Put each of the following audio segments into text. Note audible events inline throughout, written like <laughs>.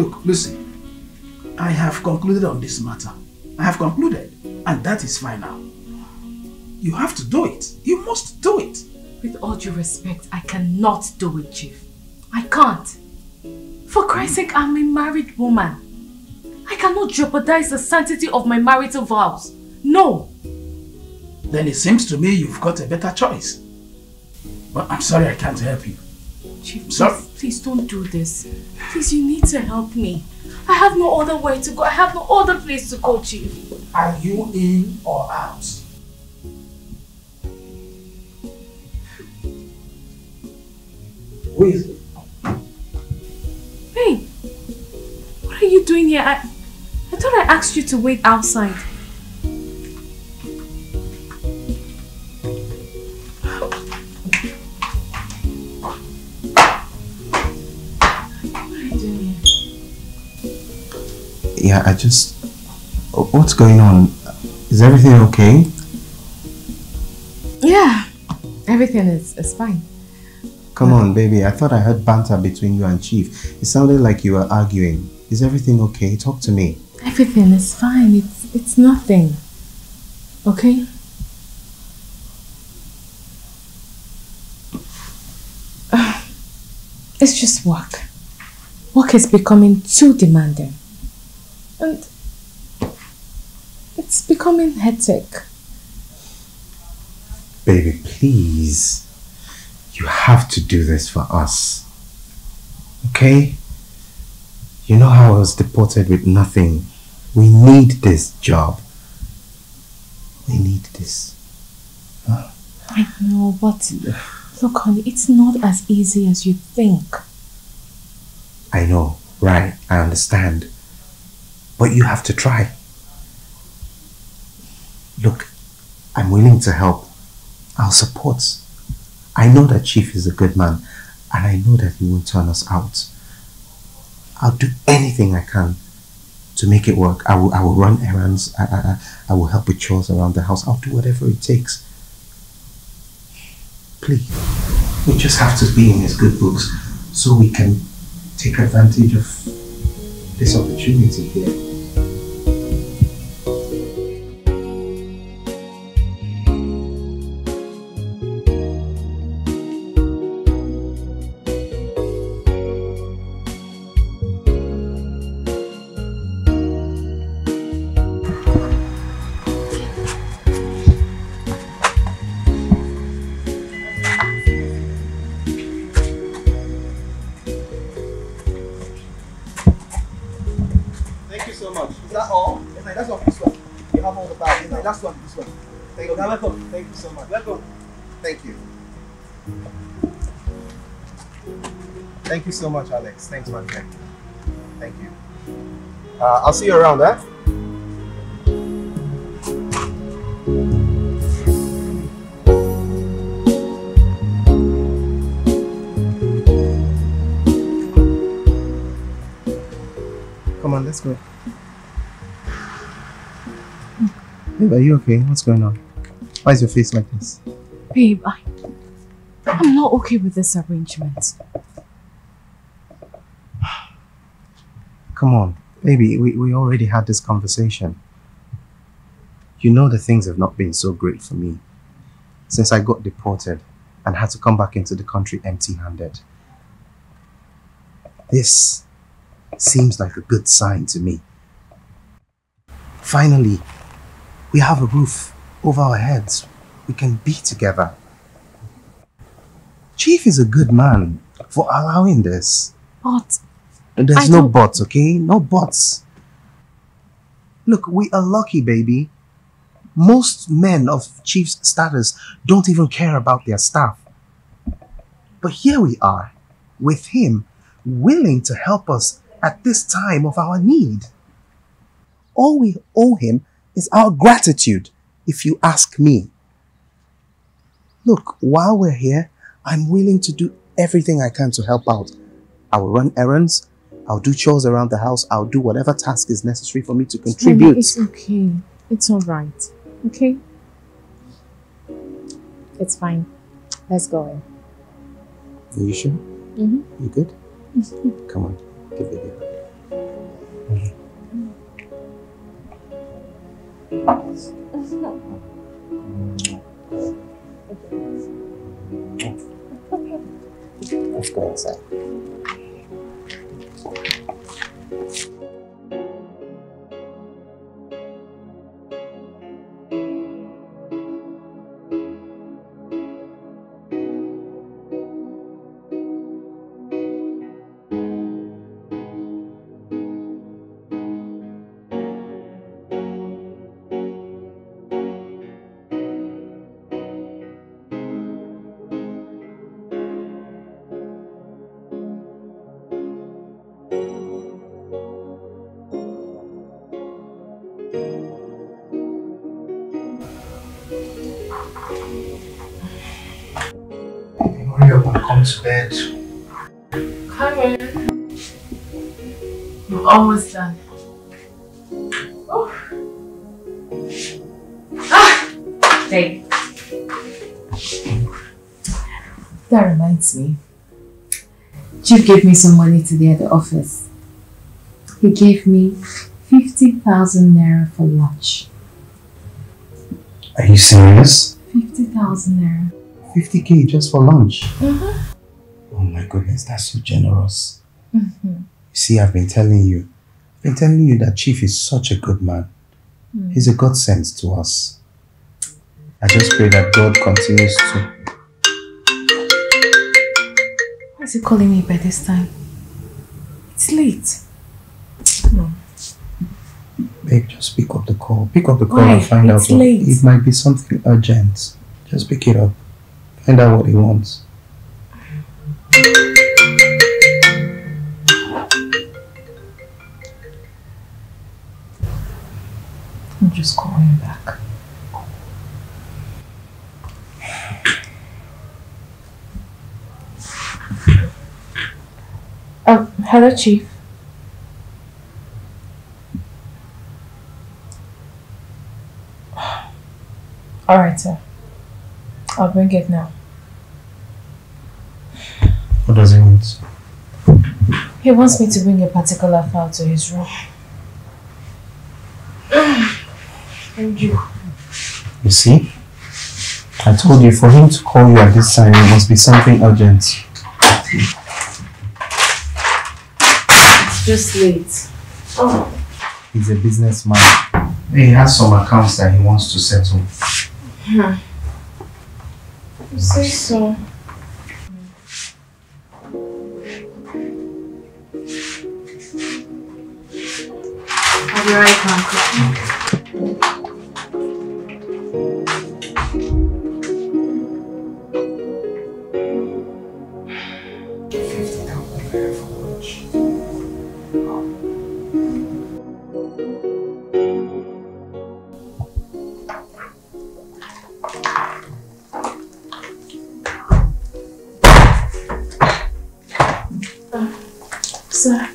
Look, Lucy, I have concluded on this matter. I have concluded, and that is final. You have to do it. You must do it. With all due respect, I cannot do it, Chief. I can't. For Christ's sake, I'm a married woman. I cannot jeopardize the sanctity of my marital vows. No. Then it seems to me you've got a better choice. But I'm sorry I can't help you. Chief, please, please don't do this. Please, you need to help me. I have no other way to go. I have no other place to go, to. Are you in or out? Who is it? Babe, what are you doing here? I, I thought I asked you to wait outside. Yeah, I just. What's going on? Is everything okay? Yeah, everything is, is fine. Come on, baby. I thought I heard banter between you and Chief. It sounded like you were arguing. Is everything okay? Talk to me. Everything is fine. It's it's nothing. Okay? Ah, <sighs> It's just work. Work is becoming too demanding. And it's becoming hectic. Baby, please. You have to do this for us. Okay? You know how I was deported with nothing. We need this job. We need this. I know, but look, honey, it's not as easy as you think. I know, right? I understand. But you have to try. Look, I'm willing to help. I'll support. I know that Chief is a good man, and I know that he won't turn us out. I'll do anything I can to make it work. I will, I will run errands. I, I, I- I will help with chores around the house. I'll do whatever it takes. Please. We just have to be in his good books so we can take advantage of this opportunity here. So much, Alex. Thanks, my friend. Thank you. Uh, I'll see you around, eh? Come on, let's go. Babe, are you okay? What's going on? Why is your face like this? Babe, I, I'm not okay with this arrangement. Come on, baby, we, we already had this conversation. You know the things have not been so great for me since I got deported and had to come back into the country empty handed. This seems like a good sign to me. Finally, we have a roof over our heads. We can be together. Chief is a good man for allowing this. But And there's I no don't- buts, okay? No buts. Look, we are lucky, baby. Most men of chief's status don't even care about their staff. But here we are, with him, willing to help us at this time of our need. All we owe him is our gratitude, if you ask me. Look, while we're here, I'm willing to do everything I can to help out. I will run errands, I'll do chores around the house. I'll do whatever task is necessary for me to contribute. Mommy, it's okay. It's all right. Okay? It's fine. Let's go in. Are you sure? Mm -hmm. You good? Mm -hmm. Come on. Give it a. Mm-hmm. Let's go inside. Thank you. To bed. Come in. We're almost done. Oh. Ah! Hey. That reminds me. Chief gave me some money today at the office. He gave me 50,000 naira for lunch. Are you serious? 50,000 naira. 50k just for lunch. Mm-hmm. Oh my goodness, that's so generous. Mm-hmm. You see, I've been telling you, I've been telling you that Chief is such a good man. Mm. He's a godsend to us. I just pray that God continues to. Why is he calling me by this time? It's late. No. Babe, just pick up the call. Pick up the call Why? and find It's out. What, late. it might be something urgent. Just pick it up. Find out what he wants. I'm just calling back. Um, hello, Chief. <sighs> Alright, sir. I'll bring it now. What does he want? He wants me to bring a particular file to his room. Thank you. You see? I told you for him to call you at this time, it must be something urgent. It's just late. Oh. He's a businessman. He has some accounts that he wants to settle. Hmm. You say so. I'll be right back. Sir,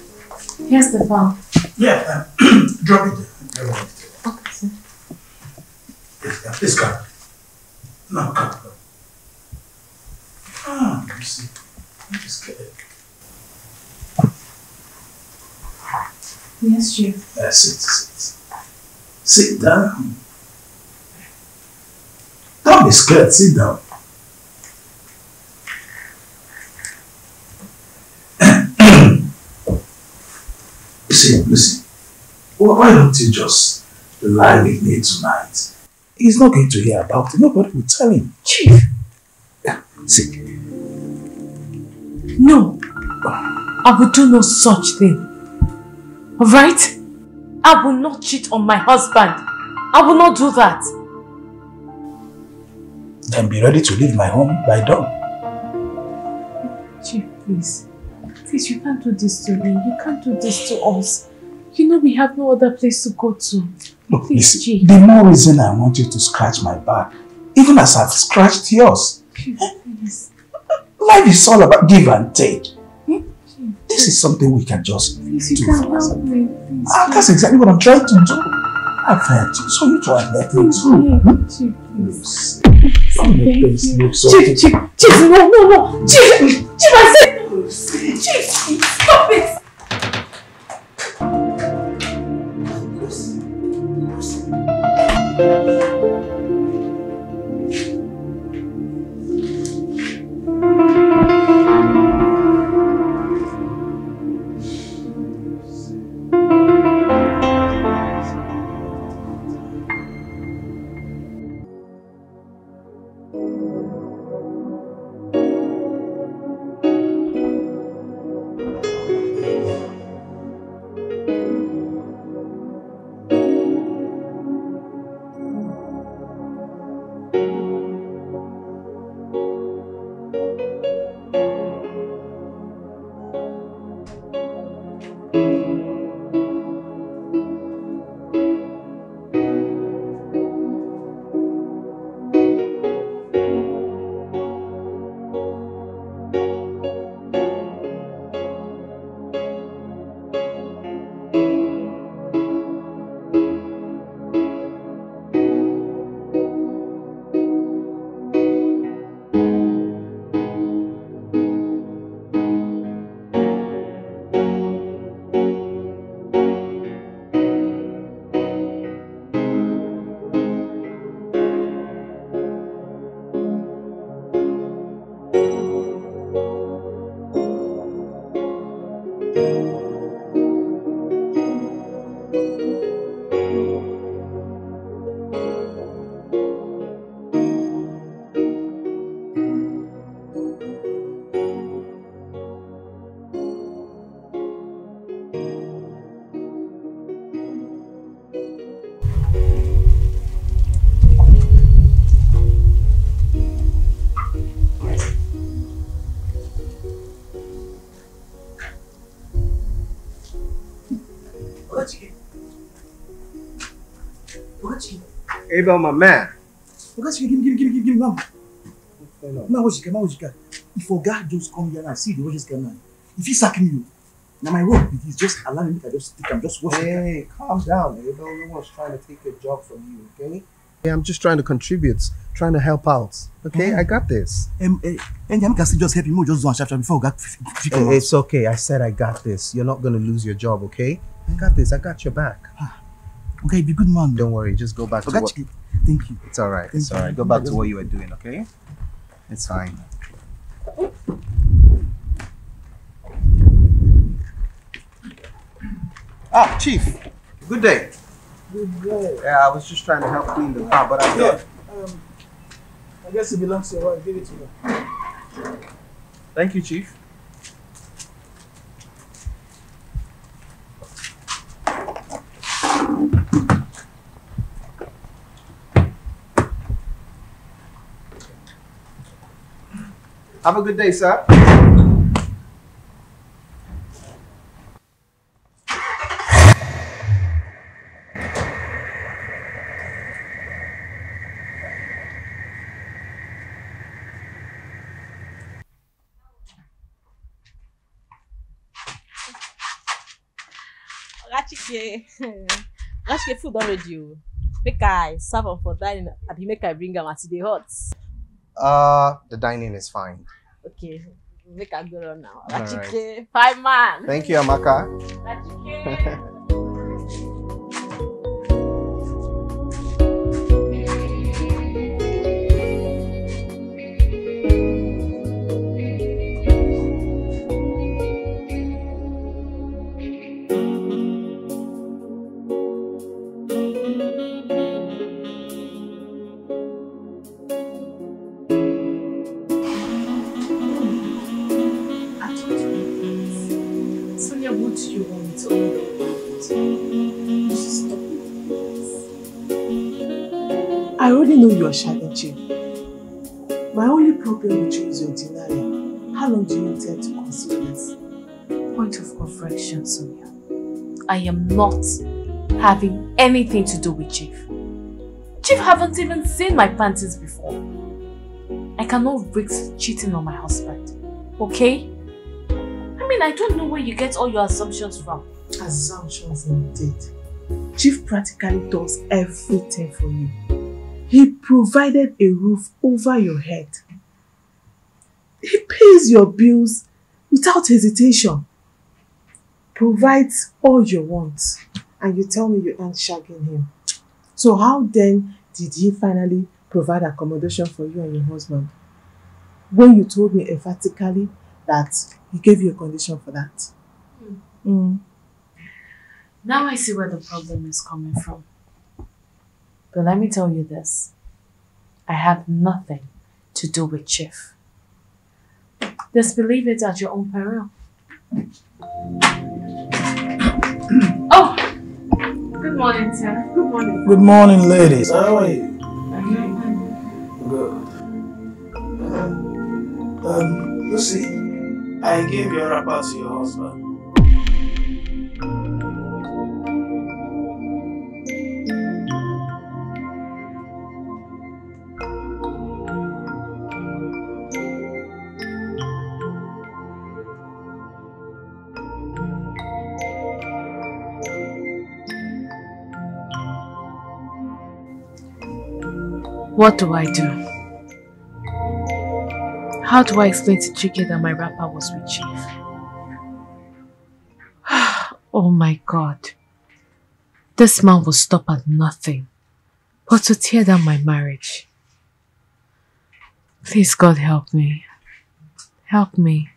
here's the file. Yeah, um, drop it. Drop it Okay, sir. Yes, yeah, please come. No, come. Ah, me see. I'm just kidding. Yes, Chief. Uh, sit, sit. Sit down. Don't be scared, sit down. <coughs> listen, listen. Why don't you just lie with me tonight? He's not going to hear about it. Nobody will tell him. Chief, Sit. no. I will do no such thing. Alright? I will not cheat on my husband. I will not do that. Then be ready to leave my home by dawn. Chief, please. Please, you can't do this to me. You can't do this to us. You know we have no other place to go to. Look, Please, listen, the more reason I want you to scratch my back, even as I've scratched yours. Please. <laughs> Life is all about give and take. Hmm? This is something we can just Please, you do can for help me. Please, Ah, that's exactly what I'm trying to do. I've helped you, so you try and let me through. Hmm? Please. Don't make Thank things you. look so Chief, Chief, Chief, no, no, no. Chief, Chief, I said, Chief, stop it. Abel, my man. Oga Chike, give me, give me, give me, give me, give me, now. What's going on? Now, Chike, now, Chike. If Oga just come here and see the way this guy man, if he sack me, now my work is just allowing me to just think I'm just watching. Hey, calm down, Abel. No one's trying to take your job from you, okay? Hey, I'm just trying to contribute, trying to help out. Okay, Mhm. I got this. Um, uh, and I can just help him, more just do one chapter before Hey, it's okay. I said I got this. You're not gonna lose your job, okay? I got this. I got your back. Okay, be good man. Don't worry. Just go back to Oga what. Chike, thank you. It's all right. It's Thank all you. Go back to what you were doing, okay? It's fine. Ah, Chief. Good day. Good day. Yeah, I was just trying to help clean the car, but I'm Yeah. done. Um, I guess it belongs to your wife. Give it to her. Thank you, Chief. Have a good day, sir. Rachike. Rachike food don ready o. Make I serve am for dining abi make I bring am as e hot. Uh, the dining is fine. Okay, make I go now. All right. Fine man. Thank you, Amaka. <laughs> How long do you intend to consider this? Point of correction, Sonia. I am not having anything to do with Chief. Chief haven't even seen my panties before. I cannot risk cheating on my husband. Okay? I mean, I don't know where you get all your assumptions from. Assumptions indeed. Chief practically does everything for you. He provided a roof over your head. He pays your bills without hesitation. Provides all your wants. And you tell me you aren't shagging him. So how then did he finally provide accommodation for you and your husband? When you told me emphatically that he gave you a condition for that. Mm. Now I see where the problem is coming from. But let me tell you this. I had nothing to do with Chief. Just believe it at your own peril. oh! Good morning, sir. Good morning. Good morning, ladies. How are you? Good. Um, um, Lucy, I gave your wrapper to your husband. What do I do? How do I explain to Chike that my wrapper was with Chief? <sighs> oh my god. This man will stop at nothing but to tear down my marriage. Please God help me. Help me.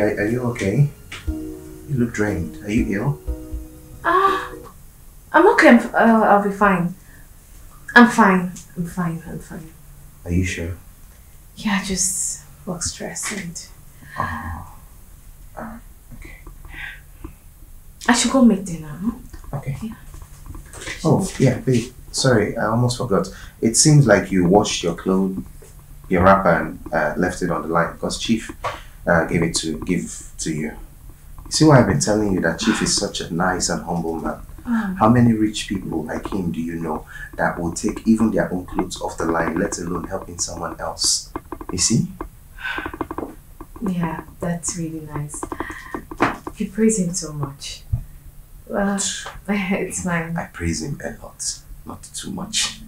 Are, are you okay? You look drained. Are you ill? Ah, I'm okay. I'm, uh, I'll be fine. I'm fine. I'm fine. I'm fine. Are you sure? Yeah, just work stress and Oh. Uh, okay. I should go make dinner. Hmm? Okay. Yeah. Oh, yeah, babe. Sorry, I almost forgot. It seems like you washed your clothes, your wrapper, and uh, left it on the line because Chief uh, gave it to give to you. You see why I've been telling you that Chief is such a nice and humble man. Oh, How many rich people like him do you know that will take even their own clothes off the line, let alone helping someone else? You see? yeah, that's really nice. You praise him so much. Well, <laughs> it's fine. I praise him a lot, not too much.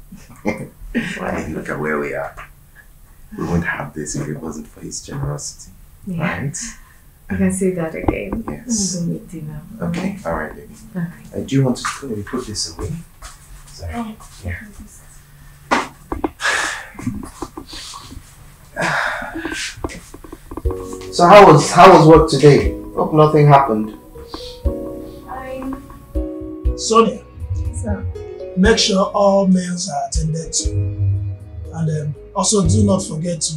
<laughs> I mean, look at where we are. We wouldn't have this if it wasn't for his generosity, Yeah, right? you can say that again. Yes. I'm going to make dinner. Okay, all right, baby. Alright. Uh, do you want to maybe put this away? Sorry. Yeah. So how was how was work today? Hope nothing happened. Sonia, make sure all mails are attended to. And um, also do not forget to.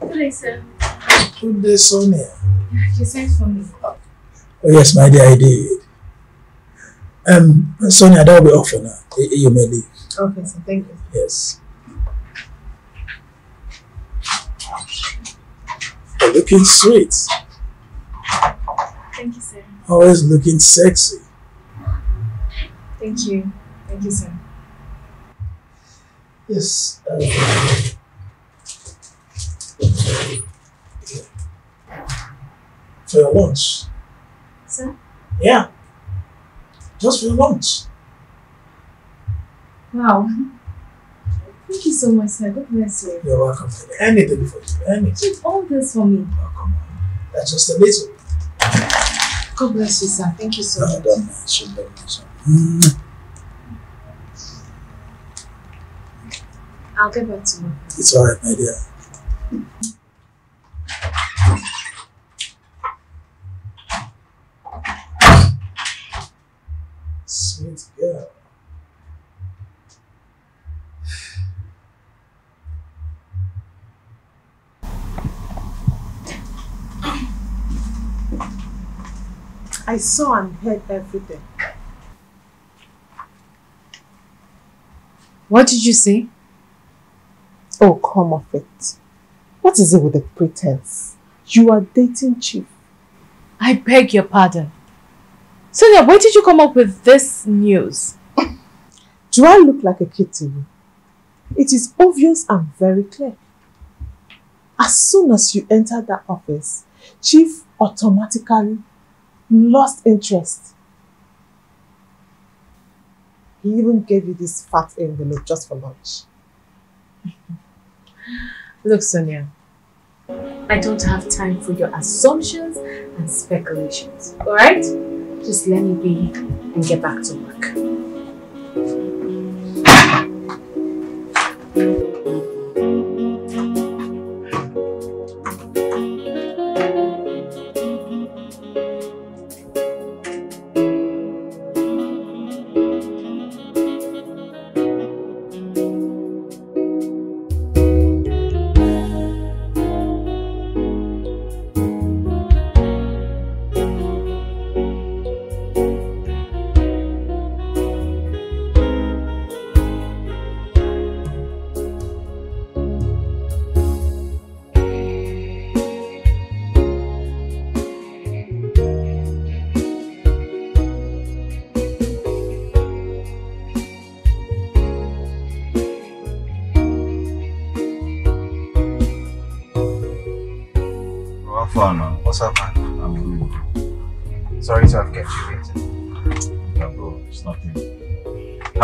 Good day, sir. Good day, Sonia. You sent for me. Oh, yes, my dear, I did. Um, Sonia, that will be all for now. You may leave. Okay, so thank you. Yes. You're looking sweet. Thank you, sir. Always looking sexy. Thank you. Thank you, sir. Yes. Uh, for your lunch. Sir? Yeah. Just for your lunch. Wow. Thank you so much, sir. God bless you. You're welcome. Anything for you. Anything. all this for me. Oh, come on. That's just a little. God bless you, sir. Thank you so No, much. mention, don't mention. Mm, I'll get back to you. It's alright, my dear. Sweet girl. I saw and heard everything. What did you say? Oh, come off it. What is it with the pretense? You are dating Chief. I beg your pardon. Sonia, where did you come up with this news? <coughs> Do I look like a kid to you? It is obvious and very clear. As soon as you entered that office, Chief automatically lost interest. He even gave you this fat envelope just for lunch. Look, Sonia, I don't have time for your assumptions and speculations. Alright? Just let me be and get back to work.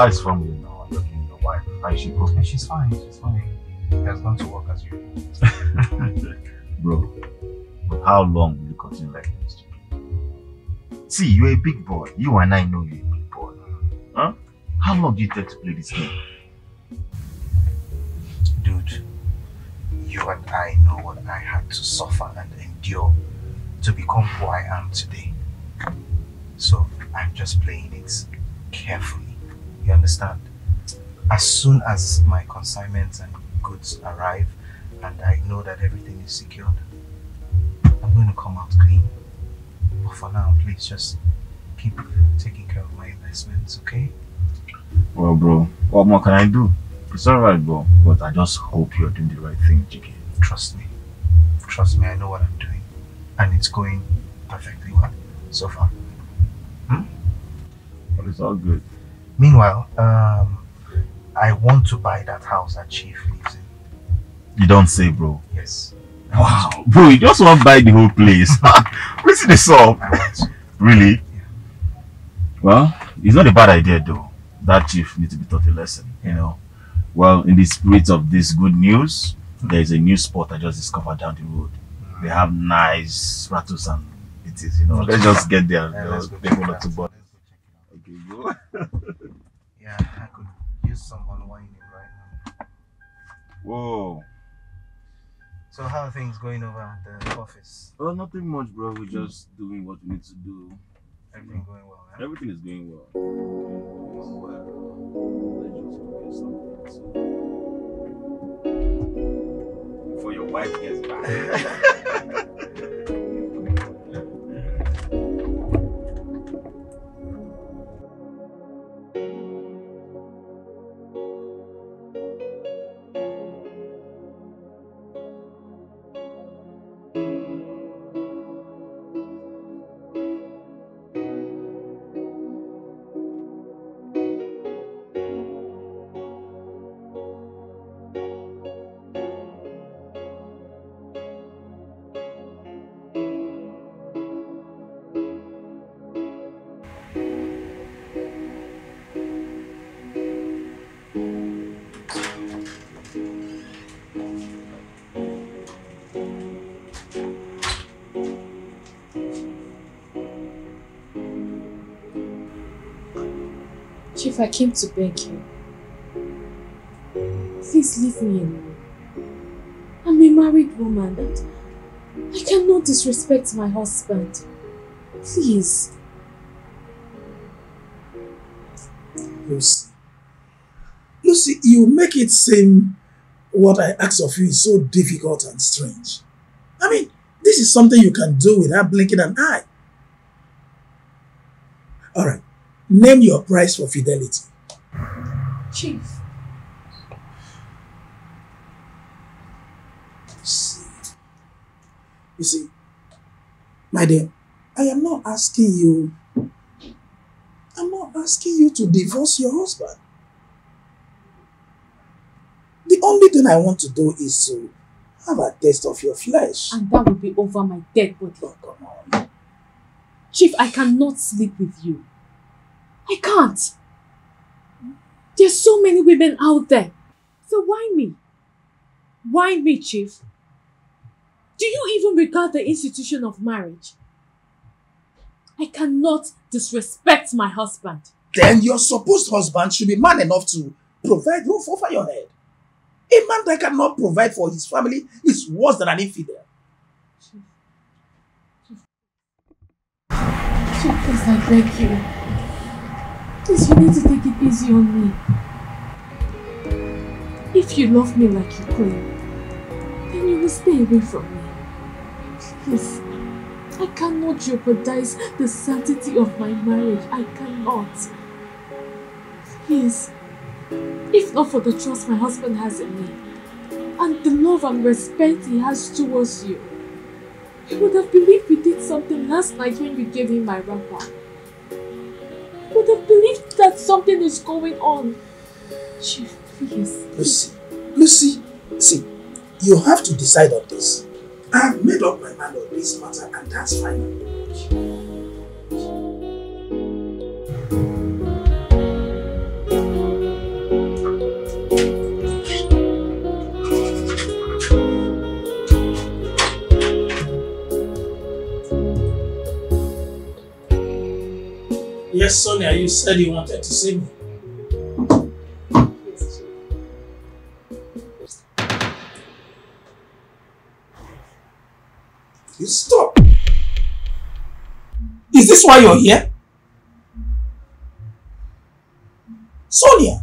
Nothing. How is family now? I'm looking your wife. How is she coping? She's fine, she's fine. She has gone to work as usual. <laughs> bro, but how long will you continue like this? See, you're a big boy. You and I know you're a big boy. Huh? How long do you take to play this game? Dude, you and I know what I had to suffer and endure to become who I am today. So I'm just playing it carefully. You understand? As soon as my consignments and goods arrive and I know that everything is secured, I'm going to come out clean. But for now, please just keep taking care of my investments, okay? Well, bro, what more can I do? It's alright, bro. But I just hope you're doing the right thing, Jiggy. Trust me. Trust me, I know what I'm doing. And it's going perfectly well so far. Hmm? But it's all good. Meanwhile, um, I want to buy that house that Chief lives in. You don't say, bro. Yes. Wow, bro, you just want to buy the whole place. <laughs> <laughs> Listen this up. I want to. Really? Well, it's not a bad idea though. That chief needs to be taught a lesson, you know. Well, in the spirit of this good news, there is a new spot I just discovered down the road. They have nice rattles and it is, you know. Let's just get there Yeah, let's go take check one it or out. two bottles. <laughs> Let's go check it Okay, go. Use some unwinding right now. Whoa. So how are things going over at the office? Well, nothing much, bro. We're just doing what we need to do. Everything going well? Everything is going well. Going well. Let's just get something. Before your wife gets back. <laughs> I came to beg you. Please leave me alone. I'm a married woman and I cannot disrespect my husband. Please. Lucy. Lucy, you make it seem what I ask of you is so difficult and strange. I mean, this is something you can do without blinking an eye. All right, name your price for fidelity. Chief. See. You see, my dear, I am not asking you, I'm not asking you to divorce your husband. The only thing I want to do is to have a taste of your flesh. And that will be over my dead body. Oh, come on. Chief, I cannot sleep with you. I can't. There's so many women out there. So why me? Why me, Chief? Do you even regard the institution of marriage? I cannot disrespect my husband. Then your supposed husband should be man enough to provide roof over your head. A man that cannot provide for his family is worse than an infidel. Chief, please, I beg you. Please, you need to take it easy on me. If you love me like you claim, then you will stay away from me. Please, I cannot jeopardize the sanctity of my marriage. I cannot. Please, if not for the trust my husband has in me, and the love and respect he has towards you, he would have believed we did something last night when you gave him my wrapper. Would have believed that something is going on. Chief, please. Lucy, Lucy, see, you have to decide on this. I've made up my mind on this matter and that's final. Yes, Sonia, you said you wanted to see me. You stop. Is this why you're here? Sonia,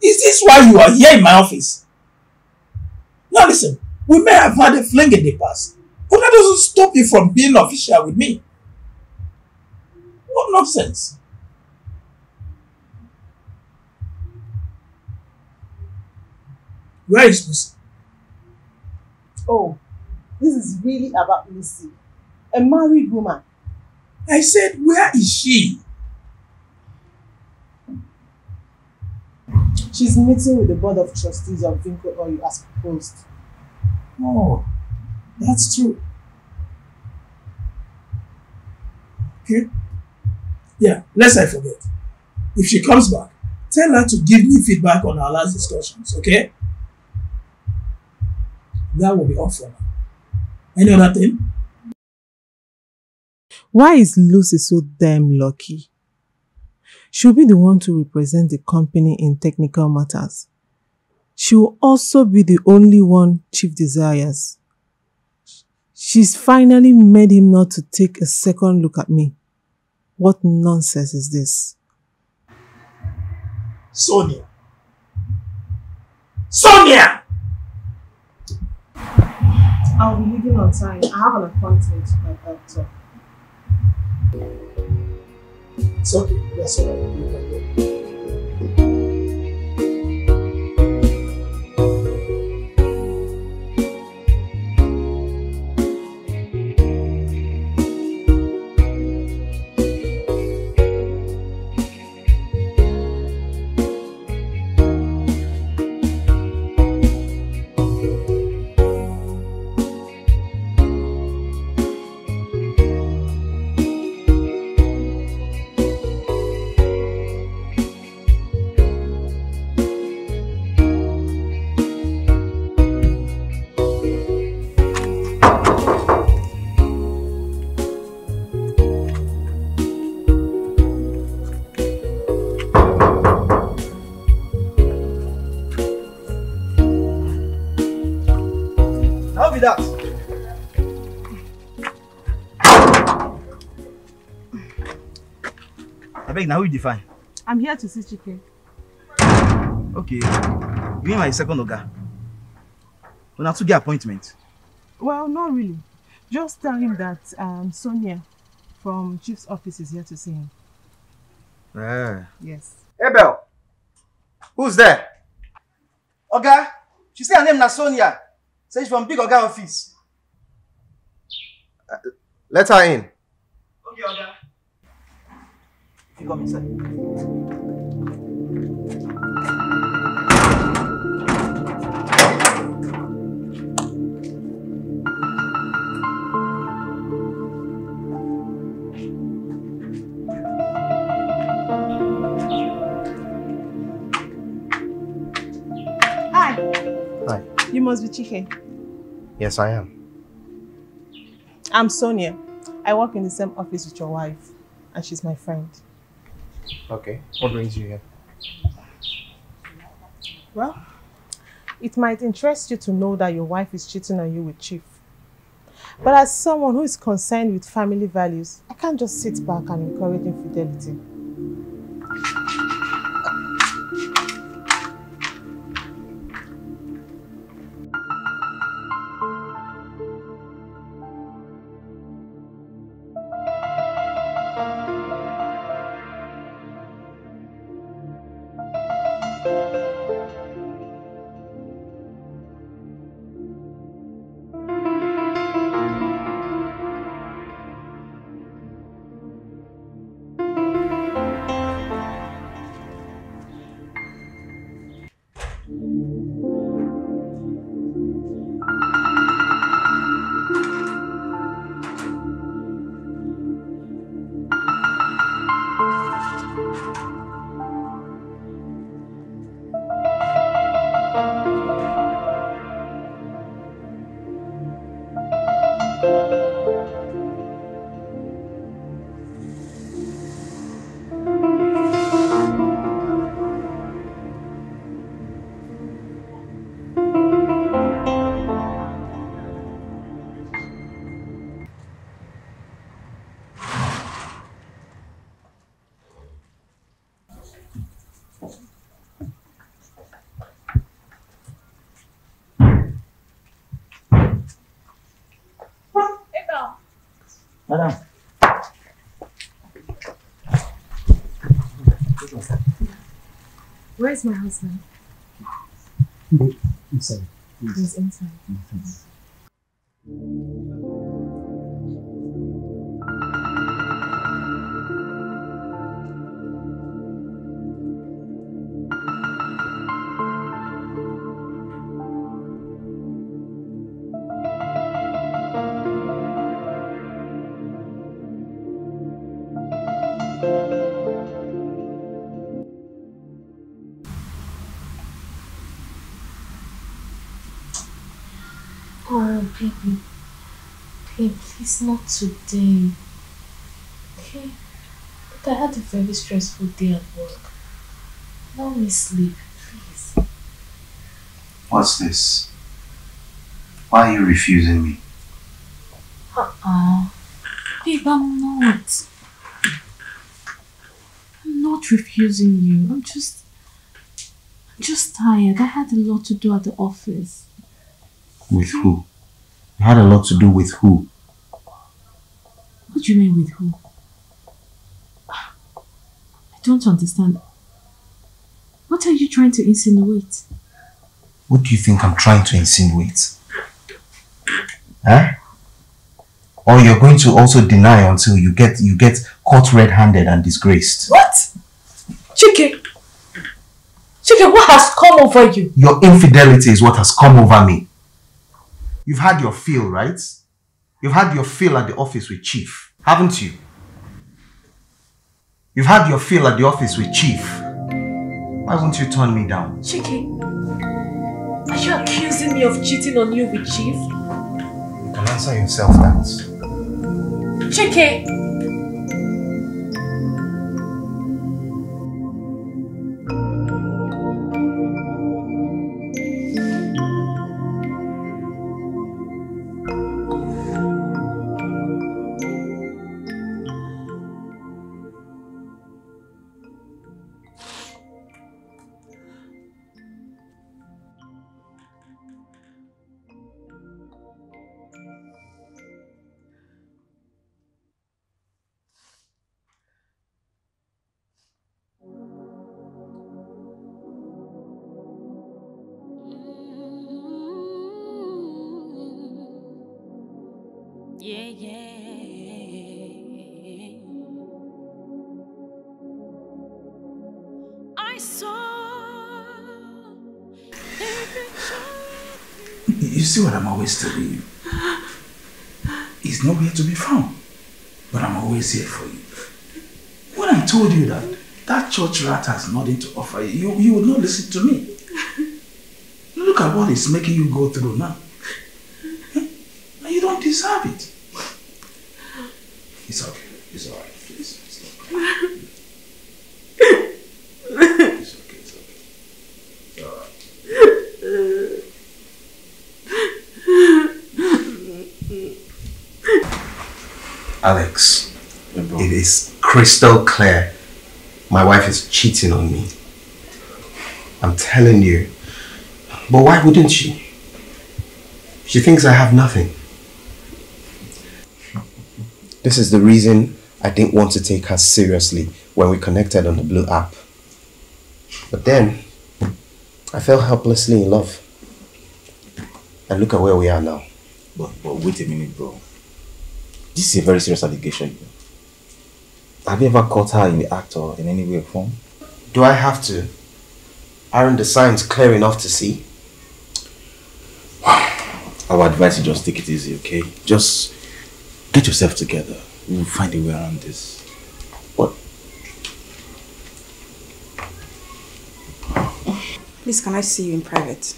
is this why you are here in my office? Now listen, we may have had a fling in the past, but that doesn't stop you from being official with me. What nonsense. Where is Lucy? Oh, this is really about Lucy. A married woman. I said, where is she? She's meeting with the board of trustees of Vinco Oil as proposed. Oh, that's true. Okay. Yeah, lest I forget. If she comes back, tell her to give me feedback on our last discussions, okay? That will be all for now. Any other thing? Why is Lucy so damn lucky? She'll be the one to represent the company in technical matters. She will also be the only one Chief desires. She's finally made him not to take a second look at me. What nonsense is this? Sonia. Sonia! I'll be leaving on time. I have an appointment with my doctor. It's okay. That's all right. You can now who you define? I'm here to see Chike. Okay. You mean my second oga? When I to get appointment. Well, not really. Just tell him that um, Sonia from Chief's office is here to see him. Eh. Yes. Abel, who's there? Oga, she say her name na Sonia. Say she's from big Oga office. Let her in. Okay, Oga. If you come inside. Hi. Hi. You must be Chike. Yes, I am. I'm Sonia. I work in the same office with your wife, and she's my friend. Okay. What brings you here? Well, it might interest you to know that your wife is cheating on you with Chief. But as someone who is concerned with family values, I can't just sit back and encourage infidelity. Where's my husband? Inside. He's inside. Oh, not today. Okay? But I had a very stressful day at work. Allow me sleep, please. What's this? Why are you refusing me? Uh-uh. Babe, I'm not. I'm not refusing you. I'm just... I'm just tired. I had a lot to do at the office. With who? You had a lot to do with who? What you mean with who? I don't understand. What are you trying to insinuate? What do you think I'm trying to insinuate? Huh? Or you're going to also deny until you get you get caught red-handed and disgraced. What? Chike! Chike, what has come over you? Your infidelity is what has come over me. You've had your fill, right? You've had your fill at the office with Chief, haven't you? You've had your fill at the office with Chief. Why won't you turn me down? Chike, are you accusing me of cheating on you with Chief? You can answer yourself that. Chike! You? He's nowhere to be found. But I'm always here for you. When I told you that that church rat has nothing to offer you, you, you would not listen to me. Look at what it's making you go through now. Eh? And you don't deserve it. It's okay. It's alright. Please. It's okay. It's okay. It's okay. It's alright. Alex, it is crystal clear. My wife is cheating on me. I'm telling you. But why wouldn't she? She thinks I have nothing. This is the reason I didn't want to take her seriously when we connected on the Blue app. But then, I fell helplessly in love. And look at where we are now. But, but wait a minute, bro. This is a very serious allegation. Have you ever caught her in the act or in any way or form? Do I have to? Aren't the signs clear enough to see? <sighs> I would advise you just take it easy, okay? Just get yourself together. We'll find a way around this. What? Please, can I see you in private?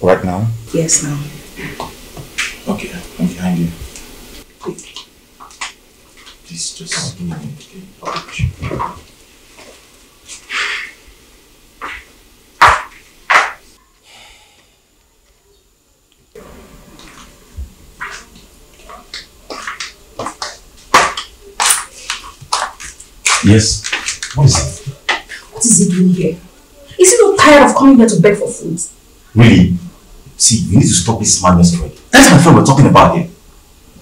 Right now? Yes, now. Okay, I'm behind you. Please just give me a minute, okay? I'll be pushing. Yes. What is it? What is he doing here? Is he not tired of coming here to beg for food? Really? See, you need to stop this madness already. That's my friend we're talking about here.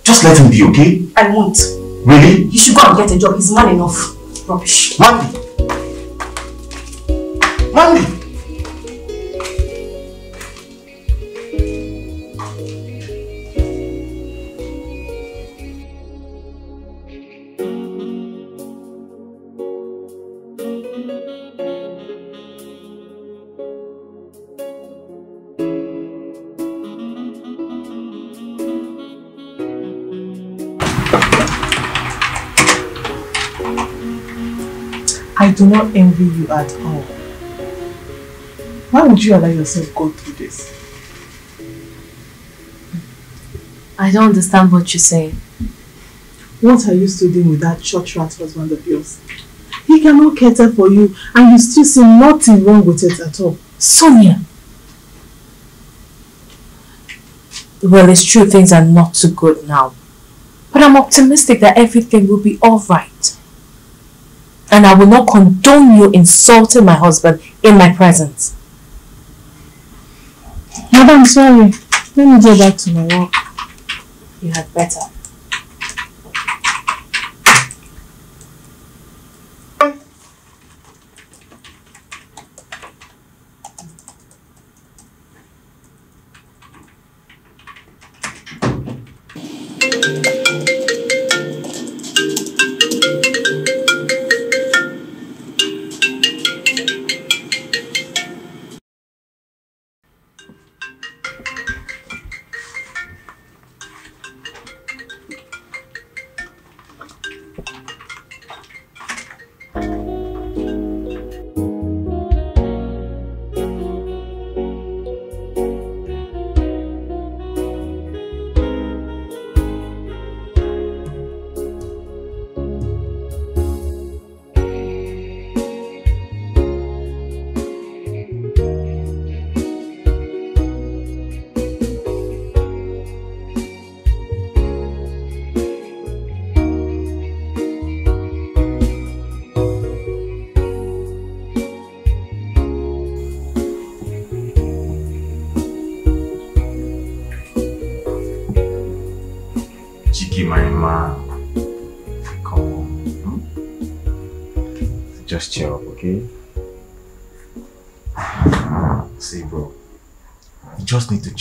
Just let him be, okay? I won't. Really? You should go and get a job. He's man enough. Rubbish. Mandy! Mandy! Do not envy you at all. Why would you allow yourself go through this? I don't understand what you're saying. What are you still doing with that church rat husband of yours? He cannot cater for you and you still see nothing wrong with it at all. Sonia! Well, it's true things are not too good now. But I'm optimistic that everything will be alright. And I will not condone you insulting my husband in my presence. Madam, sorry. Let me get back to my work. You had better.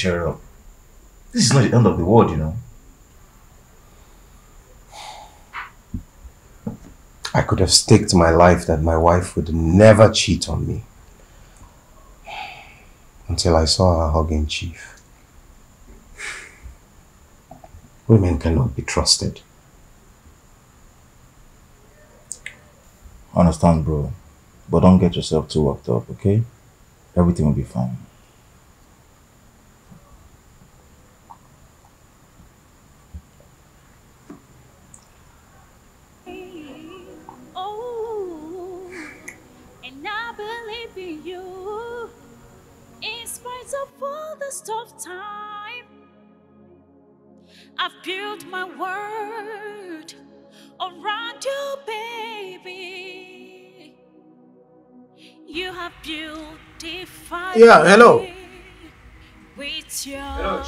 Cheer up. This is not the end of the world, you know. I could have staked my life that my wife would never cheat on me. Until I saw her hugging Chief. Women cannot be trusted. Understand, bro. But don't get yourself too worked up, okay? Everything will be fine. Oh, and I believe in you. In spite of all this tough time, I've built my world around you, baby. You have beautified Yeah, hello. with your Hello,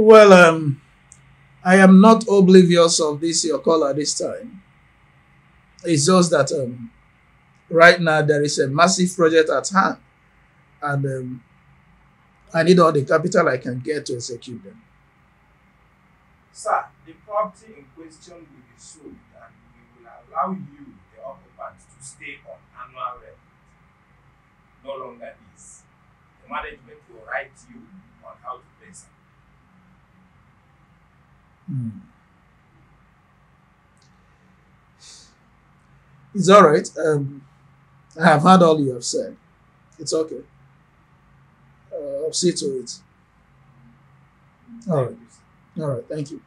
Well, um, I am not oblivious of this your call at this time. It's just that um, right now there is a massive project at hand, and um, I need all the capital I can get to execute them. Sir, the property in question will be sold and we will allow you, the occupants, to stay on annual rent. No longer this. The management will write you Hmm. It's all right. Um, I have heard all you have said. It's okay. Uh, I'll see to it. All right. All right. Thank you.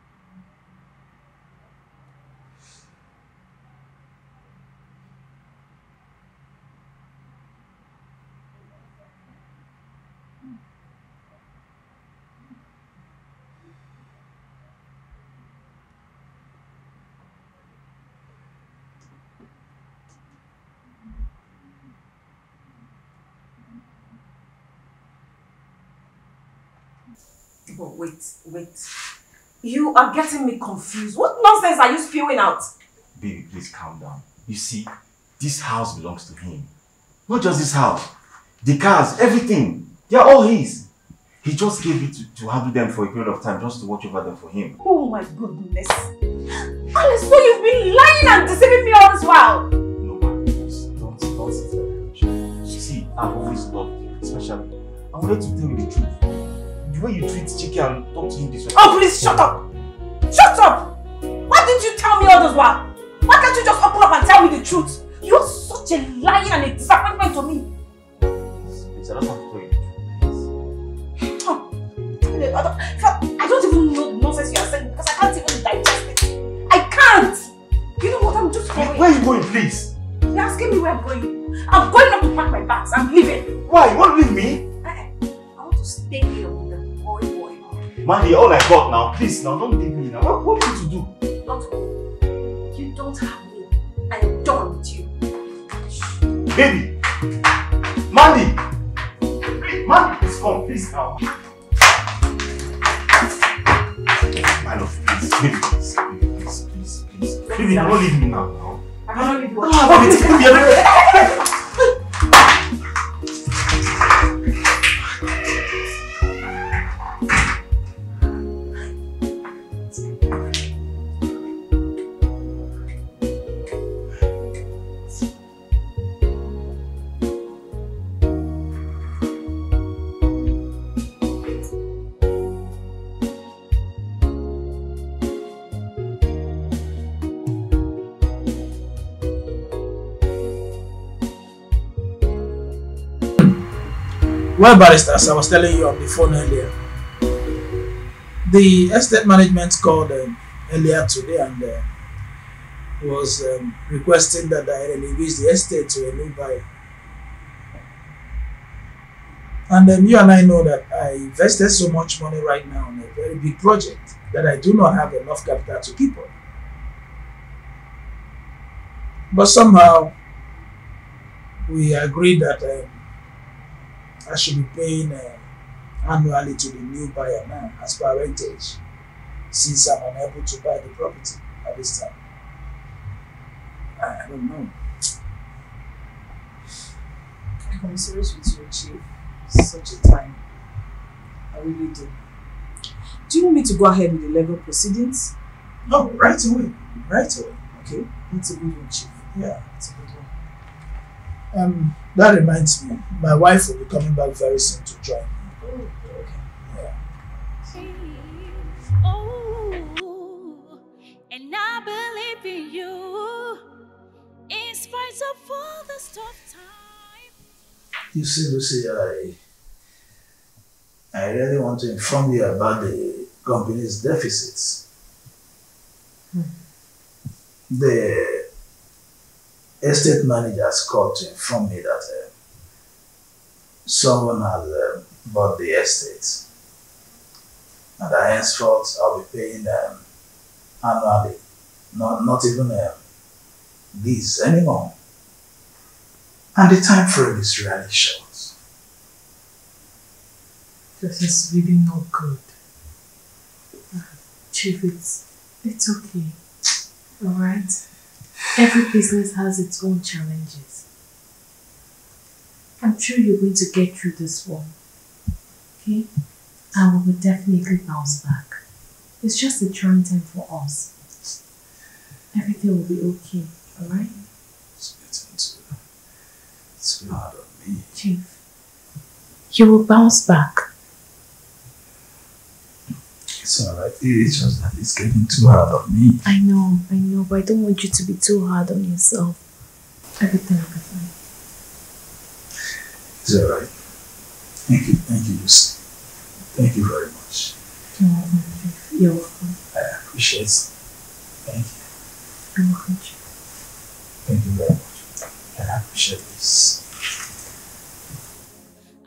But wait, wait. You are getting me confused. What nonsense are you spewing out? Baby, please calm down. You see, this house belongs to him. Not just this house. The cars, everything. They are all his. He just gave it to, to handle them for a period of time just to watch over them for him. Oh my goodness. Alice, so you've been lying and deceiving me all this while. No, man, please, don't, don't sit there. See, I've always loved you, especially. I wanted to tell you the truth. The way you treat Chike and talk to him this way. Oh, please shut up. Shut up. Why didn't you tell me all this while? Why can't you just open up and tell me the truth? You're such a liar and a disappointment to me. Please, I don't want to tell you the truth. I don't, I don't even know the nonsense you are saying because I can't even digest it. I can't. You know what? I'm just going. Where are you going, please? You're asking me where I'm going. I'm going up to pack my bags. I'm leaving. Why? You want to leave me? Eh, eh. I want to stay here Mandy, all I got now. Please, now don't leave me now. What, what you to do? Don't go. You don't have me. I am done with you. Baby! Mandy! Please, Mandy, please come, please now. My love, please, baby, please, baby, please, please, please. Baby, now don't leave me now. now. I can't leave you. Ah, baby, take me everywhere. <laughs> Well, barristers, I was telling you on the phone earlier. The estate management called um, earlier today and uh, was um, requesting that I release the estate to a new buyer. And um, you and I know that I invested so much money right now on a very big project that I do not have enough capital to keep up. But somehow we agreed that um, I should be paying uh, annually to the new buyer now as per rentage since I'm unable to buy the property at this time. I don't know. I commiserate with you, Chief. Such a time. I really do. Do you want me to go ahead with the legal proceedings? No, right away. Right away. Okay, that's a good one, Chief. Yeah. That's a good one. Um, that reminds me, my wife will be coming back very soon to join. Oh, okay. Yeah. Oh, and I believe in you. In spite of all the tough time. You see, Lucy, I, I really want to inform you about the company's deficits. Hmm. The estate manager has called to inform me that uh, someone has uh, bought the estate. And that henceforth I'll be paying them annually, not, not even um, lease anymore. And the time frame is really short. This is really not good. Chief, it's, it's okay. Alright? Every business has its own challenges. I'm sure you're going to get through this one. Okay? And we will definitely bounce back. It's just a trying time for us. Everything will be okay, alright? It's getting too, too hard on me. Chief, you will bounce back. It's alright. It's just that it's getting too hard on me. I know, I know, but I don't want you to be too hard on yourself. Everything will be fine. It's alright. Thank you, thank you, Lucy. Thank you very much. You're welcome, You're welcome. I appreciate it. Thank you. You're welcome, Thank you very much. I appreciate this.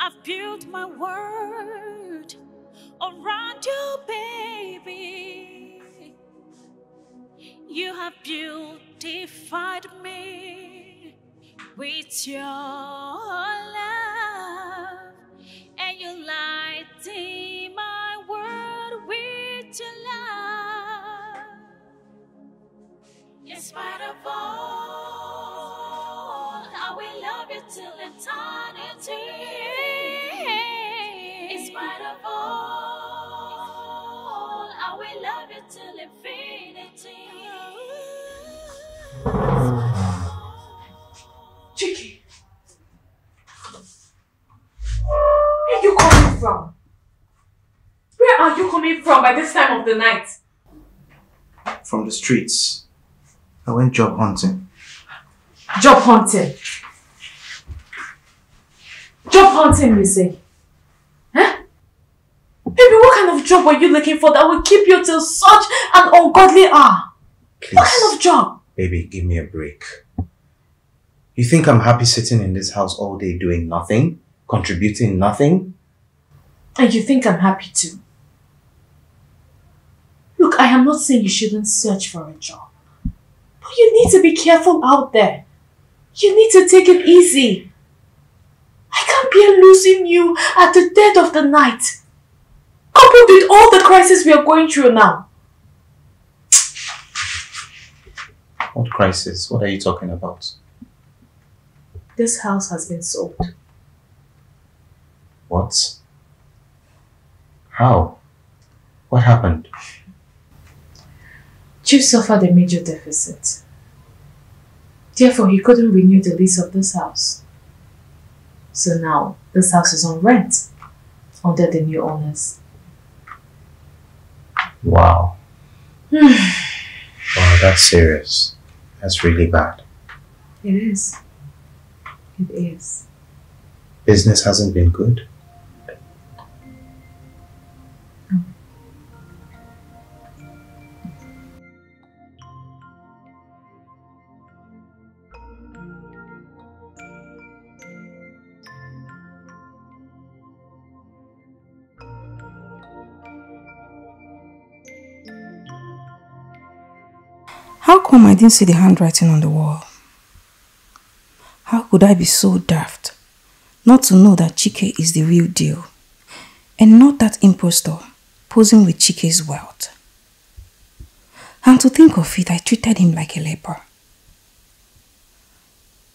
I've built my world around you, baby. You have beautified me with your love, and you lighting my world with your love. In spite of all, I will love you till eternity. From? Where are you coming from by this time of the night? From the streets. I went job hunting. Job hunting. Job hunting, you say? Huh? Baby, what kind of job were you looking for that will keep you till such an ungodly hour? Please. What kind of job? Baby, give me a break. You think I'm happy sitting in this house all day doing nothing? Contributing nothing? And you think I'm happy too? Look, I am not saying you shouldn't search for a job. But you need to be careful out there. You need to take it easy. I can't bear losing you at the dead of the night. Coupled with all the crisis we are going through now. What crisis? What are you talking about? This house has been sold. What? How? What happened? Chief suffered a major deficit. Therefore, he couldn't renew the lease of this house. So now, this house is on rent under the new owners. Wow. <sighs> wow, that's serious. That's really bad. It is. It is. Business hasn't been good. How come I didn't see the handwriting on the wall? How could I be so daft not to know that Chike is the real deal and not that impostor posing with Chike's wealth? And to think of it, I treated him like a leper.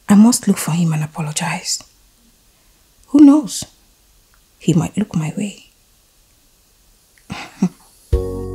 I must look for him and apologize. Who knows? He might look my way. <laughs>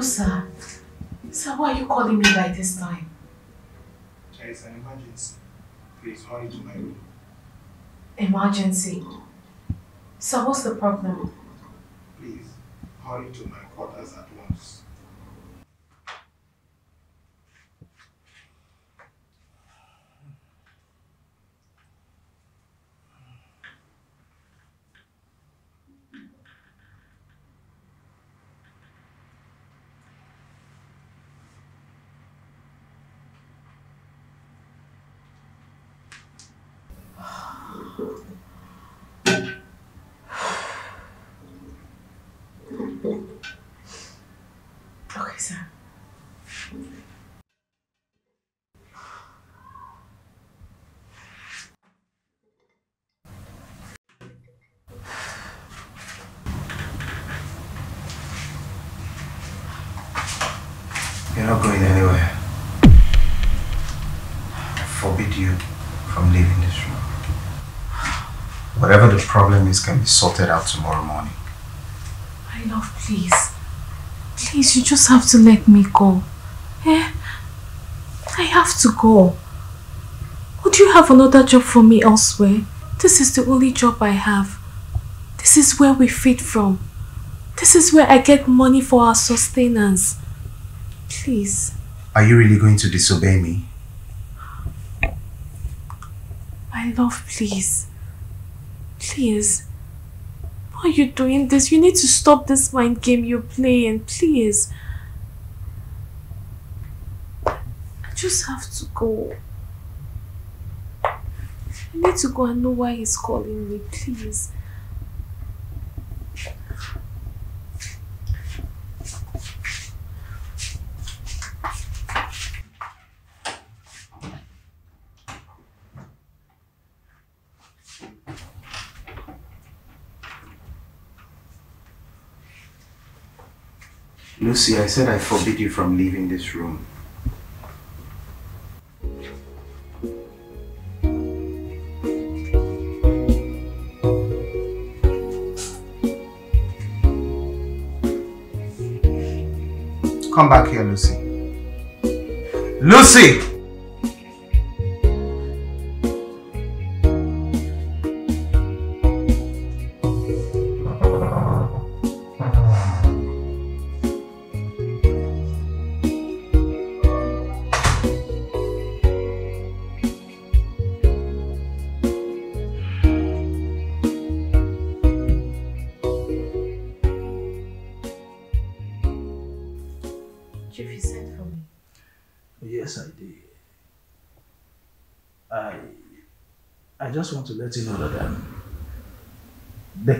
Hello, sir. Sir, why are you calling me by this time? There is an emergency. Please hurry to my room. Emergency. Sir, what's the problem? Please hurry to my quarters at once. Okay, sir. You're not going anywhere. I forbid you from leaving this room. Whatever the problem is can be sorted out tomorrow morning. My love, please. Please, you just have to let me go. Eh? I have to go. Would you have another job for me elsewhere? This is the only job I have. This is where we feed from. This is where I get money for our sustenance. Please. Are you really going to disobey me? My love, please. Please. Why are you doing this? You need to stop this mind game you're playing, please. I just have to go. I need to go and know why he's calling me, please. Lucy, I said I forbid you from leaving this room. Come back here, Lucy. Lucy!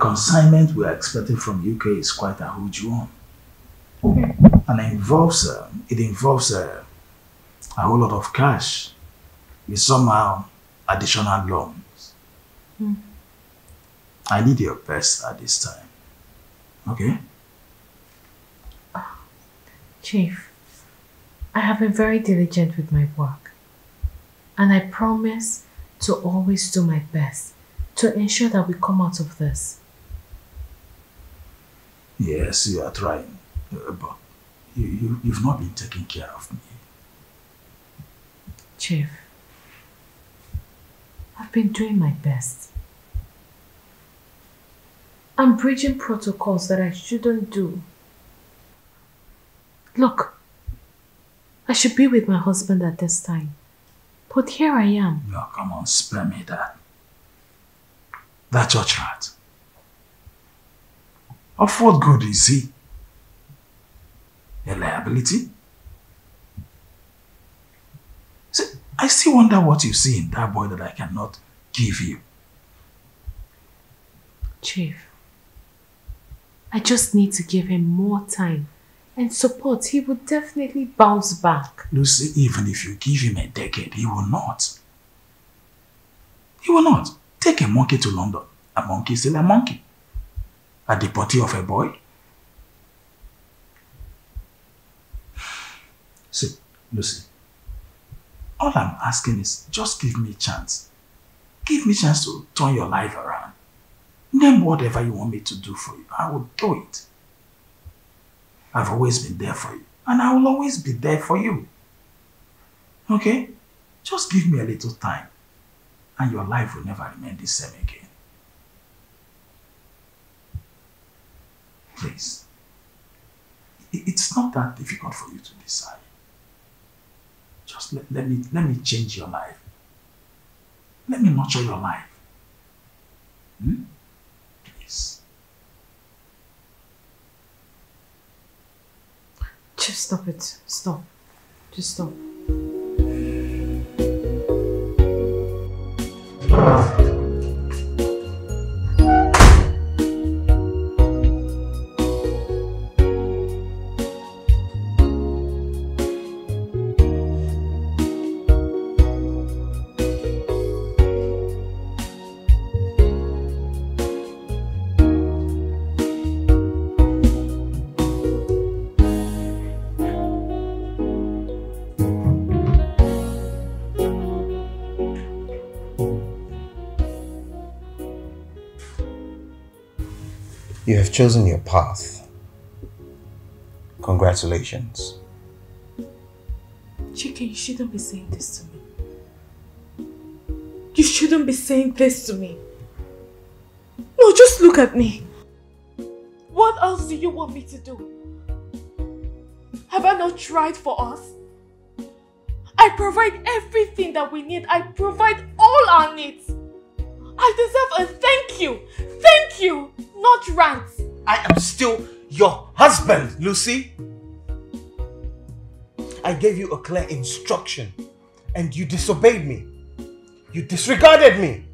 Consignment we are expecting from UK is quite a huge one, and it involves uh, it involves uh, a whole lot of cash with somehow additional loans. Hmm. I need your best at this time. Okay? Chief, I have been very diligent with my work, and I promise to always do my best to ensure that we come out of this. Yes, you are trying, uh, but you, you, you've not been taking care of me. Chief, I've been doing my best. I'm breaching protocols that I shouldn't do. Look, I should be with my husband at this time. But here I am. No, come on, spare me that. That church rat. Of what good is he? A liability? See, I still wonder what you see in that boy that I cannot give you. Chief, I just need to give him more time and support. He will definitely bounce back. Lucy, even if you give him a decade, he will not. He will not. Take a monkey to London. A monkey is still a monkey. A deportee of a boy. See, Lucy, all I'm asking is just give me a chance. Give me a chance to turn your life around. Name whatever you want me to do for you. I will do it. I've always been there for you. And I will always be there for you. Okay? Just give me a little time. And your life will never remain the same again. Please. It's not that difficult for you to decide. Just let, let me let me change your life. Let me nurture your life. Hmm? Please. Just stop it. Stop. Just stop. You have chosen your path, Congratulations. Chike, you shouldn't be saying this to me. You shouldn't be saying this to me. No, just look at me. What else do you want me to do? Have I not tried for us? I provide everything that we need. I provide all our needs. I deserve a thank you. Thank you, not rants. I am still your husband, Lucy. I gave you a clear instruction and you disobeyed me. You disregarded me.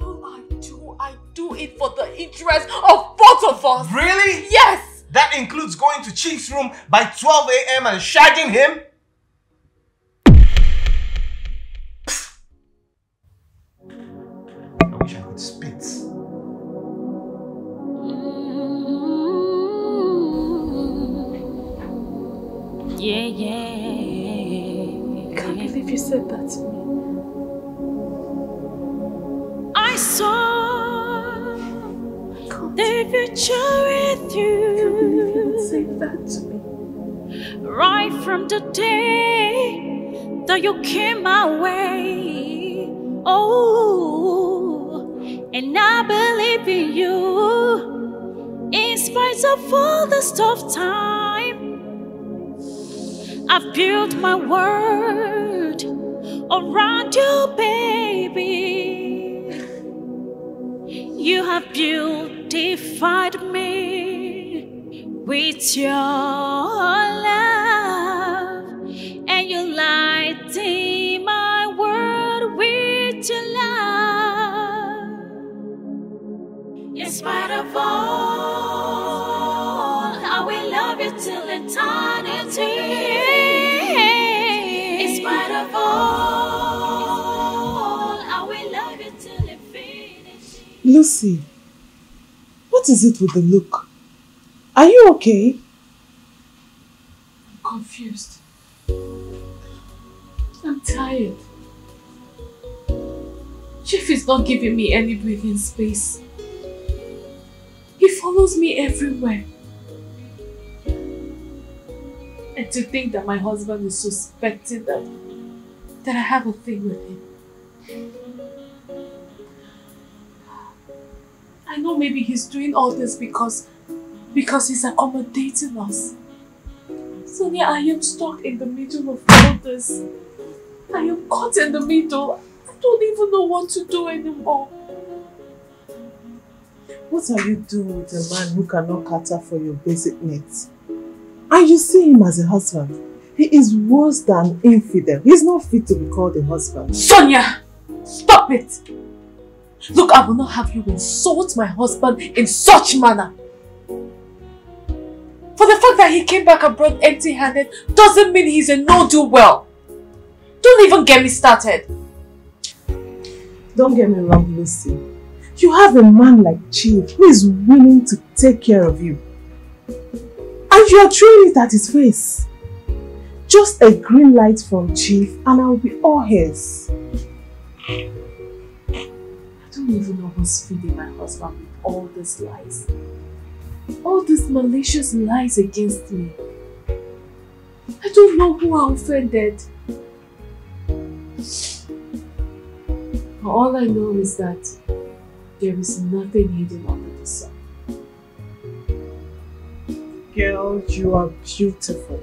All I do, I do it for the interest of both of us. Really? Yes. That includes going to Chief's room by 12 a.m. and shagging him? Yeah. I can't believe you said that to me. I saw the future with you. Say that to me. Right from the day that you came my way. Oh, and I believe in you. In spite of all the tough time, I've built my world around you, baby. You have beautified me with your love, and you lighten my world with your love. In spite of all, Lucy, what is it with the look? Are you okay? I'm confused. I'm tired. Chief is not giving me any breathing space. He follows me everywhere. And to think that my husband is suspecting that, that I have a thing with him. I know maybe he's doing all this because because he's accommodating us. Sonia, I am stuck in the middle of all this. I am caught in the middle. I don't even know what to do anymore. What are you doing with a man who cannot cater for your basic needs? And you see him as a husband. He is worse than infidel. He's not fit to be called a husband. Sonia! Stop it! Look, I will not have you insult my husband in such manner. For the fact that he came back abroad empty-handed doesn't mean he's a no-do-well. Don't even get me started. Don't get me wrong, Lucy. You have a man like Chief who is willing to take care of you. And you are throwing it at his face. Just a green light from Chief and I will be all his. Don't even know who's feeding my husband with all these lies. All these malicious lies against me. I don't know who I offended. All I know is that there is nothing hidden under the sun. Girl, you are beautiful.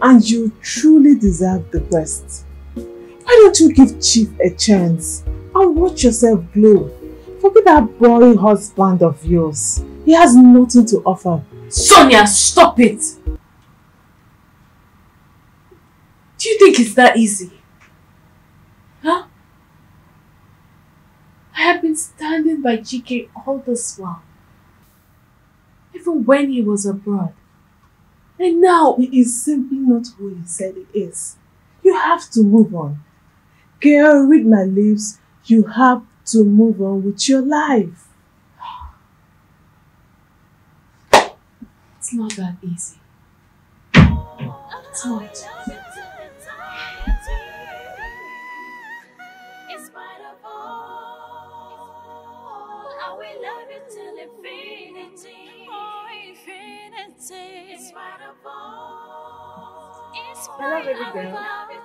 And you truly deserve the best. Why don't you give Chief a chance and watch yourself glow? Forget that boring husband of yours. He has nothing to offer. Sonia, stop it! Do you think it's that easy? Huh? I have been standing by GK all this while. Even when he was abroad. And now he is simply not who he said he is. You have to move on. Girl, read my lips. You have to move on with your life. It's not that easy. It's not. In spite of all, I love you till oh,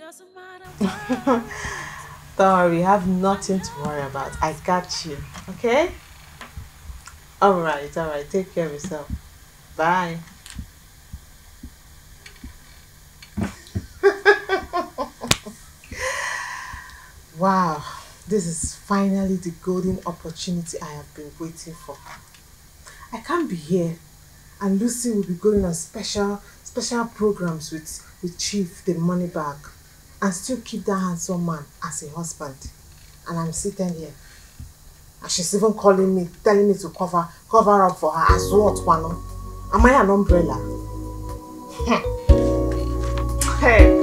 Don't worry, you have nothing to worry about. I got you. Okay? Alright, alright. Take care of yourself. Bye. <laughs> wow, this is finally the golden opportunity I have been waiting for. I can't be here and Lucy will be going on special special programs with, with Chief the money bag and still keep that handsome man as a husband. And I'm sitting here. And she's even calling me, telling me to cover cover up for her as what, Wano? Am I an umbrella? <laughs> hey,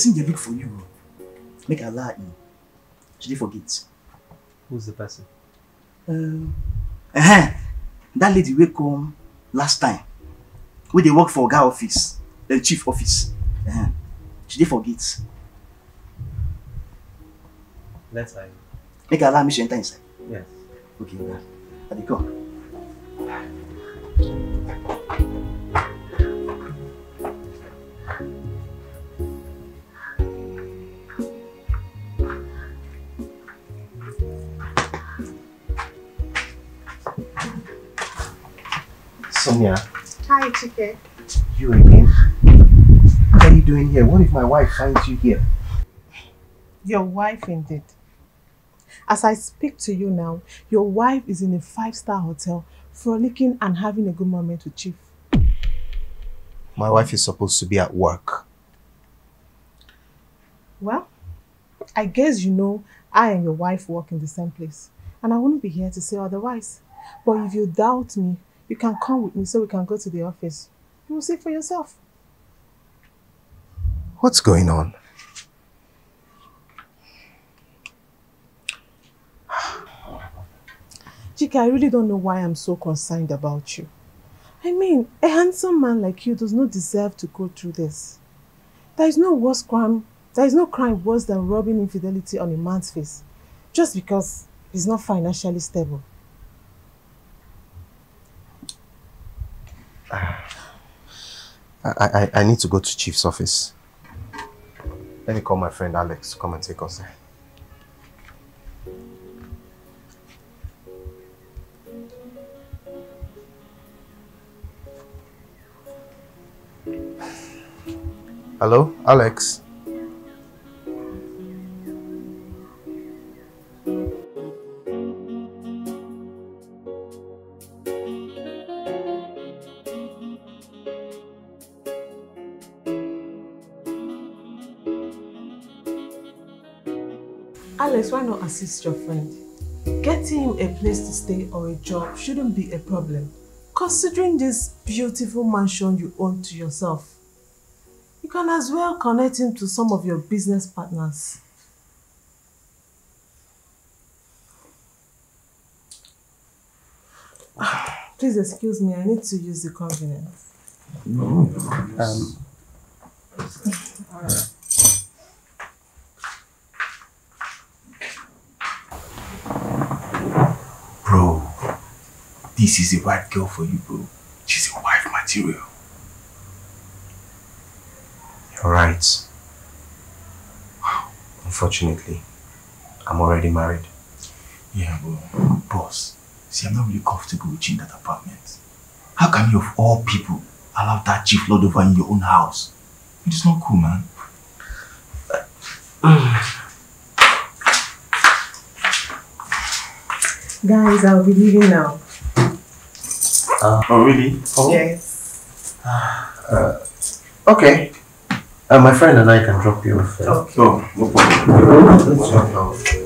Person dey look for you. Make I lie you. She dey forget. Who's the person? Um, uh that lady wey come last time wey dey work for oga office the chief office uh she dey forget Let's I. make i allow me she enter inside Yes. okay oga i dey come Sonia, Hi, Chike. you again? What are you doing here? What if my wife finds you here? Your wife indeed. As I speak to you now, your wife is in a five-star hotel, frolicking and having a good moment with Chief. My wife is supposed to be at work. Well, I guess you know I and your wife work in the same place, and I wouldn't be here to say otherwise. But if you doubt me, you can come with me so we can go to the office. You will see for yourself. What's going on? Chike, I really don't know why I'm so concerned about you. I mean, a handsome man like you does not deserve to go through this. There is no worse crime, there is no crime worse than robbing infidelity on a man's face just because he's not financially stable. I, I, I need to go to Chief's office. Let me call my friend Alex to come and take us there. Hello, Alex. Alex, why not assist your friend? Getting him a place to stay or a job shouldn't be a problem. Considering this beautiful mansion you own to yourself, you can as well connect him to some of your business partners. Please excuse me, I need to use the convenience. Um, Bro, this is the right girl for you, bro. She's a wife material. You're right. Unfortunately, I'm already married. Yeah, bro. Boss, see, I'm not really comfortable with you in that apartment. How can you, of all people, allow that chief lord over in your own house? It is not cool, man. Guys, I'll be leaving now. Uh, oh, really? Oh. Yes. Uh, okay. Uh, my friend and I can drop you off. uh, Okay. Oh, no problem.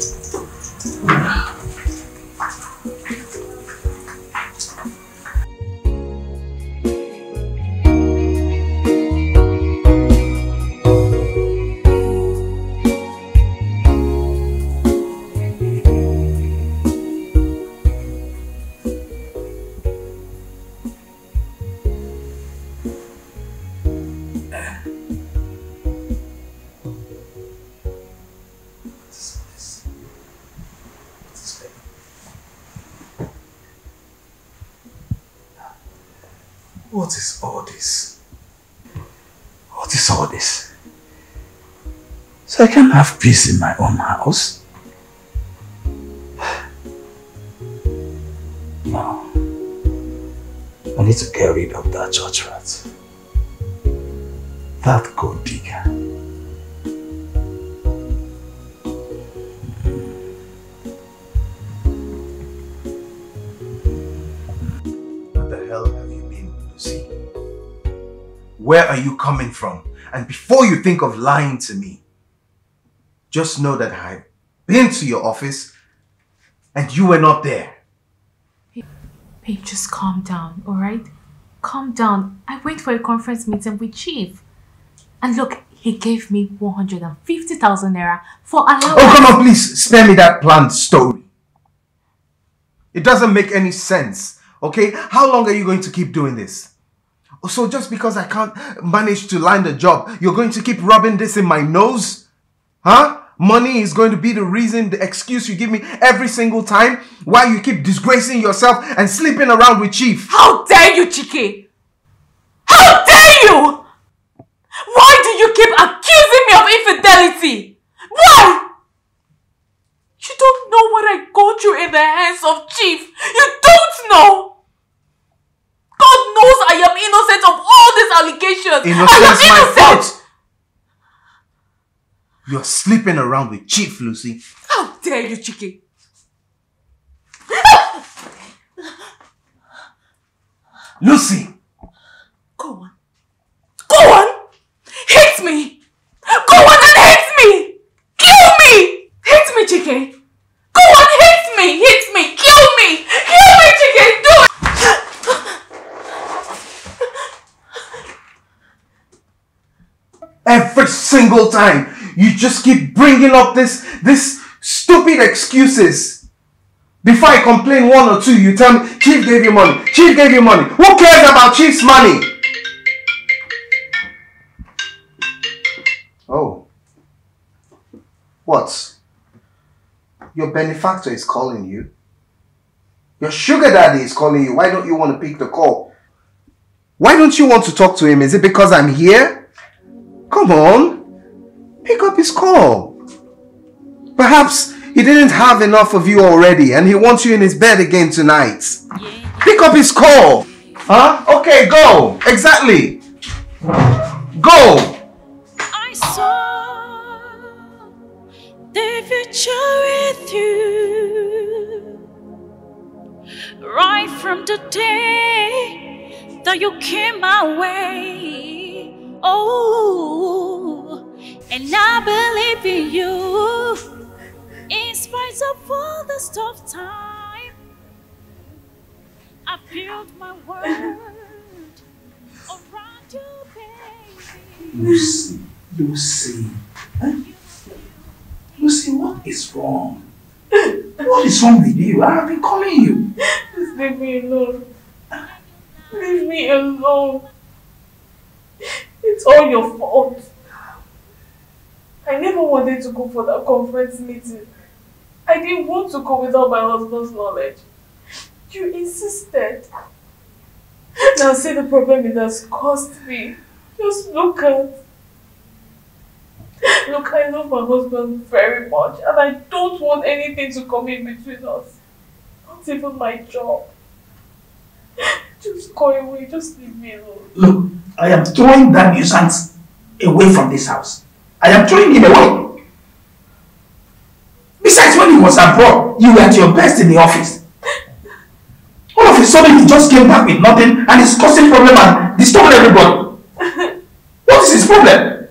Have peace in my own house? No. I need to get rid of that church rat. That gold digger. What the hell have you been, Lucy? Where are you coming from? And before you think of lying to me, just know that I've been to your office and you were not there. Babe, just calm down, alright? Calm down. I went for a conference meeting with Chief. And look, he gave me 150,000 naira for a allowance. Oh, come on, please spare me that planned story. It doesn't make any sense, okay? How long are you going to keep doing this? Oh, so just because I can't manage to land a job, you're going to keep rubbing this in my nose? Huh? Money is going to be the reason, the excuse you give me every single time why you keep disgracing yourself and sleeping around with Chief. How dare you, Chike? How dare you? Why do you keep accusing me of infidelity? Why? You don't know what I go through in the hands of Chief. You don't know. God knows I am innocent of all these allegations. Innocence I am innocent. fault. You're sleeping around with Chief, Lucy. How dare you, Chike? Lucy! Go on. Go on! Hit me! Go on and hit me! Kill me! Hit me, Chike! Go on, hit me! Hit me! Kill me! Kill me, Chike! Do it! Every single time, you just keep bringing up this, this stupid excuses. Before I complain one or two, you tell me, Chief gave you money. Chief gave you money. Who cares about Chief's money? Oh. What? Your benefactor is calling you. Your sugar daddy is calling you. Why don't you want to pick the call? Why don't you want to talk to him? Is it because I'm here? Come on. Pick up his call. Perhaps he didn't have enough of you already and he wants you in his bed again tonight. Pick up his call. Huh? Okay, go. Exactly. Go. I saw the future with you right from the day that you came my way. Oh, and I believe in you in spite of all the tough time. I built my world around you, baby. Lucy, Lucy. Huh? Lucy, what is wrong? What is wrong with you? I have been calling you. Just leave me alone. Leave me alone. It's all your fault. I never wanted to go for that conference meeting. I didn't want to go without my husband's knowledge. You insisted. Now see the problem it has caused me. Just look at. Look, I love my husband very much and I don't want anything to come in between us. Not even my job. Just go away, just leave me alone. Look, I am throwing that nuisance away from this house. I am throwing him away. Besides, when he was abroad, you were at your best in the office. All of a sudden, he just came back with nothing and is causing problem and disturbing everybody. What is his problem?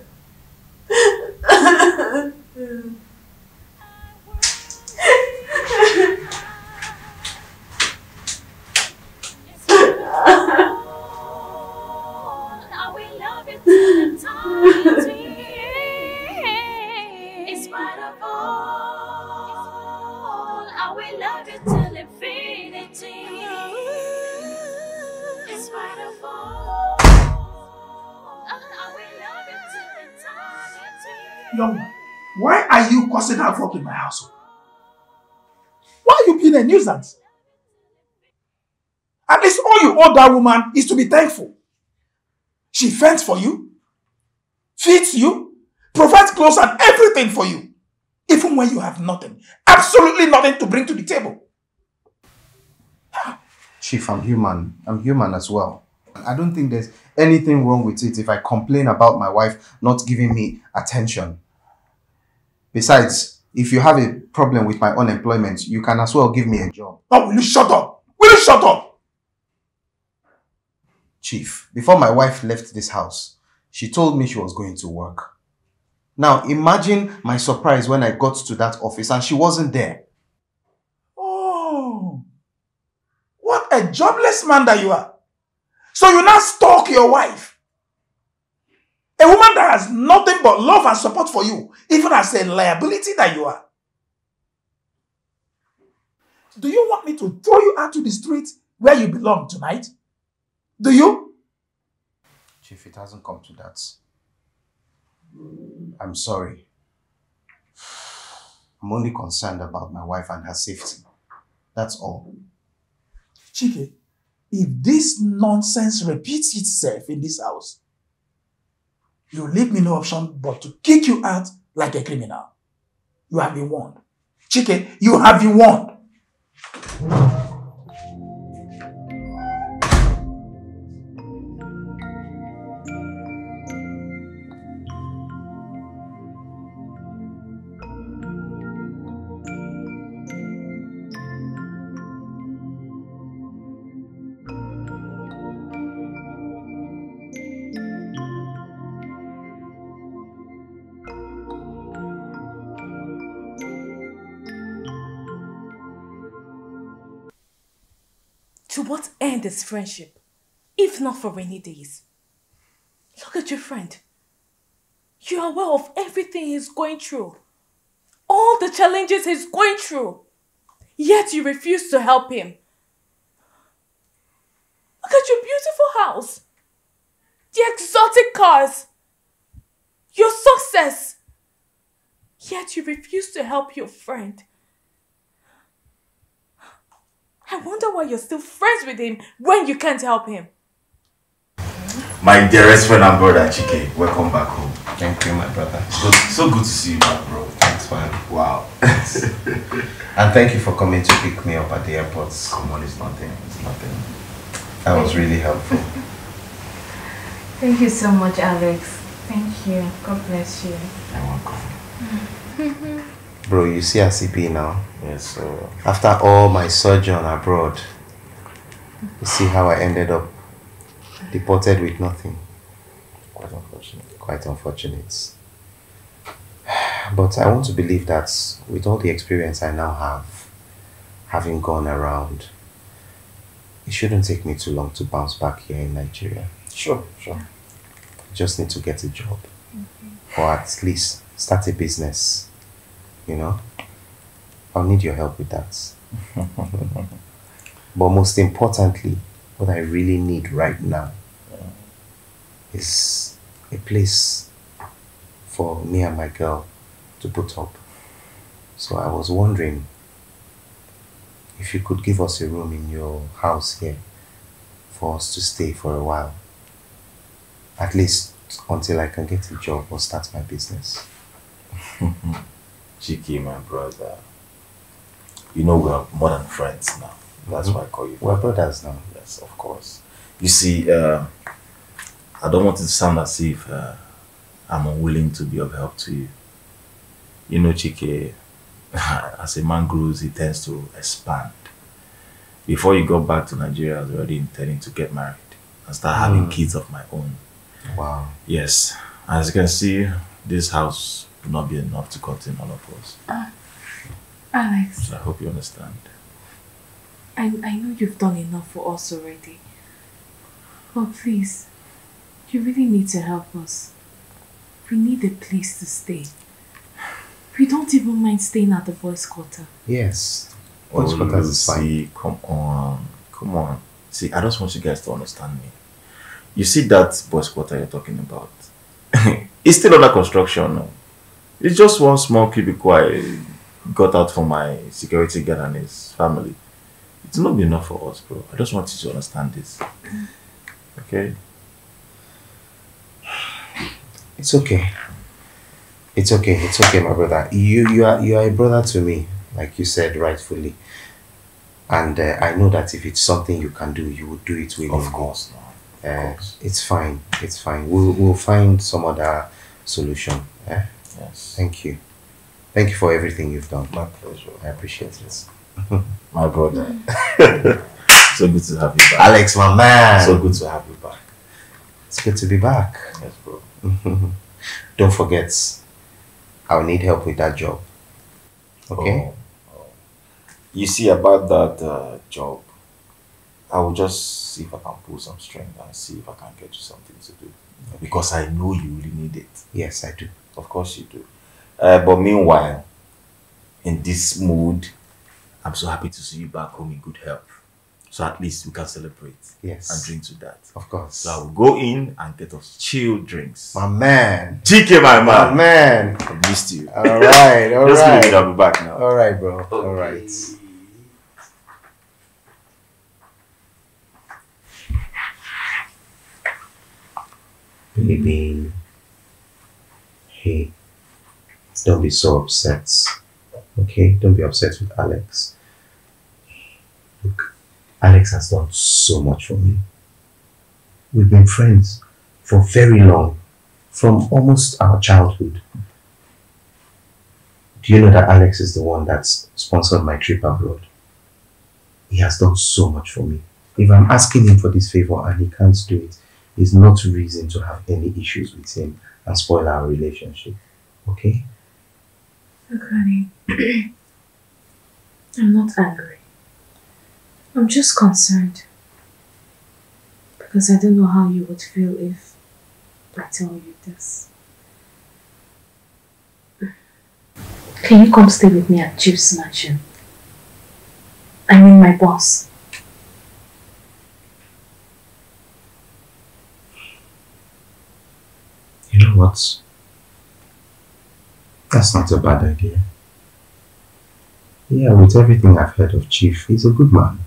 Nuisance? At least all you owe that woman is to be thankful. She fends for you, feeds you, provides clothes and everything for you, even when you have nothing, absolutely nothing to bring to the table. Chief, I'm human. I'm human as well. I don't think there's anything wrong with it if I complain about my wife not giving me attention. Besides, if you have a problem with my unemployment, you can as well give me a job. Oh, will you shut up? Will you shut up? Chief, before my wife left this house, she told me she was going to work. Now, imagine my surprise when I got to that office and she wasn't there. Oh, what a jobless man that you are. So you now stalk your wife. A woman that has nothing but love and support for you, even as a liability that you are. Do you want me to throw you out to the street where you belong tonight? Do you? Chief, it hasn't come to that. I'm sorry. I'm only concerned about my wife and her safety. That's all. Chike, if this nonsense repeats itself in this house, you leave me no option but to kick you out like a criminal. You have been warned. Chike, you have been warned. Friendship, if not for rainy days? Look at your friend. You are aware of everything he's going through, all the challenges he's going through, yet you refuse to help him. Look at your beautiful house, the exotic cars, your success, yet you refuse to help your friend. I wonder why you're still friends with him when you can't help him. My dearest friend and brother, Chike, welcome back home. Thank you, my brother. So, so good to see you back, bro. Thanks, man. Wow. <laughs> And thank you for coming to pick me up at the airport. Come on, it's nothing. It's nothing. That was really helpful. <laughs> Thank you so much, Alex. Thank you. God bless you. You're welcome. Bro, you see RCP now? Yes, so After all my sojourn abroad, you see how I ended up deported with nothing. quite unfortunate. Quite unfortunate. <sighs> But I want to believe that with all the experience I now have, having gone around, it shouldn't take me too long to bounce back here in Nigeria. Sure, sure. Just need to get a job. Or at least start a business. You know? I'll need your help with that. <laughs> but most importantly, what I really need right now is a place for me and my girl to put up. So I was wondering if you could give us a room in your house here for us to stay for a while. At least until I can get a job or start my business. <laughs> Chike, my brother. You know we're more than friends now. That's why I call you. We're brothers now. Yes, of course. You see, uh, I don't want it to sound as if uh, I'm unwilling to be of help to you. You know, Chike, <laughs> as a man grows, he tends to expand. Before you got back to Nigeria, I was already intending to get married and start having Mm. kids of my own. Wow. Yes, as you can see, this house will not be enough to contain all of us. Alex, So I hope you understand. I, I know you've done enough for us already. But please, you really need to help us. We need a place to stay. We don't even mind staying at the boys' quarter. Yes. Oh, boys' Oh, quarters is fine. Lucy, come on, come on. See, I just want you guys to understand me. You see that boys' quarter you're talking about? <laughs> it's still under construction. no? It's just one small cubicle I got out for my security guard and his family. It's not be enough for us, bro. I just want you to understand this. Okay? It's okay. It's okay. It's okay, my brother. You you are you are a brother to me, like you said rightfully. And uh, I know that if it's something you can do, you would do it willingly. Of course, Uh, it's fine. It's fine. We'll we'll find some other solution. eh? Yes. Thank you. Thank you for everything you've done. My pleasure. I appreciate it. <laughs> My brother. <laughs> so good to have you back. Alex, my man. So good to have you back. It's good to be back. Yes, bro. <laughs> Don't forget, I'll need help with that job. Okay? Oh, oh. You see about that uh, job, I will just see if I can pull some strength and see if I can get you something to do. Because I know you really need it. Yes, I do. Of course you do. Uh, but meanwhile, in this mood, I'm so happy to see you back home in good health. So at least we can celebrate Yes. and drink to that. Of course. So I will go in and get us chill drinks. My man. GK, my man. My man. I missed you. All right, <laughs> all Just right. leave it, I'll be back now. All right, bro. All right. Baby. Hey, don't be so upset. Okay? Don't be upset with Alex. Look, Alex has done so much for me. We've been friends for very long, from almost our childhood. Do you know that Alex is the one that's sponsored my trip abroad? He has done so much for me. If I'm asking him for this favor and he can't do it, it's not reason to have any issues with him and spoil our relationship. Okay? Look, honey, <clears throat> I'm not angry. I'm just concerned. Because I don't know how you would feel if I tell you this. Can you come stay with me at Chief's mansion? I mean my boss. You know what? That's not a bad idea. Yeah, with everything I've heard of Chief, he's a good man.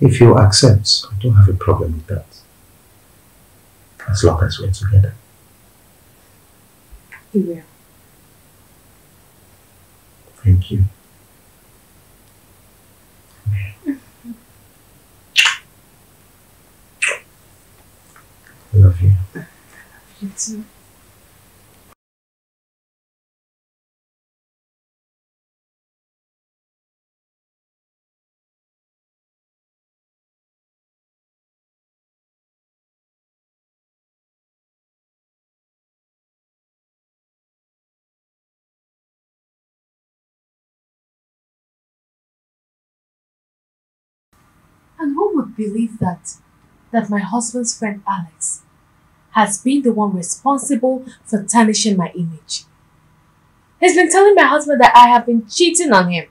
If he'll accept, I don't have a problem with that. As long as we're together. He will. Thank you. I <laughs> love you. Love You too. Believe that that my husband's friend Alex has been the one responsible for tarnishing my image? He's been telling my husband that I have been cheating on him,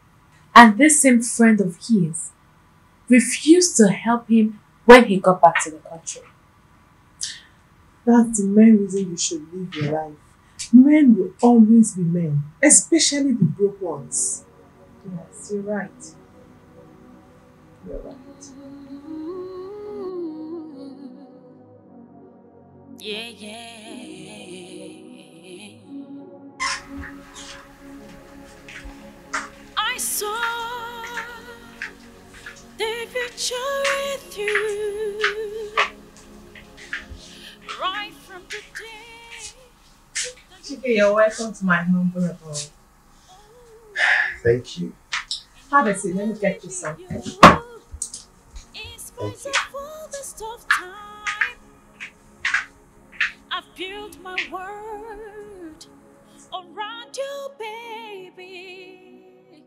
and this same friend of his refused to help him when he got back to the country. That's the main reason you should live your life. Men will always be men, especially the broke ones. Yes, you're right. You're right. Yeah, yeah. I saw the future with you right from the day. Chike, you're welcome to my humble abode. Thank you. Have a seat, let me get you something. In spite I've built my world around you, baby.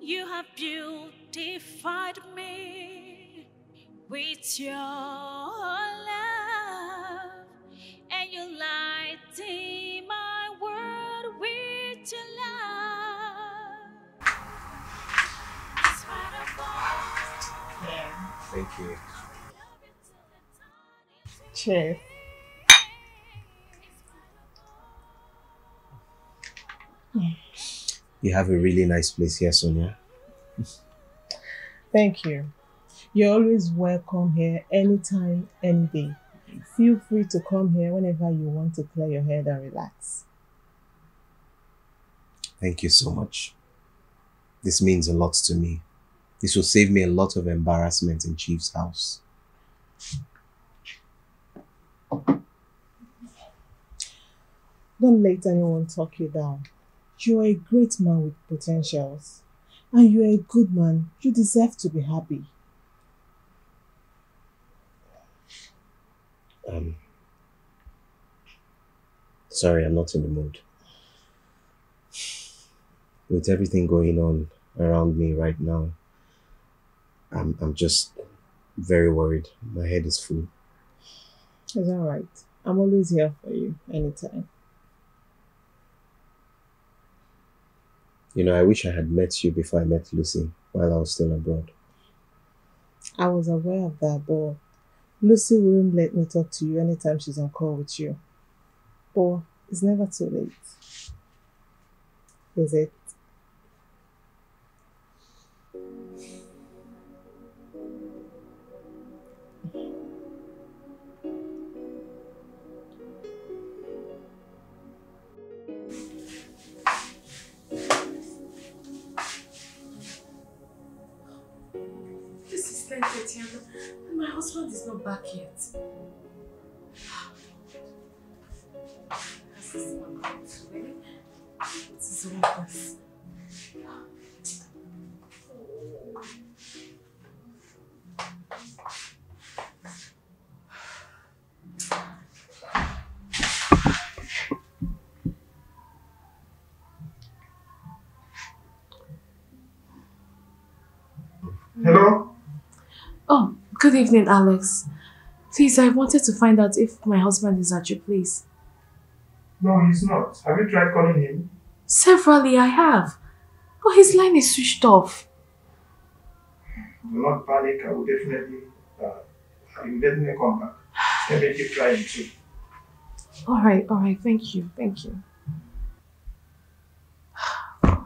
You have beautified me with your love, and you lighting my world with your love. In spite of all Thank you. Cheers. You have a really nice place here, Sonia. Thank you. You're always welcome here anytime, any day. Feel free to come here whenever you want to clear your head and relax. Thank you so much. This means a lot to me. This will save me a lot of embarrassment in Chief's house. Don't let anyone talk you down. You are a great man with potentials. And you are a good man. You deserve to be happy. Um, sorry, I'm not in the mood. With everything going on around me right now, I'm, I'm just very worried. My head is full. It's alright. I'm always here for you anytime. You know, I wish I had met you before I met Lucy while I was still abroad. I was aware of that, but Lucy wouldn't let me talk to you anytime she's on call with you. But it's never too late. Is it? Is 10:30 and my husband is not back yet. This one is this? Hello? Good evening, Alex. Please, I wanted to find out if my husband is at your place. No, he's not. Have you tried calling him? Severally, I have. But his line is switched off. Do not panic. I will definitely, uh, I will definitely come back. Let me keep trying too. Alright, alright, thank you, thank you. <sighs>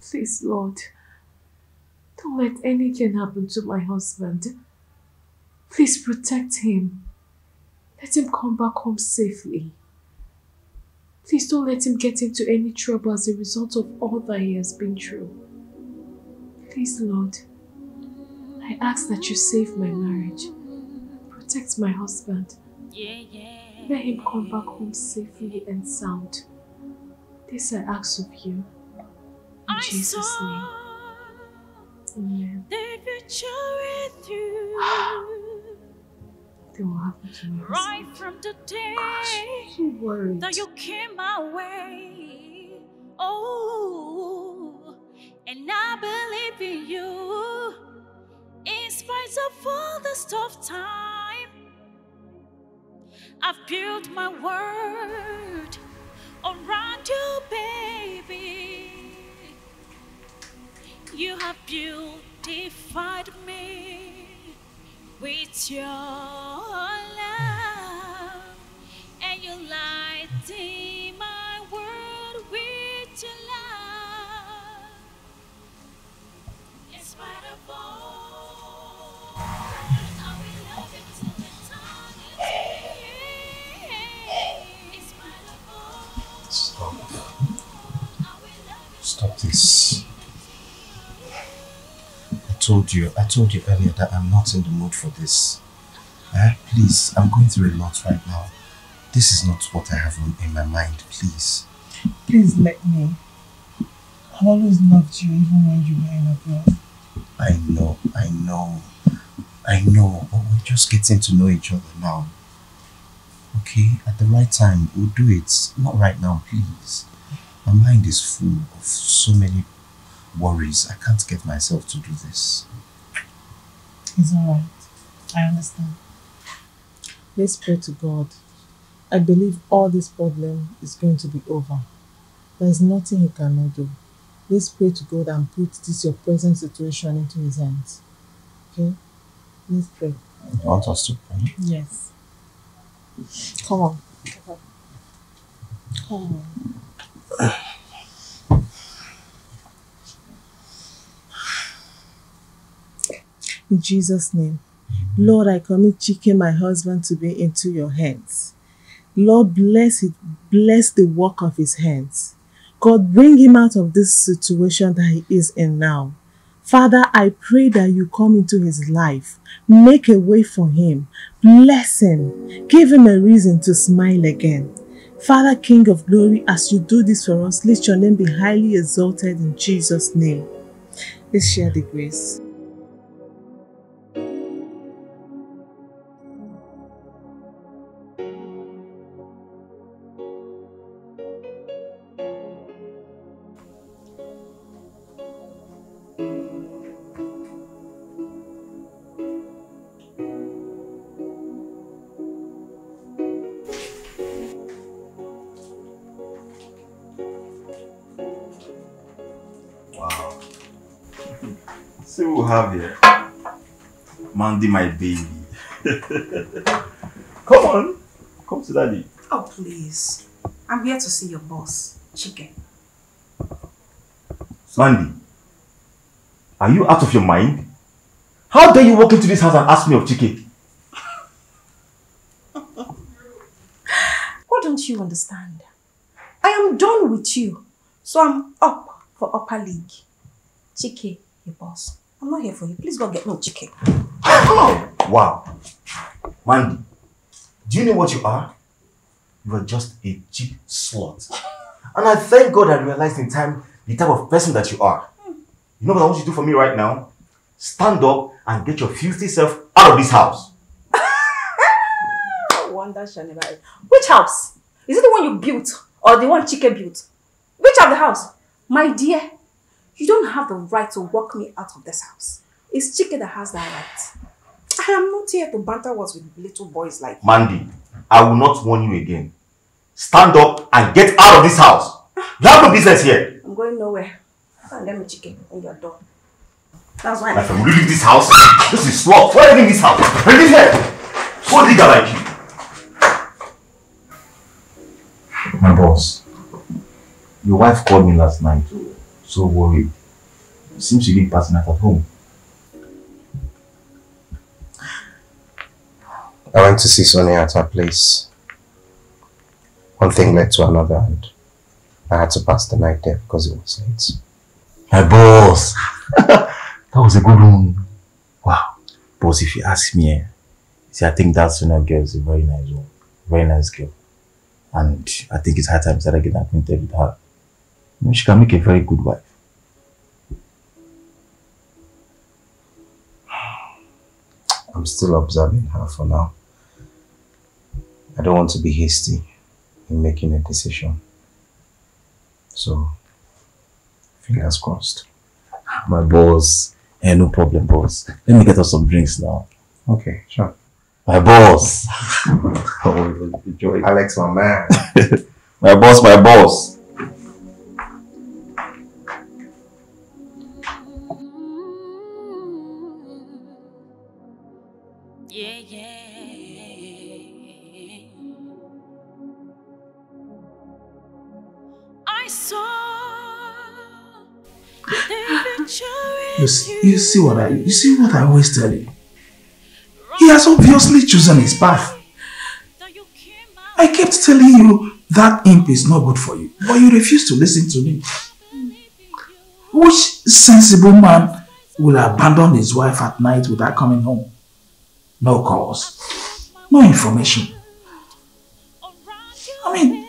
Please, Lord, don't let anything happen to my husband. Please protect him. Let him come back home safely. Please don't let him get into any trouble as a result of all that he has been through. Please, Lord, I ask that you save my marriage. Protect my husband. Let him come back home safely and sound. This I ask of you. In Jesus' name. Right from the day worried. that you came my way. Oh, and I believe in you. In spite of all the tough time, I've built my world around you, baby. You have beautified me with your love, and you lighting my world with your love. In spite of all, I will love you till eternity. In spite of all, Stop. Stop this. I told you, I told you earlier that I'm not in the mood for this. Eh? Please, I'm going through a lot right now. This is not what I have in- my mind, please. Please let me. I've always loved you even when you were in a abroad. I know, I know, I know, but we're just getting to know each other now. Okay, at the right time, we'll do it. Not right now, please. My mind is full of so many worries. I can't get myself to do this. It's alright. I understand. Let's pray to God. I believe all this problem is going to be over. There is nothing He cannot do. Let's pray to God and put this your present situation into His hands. Okay? Let's pray. You want us to pray? Yes. Come on. Oh. <sighs> In Jesus' name, Lord, I commit Chike, my husband, to be into your hands. Lord, bless it, bless the work of his hands. God, bring him out of this situation that he is in now. Father, I pray that you come into his life, make a way for him, bless him, give him a reason to smile again. Father, King of glory, as you do this for us, let your name be highly exalted in Jesus' name. Let's share the grace. Have here. Mandy, my baby. <laughs> Come on. Come to daddy. Oh, please. I'm here to see your boss, Chike. Mandy, are you out of your mind? How dare you walk into this house and ask me of Chike? <laughs> What don't you understand? I am done with you. So I'm up for upper league. Chike, your boss. I'm not here for you. Please go get no Chike. Wow. Mandy, do you know what you are? You are just a cheap slut. And I thank God I realized in time the type of person that you are. You know what I want you to do for me right now? Stand up and get your filthy self out of this house. <laughs> Wonder Shaneba. Which house? Is it the one you built or the one Chike built? Which of the house? My dear, you don't have the right to walk me out of this house. It's Chike that has that right. I am not here to banter words with little boys like. Mandy, I will not warn you again. Stand up and get out of this house. You have no business here. I'm going nowhere. Go and get me chicken when you're done. That's why My friend, will you leave this house? This is slut. Why are you leaving this house? Hey, leave here. What nigga like you? My boss, your wife called me last night, so worried. Seems you didn't pass night at home. I went to see Sonia at her place. One thing led to another and I had to pass the night there because it was late. My boss! <laughs> that was a good one. Wow. Boss, if you ask me, eh, see, I think that Sonia girl is a very nice one. Very nice girl. And I think it's high time that I getting acquainted with her. You know, she can make a very good wife. I'm still observing her for now. I don't want to be hasty in making a decision. So, fingers crossed. My boss. Hey, no problem, boss. Let me get us some drinks now. Okay, sure. My boss. <laughs> oh, enjoy. Alex, my man. <laughs> my boss, my boss. You see, you see what I you see what I always tell you. He has obviously chosen his path. I kept telling you that imp is not good for you, but you refuse to listen to me. Which sensible man will abandon his wife at night without coming home? No calls, no information. I mean, <sighs>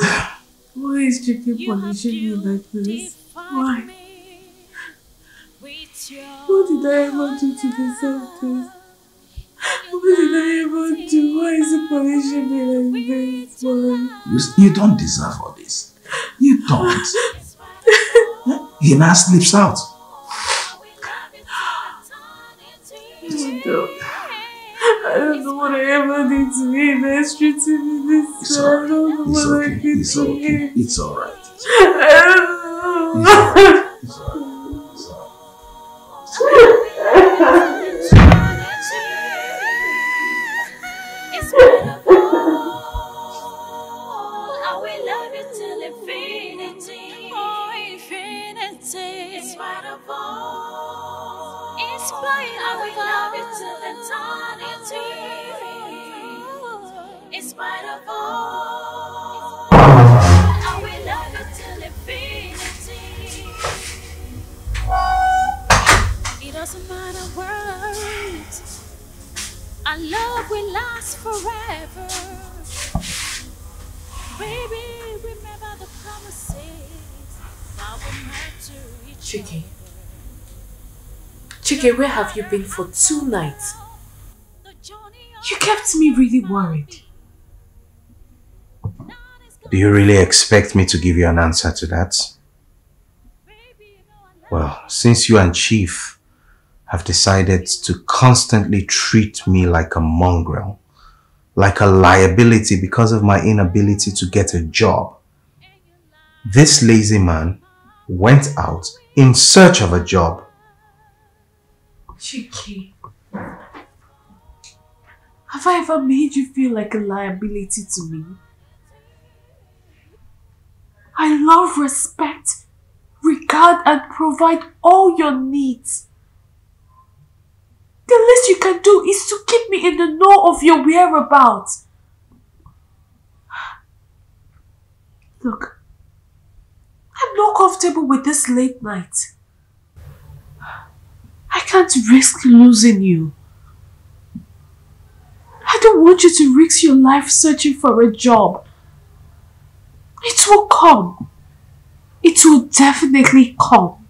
<sighs> Why is Chike punishing me like this? Why? What did I ever do to deserve this? What did I ever do? Why is he punishing me like this? Why? you, you don't deserve all this. You don't. he now sleeps out. I don't, I don't know what I ever did to him. That's treating me this It's. I don't know It's what I okay. did It's to okay. him. It's alright. I don't know. It's alright. Chike, where have you been for two nights? You kept me really worried. Do you really expect me to give you an answer to that? Well, since you and Chief have decided to constantly treat me like a mongrel, like a liability because of my inability to get a job, this lazy man went out in search of a job. Chike. Have I ever made you feel like a liability to me? I love, respect, regard, and provide all your needs. The least you can do is to keep me in the know of your whereabouts. Look, I'm not comfortable with this late night. I can't risk losing you. I don't want you to risk your life searching for a job. It will come. It will definitely come.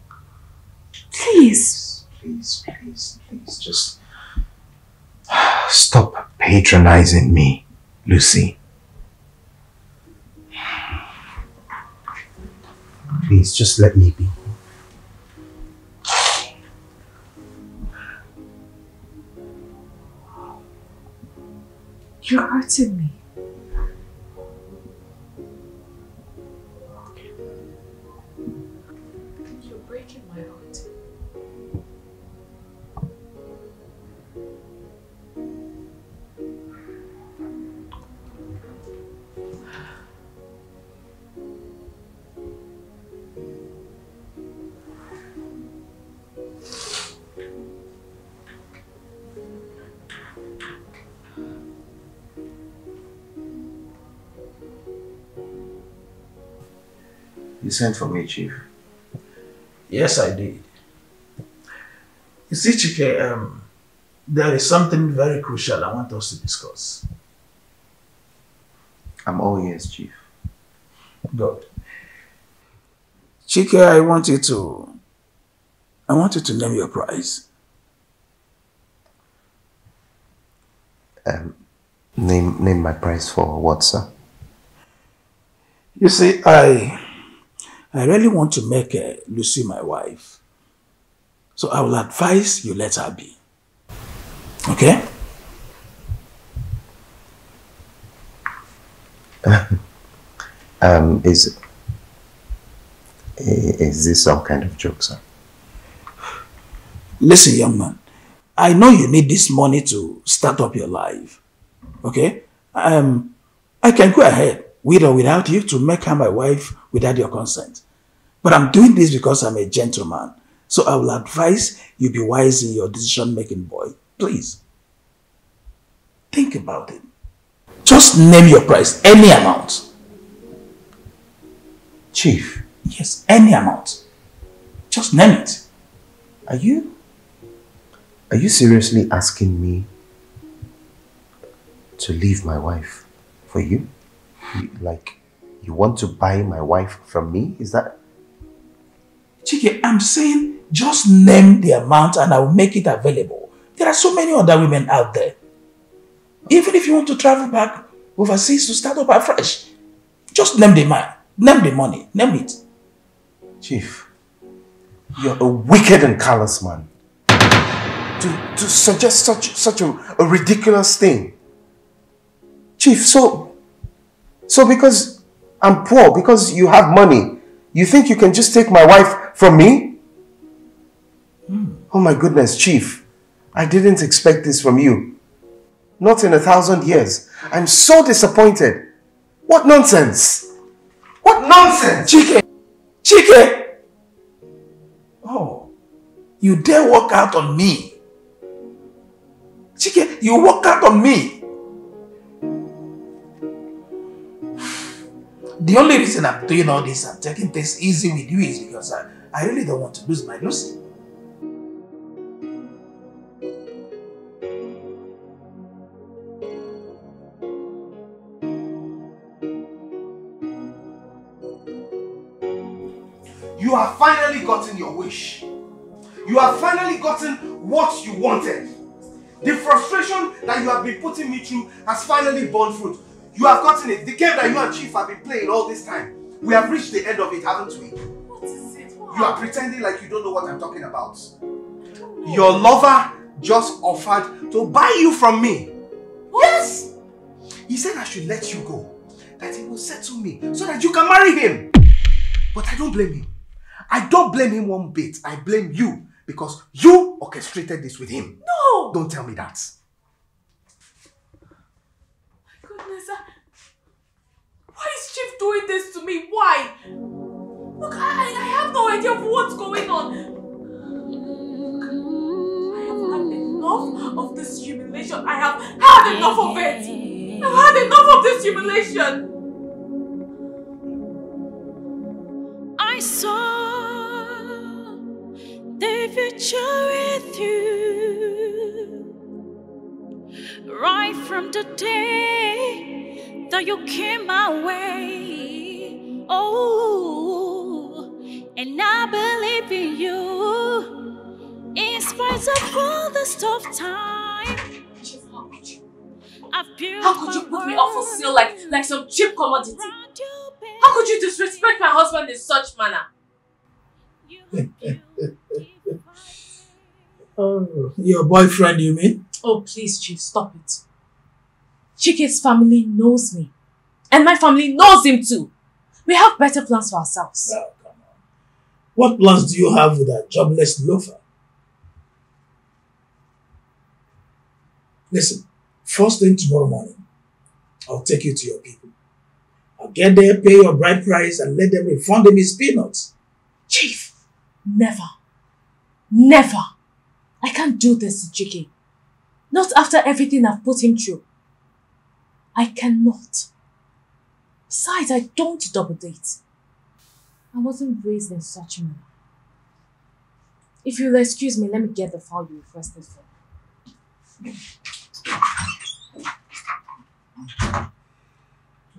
Please. Please, please, please, just stop patronizing me, Lucy. Please, just let me be. You're hurting me. Sent for me, Chief. Yes, I did. You see, Chike, um, there is something very crucial I want us to discuss. I'm all ears, Chief. Good. Chike, I want you to, I want you to name your price. Um, name name my price for what, sir? You see, I, I really want to make uh, Lucy my wife. So I will advise you let her be. Okay? <laughs> um, is is this some kind of joke, sir? Listen, young man. I know you need this money to start up your life. Okay? Um, I can go ahead with or without you to make her my wife without your consent. But I'm doing this because I'm a gentleman. So I will advise you be wise in your decision making, boy. Please. Think about it. Just name your price, any amount. Chief. Yes, any amount. Just name it. Are you are you seriously asking me to leave my wife for you? Like you want to buy my wife from me? Is that Chike, I'm saying just name the amount and I will make it available. There are so many other women out there. Even if you want to travel back overseas to start up afresh, just name the man, name the money, name it. Chief? You're a wicked and callous man. To to suggest such such a, a ridiculous thing. Chief, so so because I'm poor, because you have money, you think you can just take my wife from me? Hmm. Oh my goodness, Chief. I didn't expect this from you. Not in a thousand years. I'm so disappointed. What nonsense! What nonsense! Chike! Chike! Oh, you dare walk out on me Chike, you walk out on me. The only reason I'm doing all this and taking things easy with you is because I, I really don't want to lose my Lucy. You have finally gotten your wish. You have finally gotten what you wanted. The frustration that you have been putting me through has finally borne fruit. You have gotten it. The game that you and Chief have been playing all this time. We have reached the end of it, haven't we? What is it? What You are pretending like you don't know what I'm talking about. Your lover just offered to buy you from me. Yes! He said I should let you go. That he will settle me so that you can marry him. But I don't blame him. I don't blame him one bit. I blame you because you orchestrated this with him. No! Don't tell me that. Goodness, I... why is Chief doing this to me? Why? Look, I, I have no idea of what's going on. I have had enough of this humiliation. I have had enough of it. I've had enough of this humiliation. I saw the future with you right from the day that you came my way. Oh, and I believe in you in spite of all the tough time. I've built How could you put me off for sale like, like some cheap commodity? How could you disrespect my husband in such manner? <laughs> Oh, your boyfriend, you mean? Oh, please, Chief, stop it. Chike's family knows me. And my family knows him too. We have better plans for ourselves. What plans do you have with that jobless loafer? Listen, first thing tomorrow morning, I'll take you to your people. I'll get there, pay your bride price, and let them refund him his peanuts. Chief, never. Never. I can't do this to Chike. Not after everything I've put him through. I cannot. Besides, I don't double date. I wasn't raised in such a manner. If you'll excuse me, let me get the file you requested for.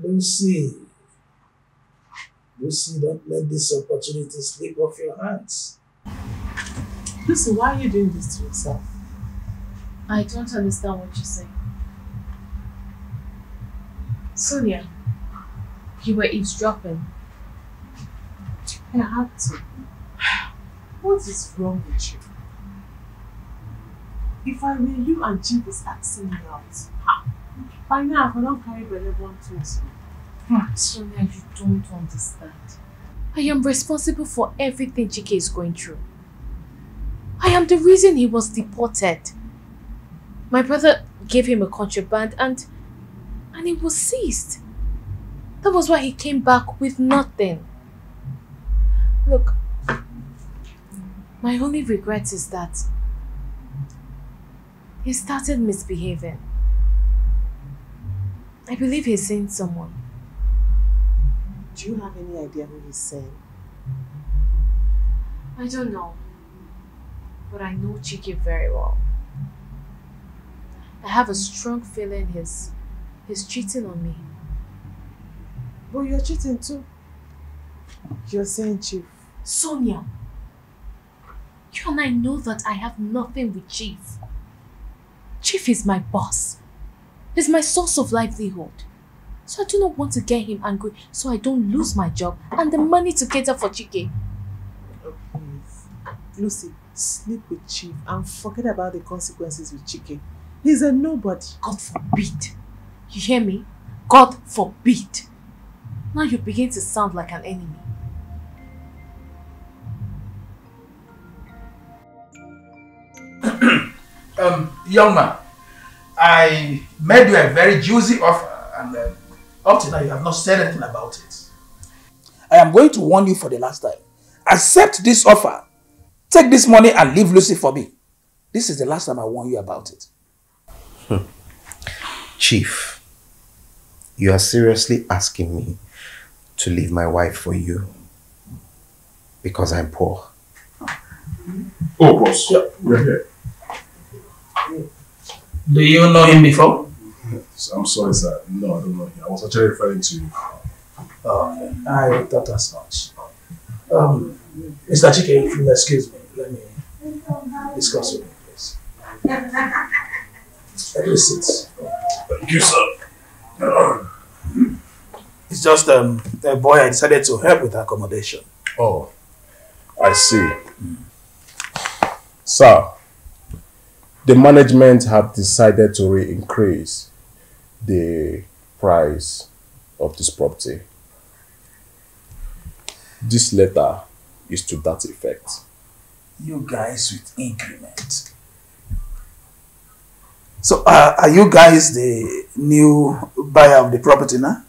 Lucy, Lucy, don't let this opportunity slip off your hands. Lucy, why are you doing this to yourself? I don't understand what you're saying. Sonia, you were eavesdropping. I had to. What is wrong with you? If I were you and Chief is asking me out, by now I don't carry relevant tools. Hmm. Sonia, you don't understand. I am responsible for everything Chike is going through. I am the reason he was deported. My brother gave him a contraband and and it was seized. That was why he came back with nothing. Look, my only regret is that he started misbehaving. I believe he's seeing someone. Do you have any idea who he's saying? I don't know. But I know Chike very well. I have a strong feeling he's, he's cheating on me. But you're cheating too. You're saying Chief. Sonia, you and I know that I have nothing with Chief. Chief is my boss. He's my source of livelihood. So I do not want to get him angry so I don't lose my job and the money to cater for Chike. Oh, please. Lucy, sleep with Chief and forget about the consequences with Chike. He's a nobody. God forbid. You hear me? God forbid. Now you begin to sound like an enemy. <clears throat> um, young man, I made you a very juicy offer, and uh, up to now you have not said anything about it. I am going to warn you for the last time. Accept this offer. Take this money and leave Lucy for me. This is the last time I warn you about it. <laughs> Chief, you are seriously asking me to leave my wife for you because I'm poor. Oh, boss. Yeah, we're here. Do you know him before? I'm sorry, sir. No, I don't know him. I was actually referring to you. Oh, okay. I thought as much. Um, Mr. Chike, if you'll excuse me, let me discuss with you, please. <laughs> Please sit. Thank you, sir. <clears throat> It's just um, a boy I decided to help with accommodation. Oh, I see. Sir, the management have decided to re-increase the price of this property. This letter is to that effect. You guys with increment. So, uh, are you guys the new buyer of the property now?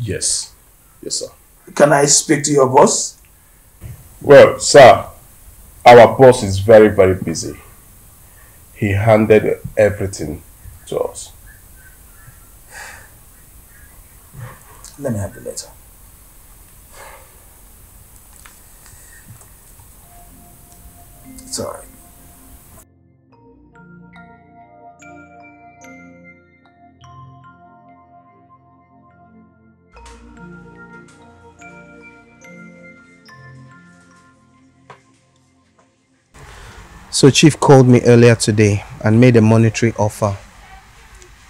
Yes. Yes, sir. Can I speak to your boss? Well, sir, our boss is very, very busy. He handed everything to us. Let me have the letter. It's alright. So Chief called me earlier today and made a monetary offer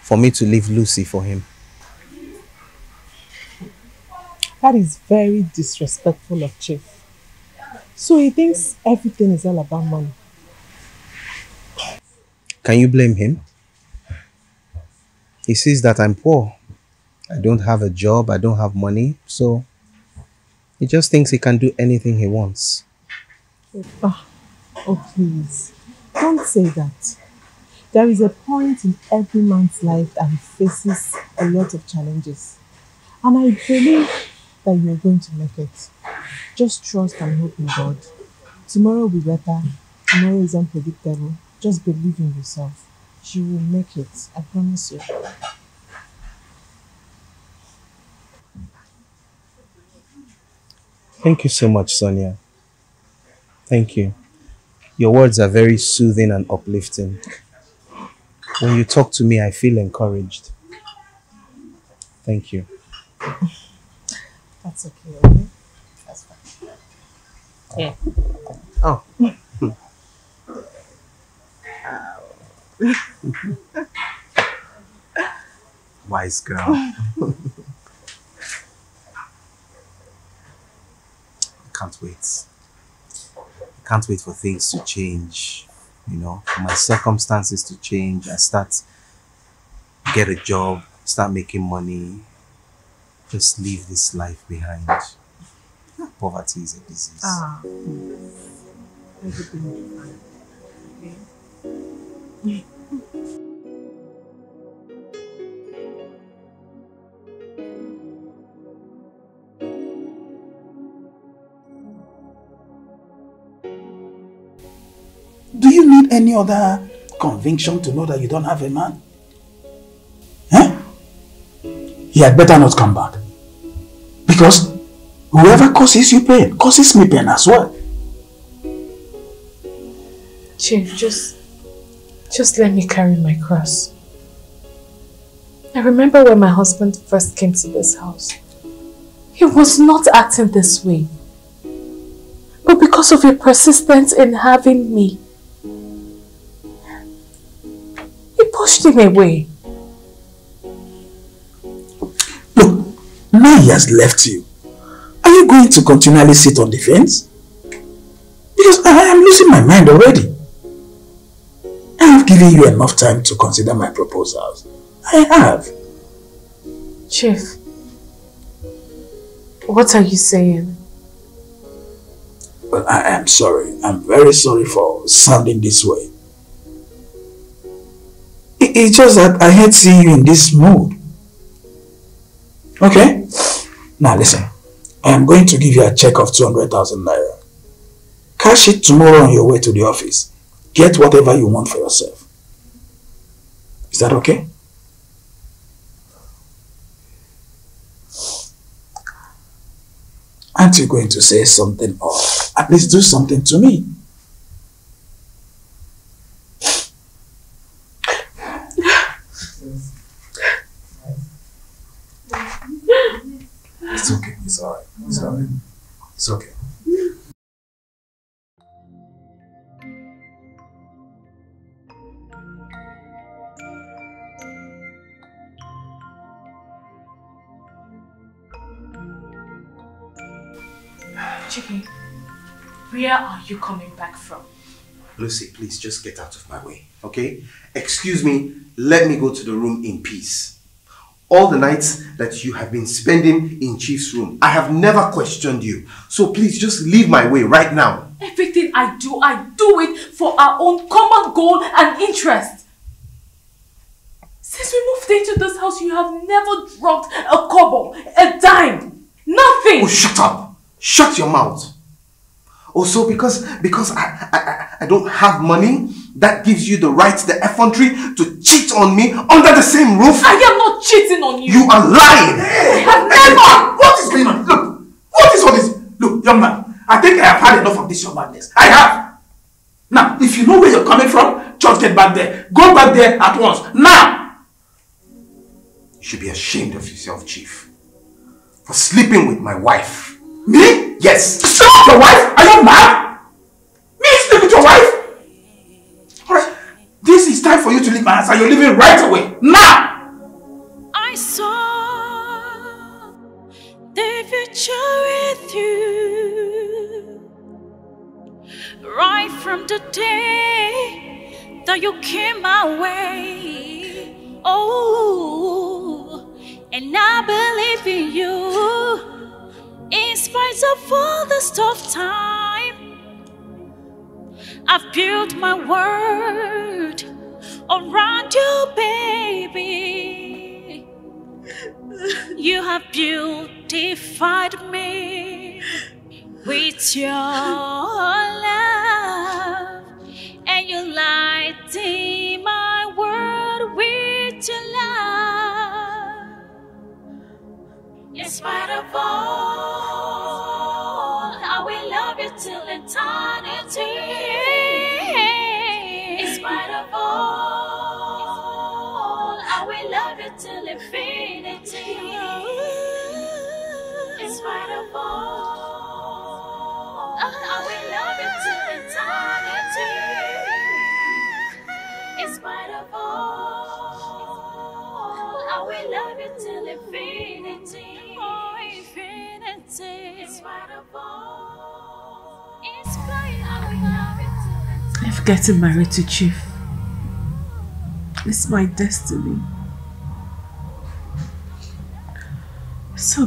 for me to leave Lucy for him. That is very disrespectful of Chief. So he thinks everything is all about money. Can you blame him? He sees that I'm poor. I don't have a job, I don't have money, so he just thinks he can do anything he wants. Oh, oh please, don't say that. There is a point in every man's life that he faces a lot of challenges. And I believe that you're going to make it. Just trust and hope in God. Tomorrow will be better. Tomorrow is unpredictable. Just believe in yourself. You will make it. I promise you. Thank you so much, Sonia. Thank you. Your words are very soothing and uplifting. When you talk to me, I feel encouraged. Thank you. That's okay, okay? That's fine. Yeah. Oh. <laughs> Wise girl. <laughs> can't wait. Can't wait for things to change, you know, for my circumstances to change. I start get a job, start making money, just leave this life behind. Poverty is a disease. Ah. <laughs> any other conviction to know that you don't have a man? Eh? He had better not come back. Because whoever causes you pain causes me pain as well. Chief, just, just let me carry my cross. I remember when my husband first came to this house. He was not acting this way. But because of your persistence in having me, he pushed him away. Look, now he has left you. Are you going to continually sit on the fence? Because I am losing my mind already. I have given you enough time to consider my proposals. I have. Chief, what are you saying? Well, I am sorry. I'm very sorry for sounding this way. It- It's just that I hate seeing you in this mood. Okay? Now listen. I am going to give you a check of 200,000 naira. Cash it tomorrow on your way to the office. Get whatever you want for yourself. Is that okay? Aren't you going to say something or at least do something to me? Just get out of my way, okay? Excuse me, let me go to the room in peace. All the nights that you have been spending in Chief's room, I have never questioned you. So please just leave my way right now. Everything I do, I do it for our own common goal and interest. Since we moved into this house, you have never dropped a kobo, a dime, nothing. Oh, shut up! Shut your mouth. Oh, also, because because I, I, I- don't have money, that gives you the right, the effrontery to cheat on me under the same roof? I am not cheating on you. You are lying! I have never. What is going on? Look, what is all this? Look, young man, I think I have had enough of this your madness. I have. Now, if you know where you're coming from, just get back there. Go back there at once. Now! You should be ashamed of yourself, Chief. For sleeping with my wife. Me? Yes. Your wife? Are you mad? Your wife? Alright, this is time for you to leave my house and you're leaving right away. Now! I saw the future with you right from the day that you came my way. Oh, and I believe in you in spite of all this tough time. I've built my world around you, baby. You have beautified me with your love, and you lighten my world with your love. In spite of all, I will love you till eternity. Infinity. In spite of all, I will love you till eternity. In spite of all, I will love you till infinity. Infinity. In spite of all, in spite of all, If getting married to Chief It's my destiny, so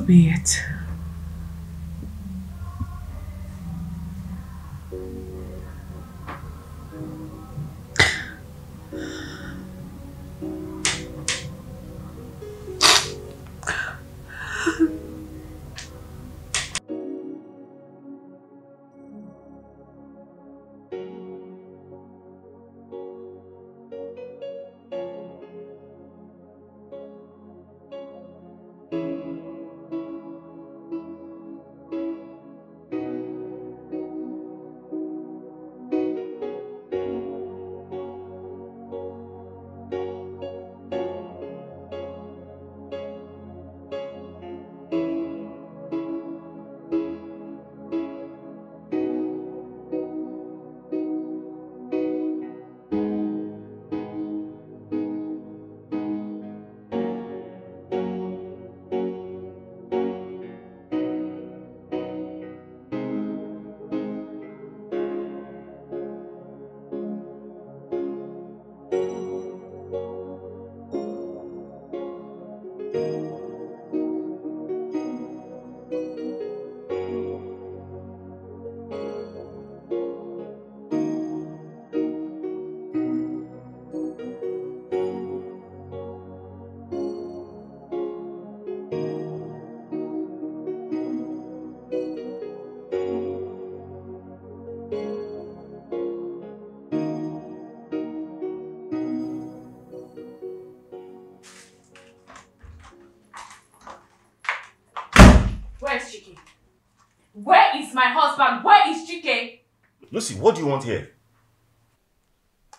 Lucy, what do you want here?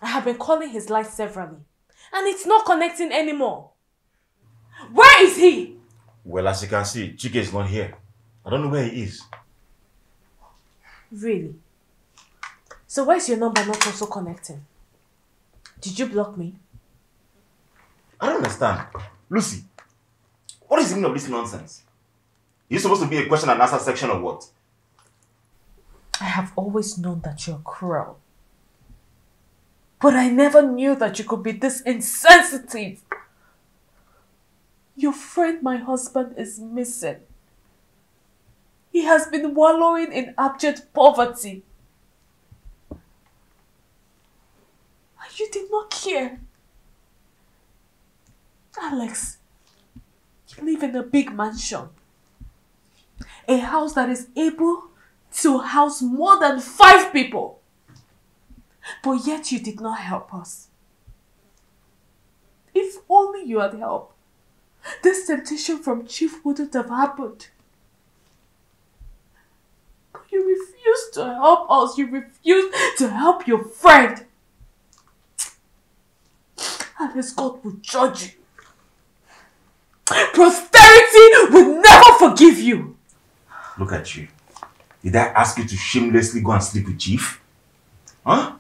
I have been calling his line severally. And it's not connecting anymore. Where is he? Well, as you can see, Chike is not here. I don't know where he is. Really? So why is your number not also connecting? Did you block me? I don't understand. Lucy, what is the meaning of this nonsense? Is supposed to be a question and answer section or what? I have always known that you're cruel. But I never knew that you could be this insensitive. Your friend, my husband, is missing. He has been wallowing in abject poverty. And you did not care. Alex, you live in a big mansion. A house that is able to house more than five people. But yet you did not help us. If only you had helped, this temptation from Chief wouldn't have happened. But you refused to help us. You refused to help your friend. Unless God will judge you. Posterity will never forgive you. Look at you. Did I ask you to shamelessly go and sleep with Chief? Huh?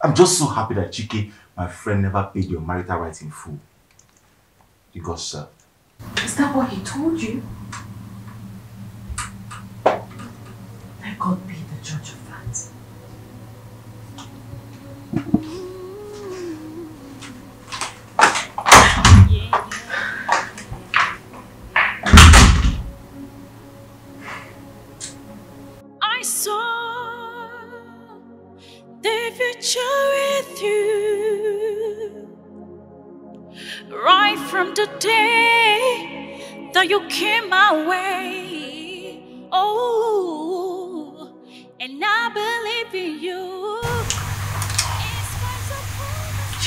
I'm just so happy that Chike, my friend, never paid your marital rights in full. Because, sir. Is that what he told you?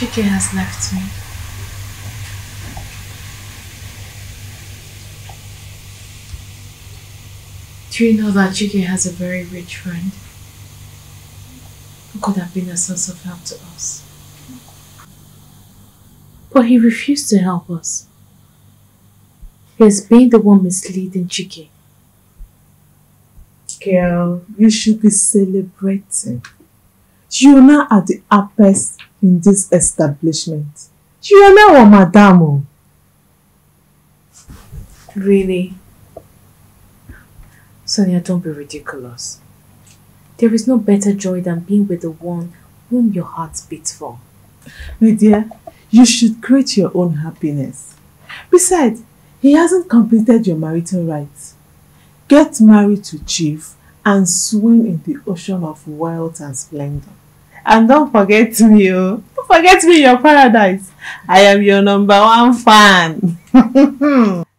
Chike has left me. Do you know that Chike has a very rich friend who could have been a source of help to us? But he refused to help us. He has been the one misleading Chike. Girl, you should be celebrating. You are now at the apex in this establishment. You are now a madam. oh. Really? Sonia, don't be ridiculous. There is no better joy than being with the one whom your heart beats for. My dear, you should create your own happiness. Besides, he hasn't completed your marital rights. Get married to Chief and swim in the ocean of wealth and splendor. And don't forget me, oh. Don't forget me your paradise. I am your number one fan. <laughs>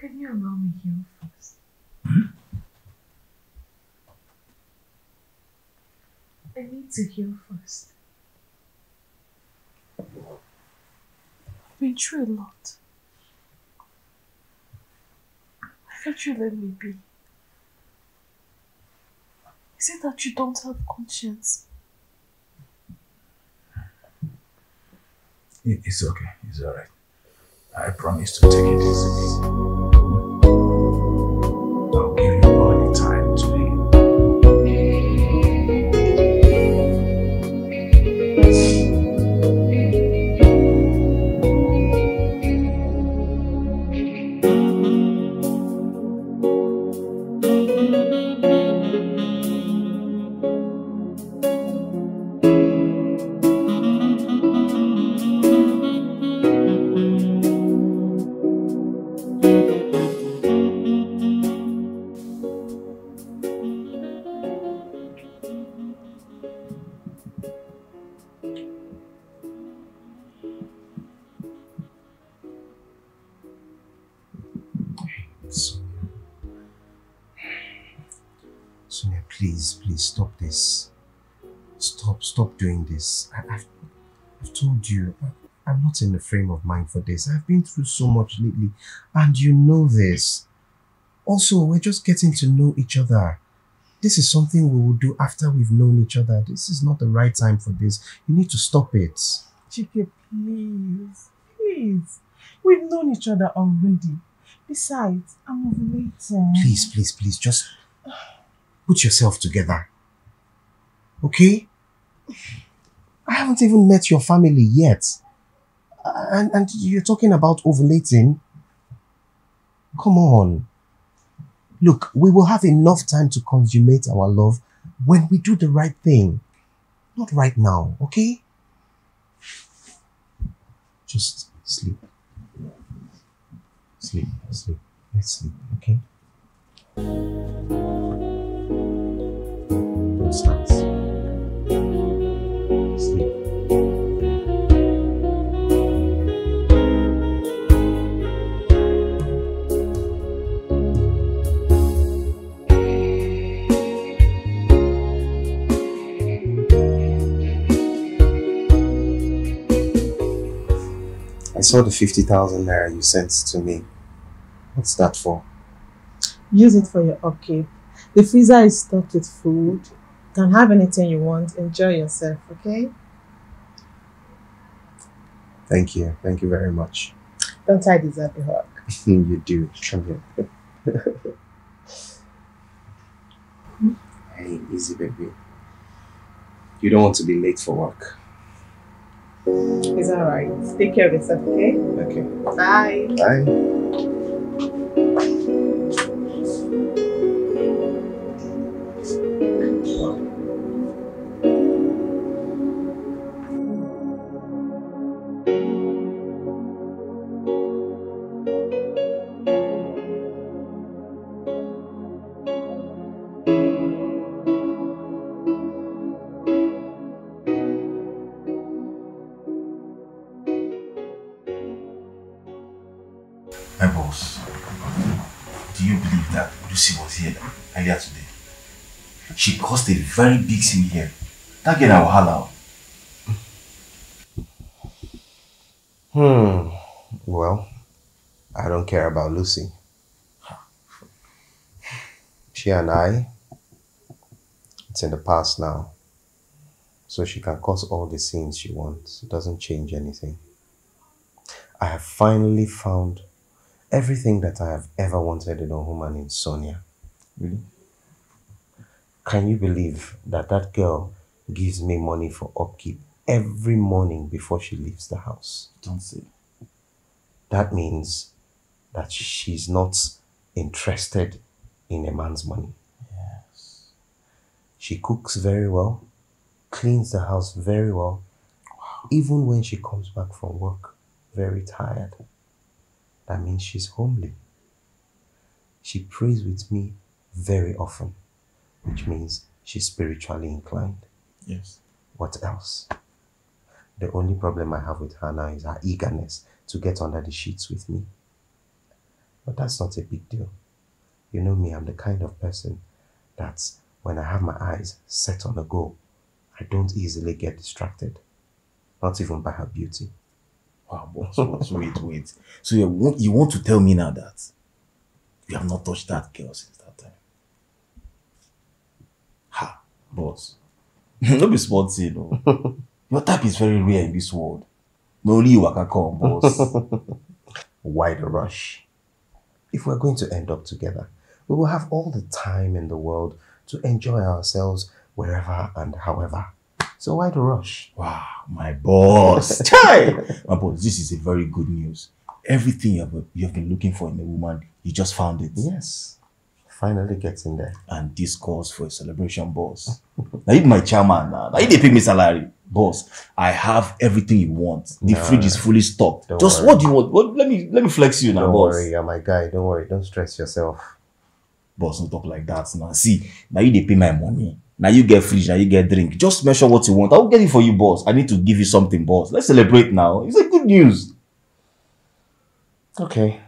Can you allow me here first? I need to heal first. I've been through a lot. Why can't you let me be? Is it that you don't have conscience? It's okay. It's alright. I promise to take it easy. Doing this. I, I've, I've told you, I'm not in the frame of mind for this. I've been through so much lately, and you know this. Also, we're just getting to know each other. This is something we will do after we've known each other. This is not the right time for this. You need to stop it. Chike, please, please. We've known each other already. Besides, I'm ovulating. Please, please, please, just <sighs> put yourself together. Okay? I haven't even met your family yet. And, and you're talking about ovulating? Come on. Look, we will have enough time to consummate our love when we do the right thing. Not right now, okay? Just sleep. Sleep, sleep. Let's sleep, okay? Don't. I saw the 50,000 naira you sent to me. What's that for? Use it for your upkeep. The freezer is stocked with food. You can have anything you want. Enjoy yourself, okay? Thank you. Thank you very much. Don't I deserve a hug? you do. Come here. <laughs> hey, easy, baby. You don't want to be late for work. It's alright. Take care of yourself, okay? Okay. Bye. Bye. Very big scene here. That girl na wahala. Hmm. Well, I don't care about Lucy. She and I, it's in the past now. So she can cause all the scenes she wants. It doesn't change anything. I have finally found everything that I have ever wanted in a woman in Sonia. Really? Can you believe that that girl gives me money for upkeep every morning before she leaves the house? Don't say. That means that she's not interested in a man's money. Yes. She cooks very well, cleans the house very well, even when she comes back from work very tired. That means she's homely. She prays with me very often, which means she's spiritually inclined. Yes. What else? The only problem I have with her now is her eagerness to get under the sheets with me. But that's not a big deal. You know me, I'm the kind of person that when I have my eyes set on a goal, I don't easily get distracted. Not even by her beauty. Wow, boss, boss, wait, wait. So you want, you want to tell me now that you have not touched that girl since that? Ha, boss. <laughs> no be small thing, no. <laughs> Your type is very rare in this world. No only you can come, boss. Why the rush? If we're going to end up together, we will have all the time in the world to enjoy ourselves wherever and however. So why the rush? Wow, my boss. <laughs> Chai! My boss, this is a very good news. Everything you have, you have been looking for in a woman, you just found it. Yes. Finally gets in there. And this calls for a celebration, boss. now you my chairman uh, now. Now you dey pay me salary. Boss, I have everything you want. The Nah. fridge is fully stocked. Don't Just worry. what do you want? What, let me let me flex you now, boss. Don't worry, you're my guy. Don't worry. Don't stress yourself. Boss, don't talk like that now. See, now you dey pay my money. Now you get fridge, now you get drink. Just mention what you want. I'll get it for you, boss. I need to give you something, boss. Let's celebrate now. It's a good news. Okay.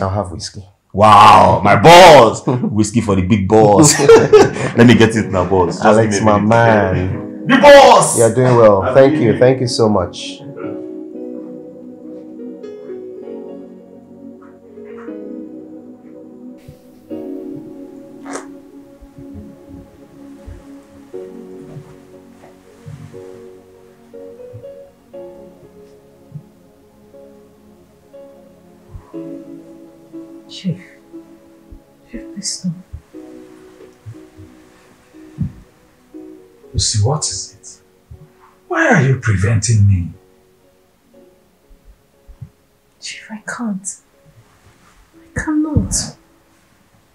I'll have whiskey. Wow, my boss. <laughs> Whiskey for the big boss. <laughs> Let me get it now, boss. Just Alex, give me a my man. The boss! You're doing well. Thank you. Thank you so much. What is it? Why are you preventing me? Chief, I can't. I cannot.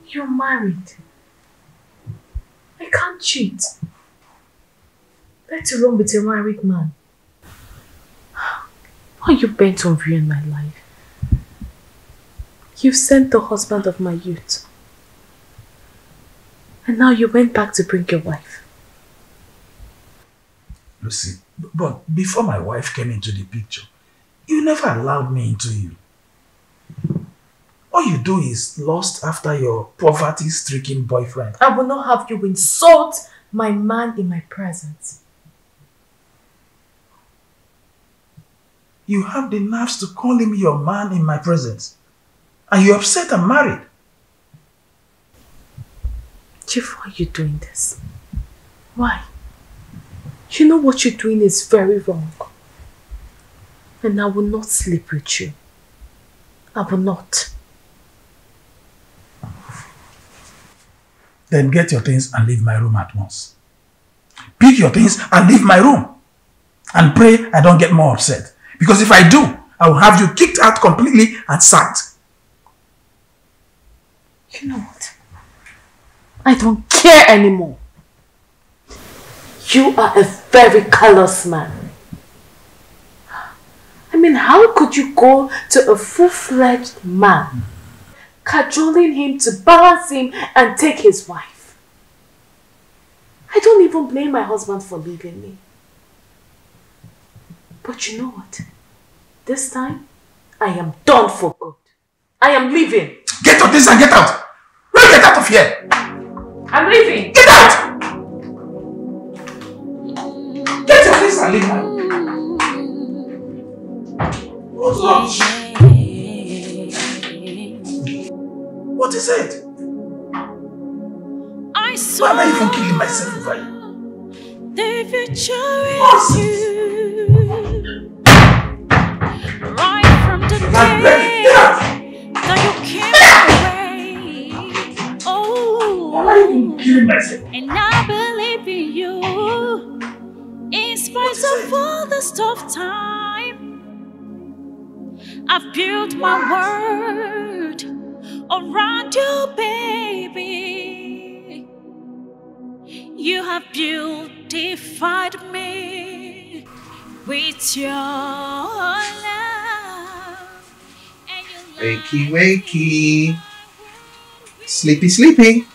You're married. I can't cheat. Let alone with a married man. Why are you bent on ruining my life? You've sent the husband of my youth. And now you went back to bring your wife. Lucy, but before my wife came into the picture, you never allowed me into you. All you do is lust after your poverty-stricken boyfriend. I will not have you insult my man in my presence. You have the nerves to call him your man in my presence. And you're upset I'm married. Chief, why are you doing this? Why? You know what you're doing is very wrong. And I will not sleep with you. I will not. Then get your things and leave my room at once. Pick your things and leave my room. And pray I don't get more upset. Because if I do, I will have you kicked out completely and sacked. You know what? I don't care anymore. You are a very callous man. I mean, how could you go to a full-fledged man, cajoling him to balance him and take his wife? I don't even blame my husband for leaving me. But you know what? This time, I am done for good. I am leaving. Get your things and get out. get out of here! I'm leaving. Get out! Get your things and leave now. What's lunch? What is it? I Why am I even killing myself over you? The future is you. Right from the day that you came away. Oh, killing myself. and I believe in you. Spite of all the tough time, I've built my world around you, baby. You have beautified me with your love. Wakey, wakey. Sleepy, sleepy.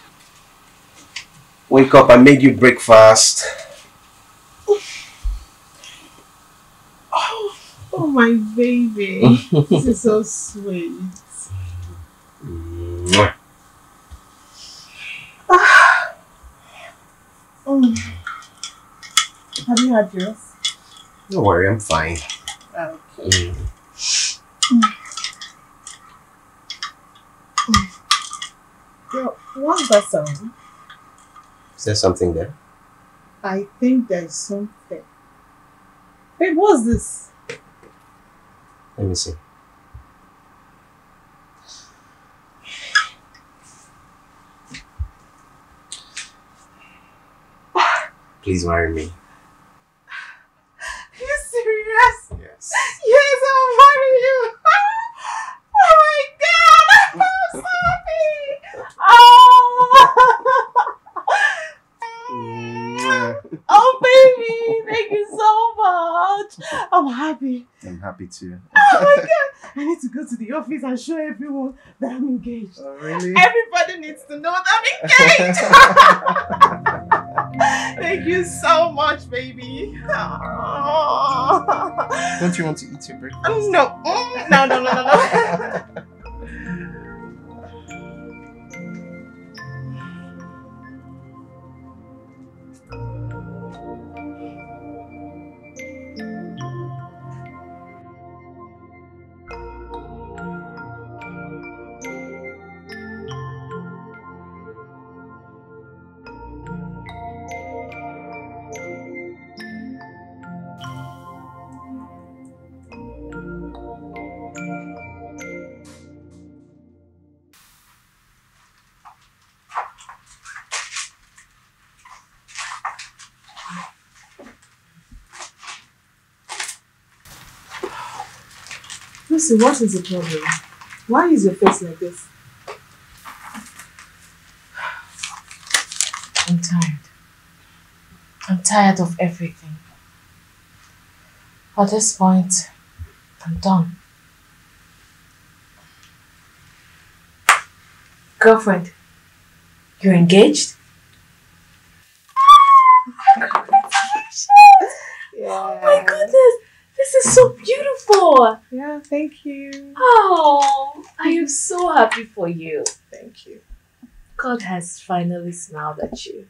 Wake up, I made you breakfast. Oh, oh my baby. <laughs> this is so sweet. Mwah. Ah. <sighs> Mm. Have you had yours? Don't worry, I'm fine. Okay. Mm. Yo, what's that sound? Is there something there? I think there's something. Babe, what's this? Let me see. Please marry me. you serious? Yes. Yes, I'll marry you. Oh my god, I'm so happy. Oh. baby, thank you so much. I'm happy. I'm happy too. Oh my god, I need to go to the office and show everyone that I'm engaged. Oh, really? Everybody needs to know that I'm engaged. <laughs> Thank you so much, baby. Don't you want to eat your breakfast? No, Mm, no, no, no, no, no. <laughs> What is the problem? Why is your face like this? I'm tired. I'm tired of everything. At this point, I'm done. Girlfriend, you're engaged? Oh my goodness, this is so beautiful. Yeah, thank you. Oh, I am so happy for you. Thank you. God has finally smiled at you.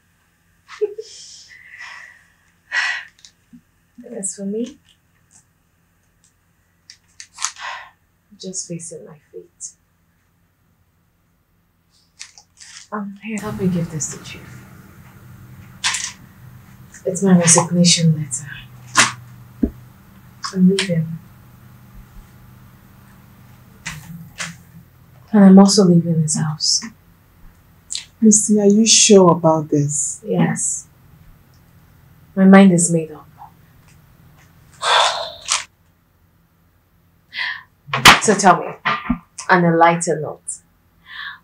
and as for me, I'm just facing my fate. Um, here, help me give this to Chief. It's my resignation letter. I'm leaving. And I'm also leaving this house. Lucy, are you sure about this? Yes. My mind is made up. <sighs> So tell me, on a lighter note,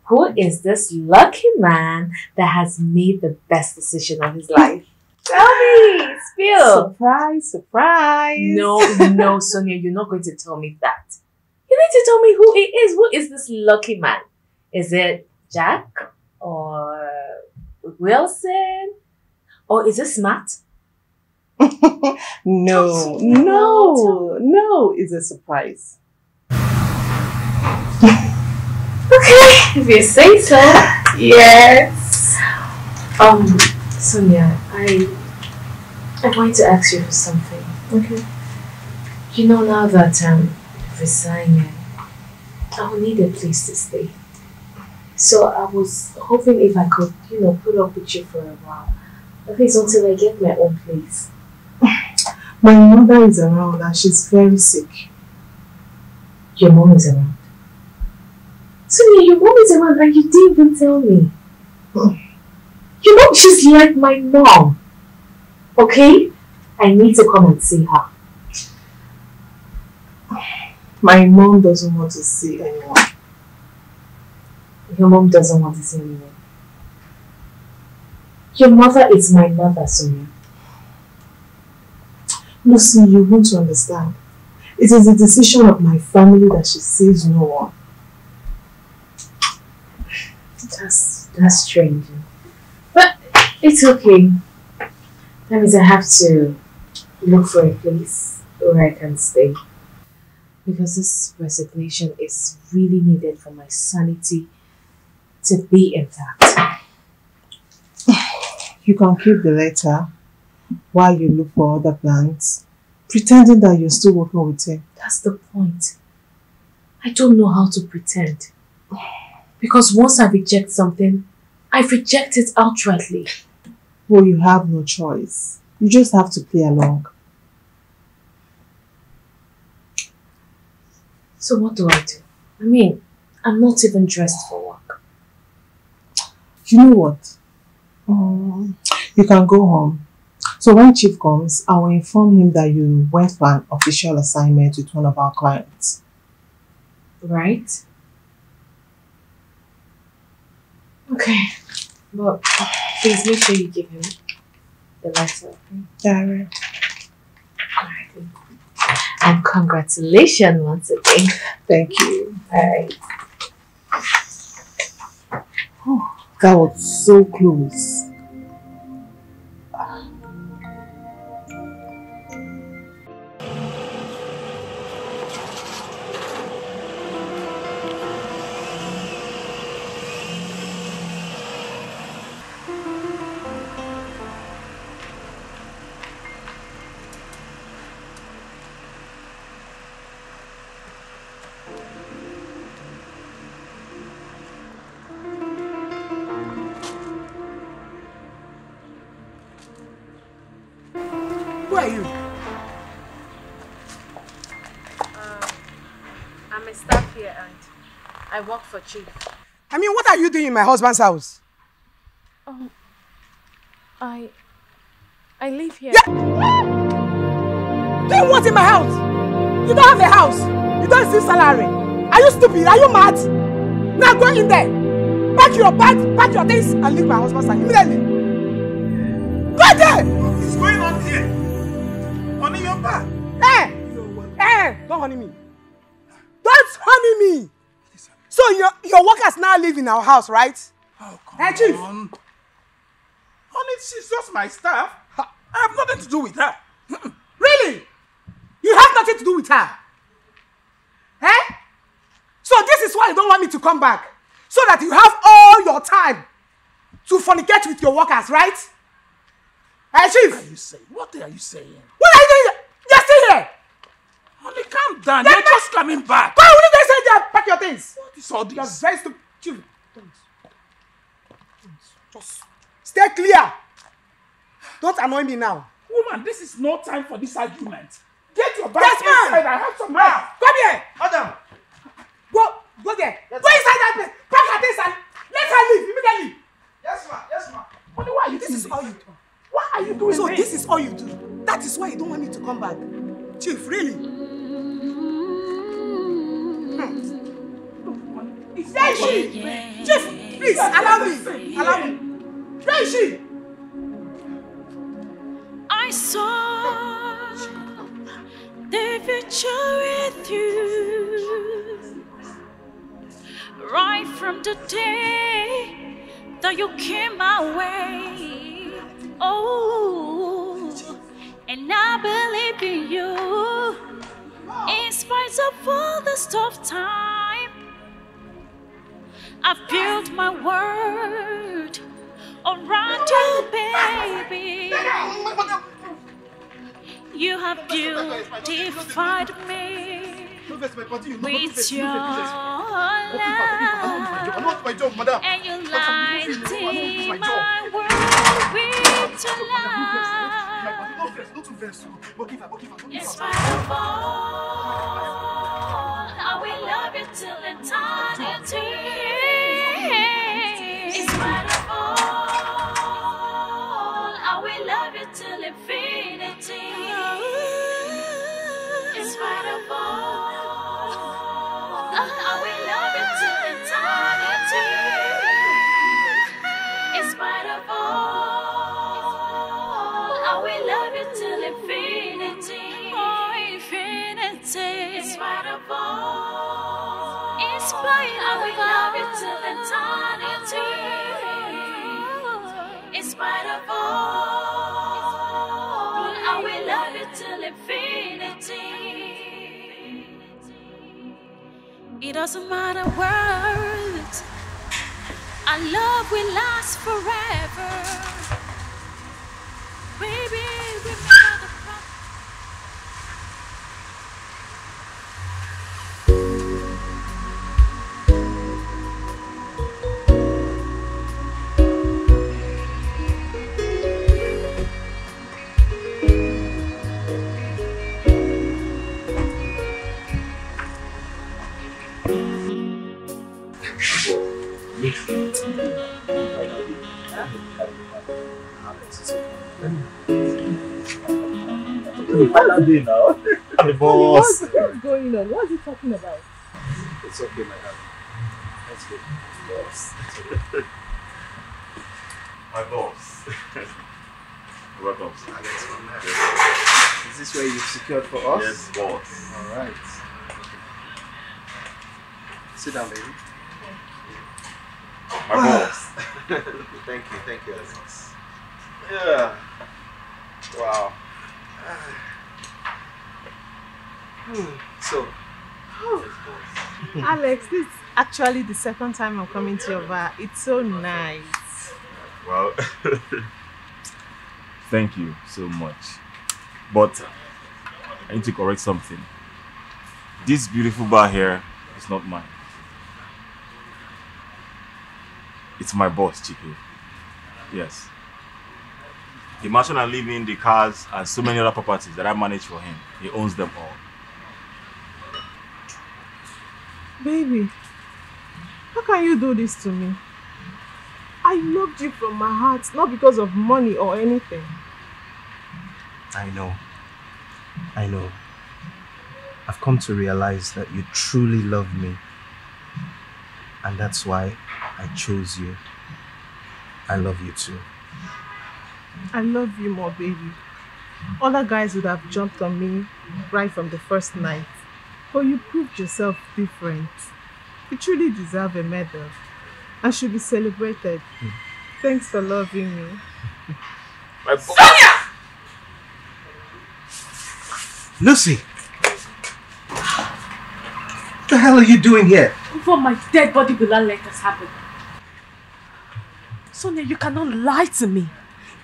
who is this lucky man that has made the best decision of his life? <laughs> Tell me, spill. Surprise, surprise. No, no, Sonia, you're not going to tell me that. You need to tell me who it is. Who is this lucky man? Is it Jack or Wilson? Or is it Smart? <laughs> No, no, no, it's a surprise. Okay, if you say so. Yes. Um, Sonia, I I wanted to ask you for something. Okay. You know now that um resigning, I will need a place to stay. So I was hoping if I could, you know, put up with you for a while. At least until I get my own place. <laughs> My mother is around and she's very sick. Your mom is around. Sonia, your mom is around and you didn't even tell me. <laughs> You know, she's like my mom. Okay? I need to come and see her. My mom doesn't want to see anyone. Your mom doesn't want to see anyone. Your mother is my mother, Sonia. Lucy, you won't understand. It is the decision of my family that she sees no one. That's that's strange. But it's okay. That means I have to look for a place where I can stay. Because this resignation is really needed for my sanity to be intact. You can keep the letter while you look for other plans, pretending that you're still working with him. That's the point. I don't know how to pretend. Because once I reject something, I reject it outrightly. Well, you have no choice. You just have to play along. So what do I do? I mean, I'm not even dressed for work. You know what? Um, you can go home. So when Chief comes, I will inform him that you went for an official assignment with one of our clients. Right? Okay. But please make sure you give him the letter. okay? Yeah, right. And congratulations once again. Thank you. Alright. Oh, that was so close. For Chief. I mean, what are you doing in my husband's house? Um, I... I live here. Doing what in my house? You don't have a house. You don't see salary. Are you stupid? Are you mad? Now go in there. Pack your bag, pack your things and leave my husband's house immediately. Go there! What is going on here? Honey, your back. Eh! Eh! Don't honey me. So your, your workers now live in our house, right? Oh, come Eh, Chief? on. Honey, she's just my staff. I have nothing to do with her. Really? You have nothing to do with her. Eh? So this is why you don't want me to come back. So that you have all your time to fornicate with your workers, right? Eh, Chief? What are you saying? What are you saying? Honey, calm down. Then You're just coming back. Why would you guys say there? Pack your things. What is all You're this? very stupid. Don't. Just stay clear. Don't annoy me now. Woman, this is no time for this argument. Get your bag Yes, ma'am. inside. I have some rest. come here. Madam, Go, go there. go inside that place. Pack her things and let her leave immediately. yes ma, yes ma. Honey, why are you This doing is this? all you do. Why are you doing So this? this is all you do. That is why you don't want me to come back. Chief, really? She? Chief, please, allow me. Allow me. Where is she? I saw the future with you right from the day that you came my way. Oh, and I believe in you in spite of all the tough time. I've built my world around you, baby. You have beautified me with your love, and you lighting my world with your love. In spite of all, I will love you till eternity. In spite of all, I will love you till infinity. In spite of of in spite will love you till eternity. In spite of all, I will love you till infinity. It doesn't matter words. Our love will last forever. Finally now. <laughs> The boss. What's, what's going on? What's he talking about? It's okay, my darling. Let's go. Boss. <laughs> my boss. <laughs> Welcome. Is this where you've secured for us? Yes, boss. All right. Sit down, baby. My boss. thank you, thank you, Alex. Yeah. Wow. Ah. Hmm. So, Alex, this is actually the second time I'm coming to your bar. It's so nice. Well, <laughs> thank you so much. But I need to correct something. This beautiful bar here is not mine. It's my boss, Chike. Yes. The mansion I live in, the cars, and so many other properties that I manage for him. He owns them all. Baby, how can you do this to me? I loved you from my heart, not because of money or anything. I know. I know. I've come to realize that you truly love me. And that's why I chose you. I love you too. I love you more, baby. Other guys would have jumped on me right from the first night. But you proved yourself different. You truly deserve a medal and should be celebrated. Hmm. Thanks for loving me. My boss. Lucy! What the hell are you doing here? Before my dead body will not let this happen. Sonia, you cannot lie to me.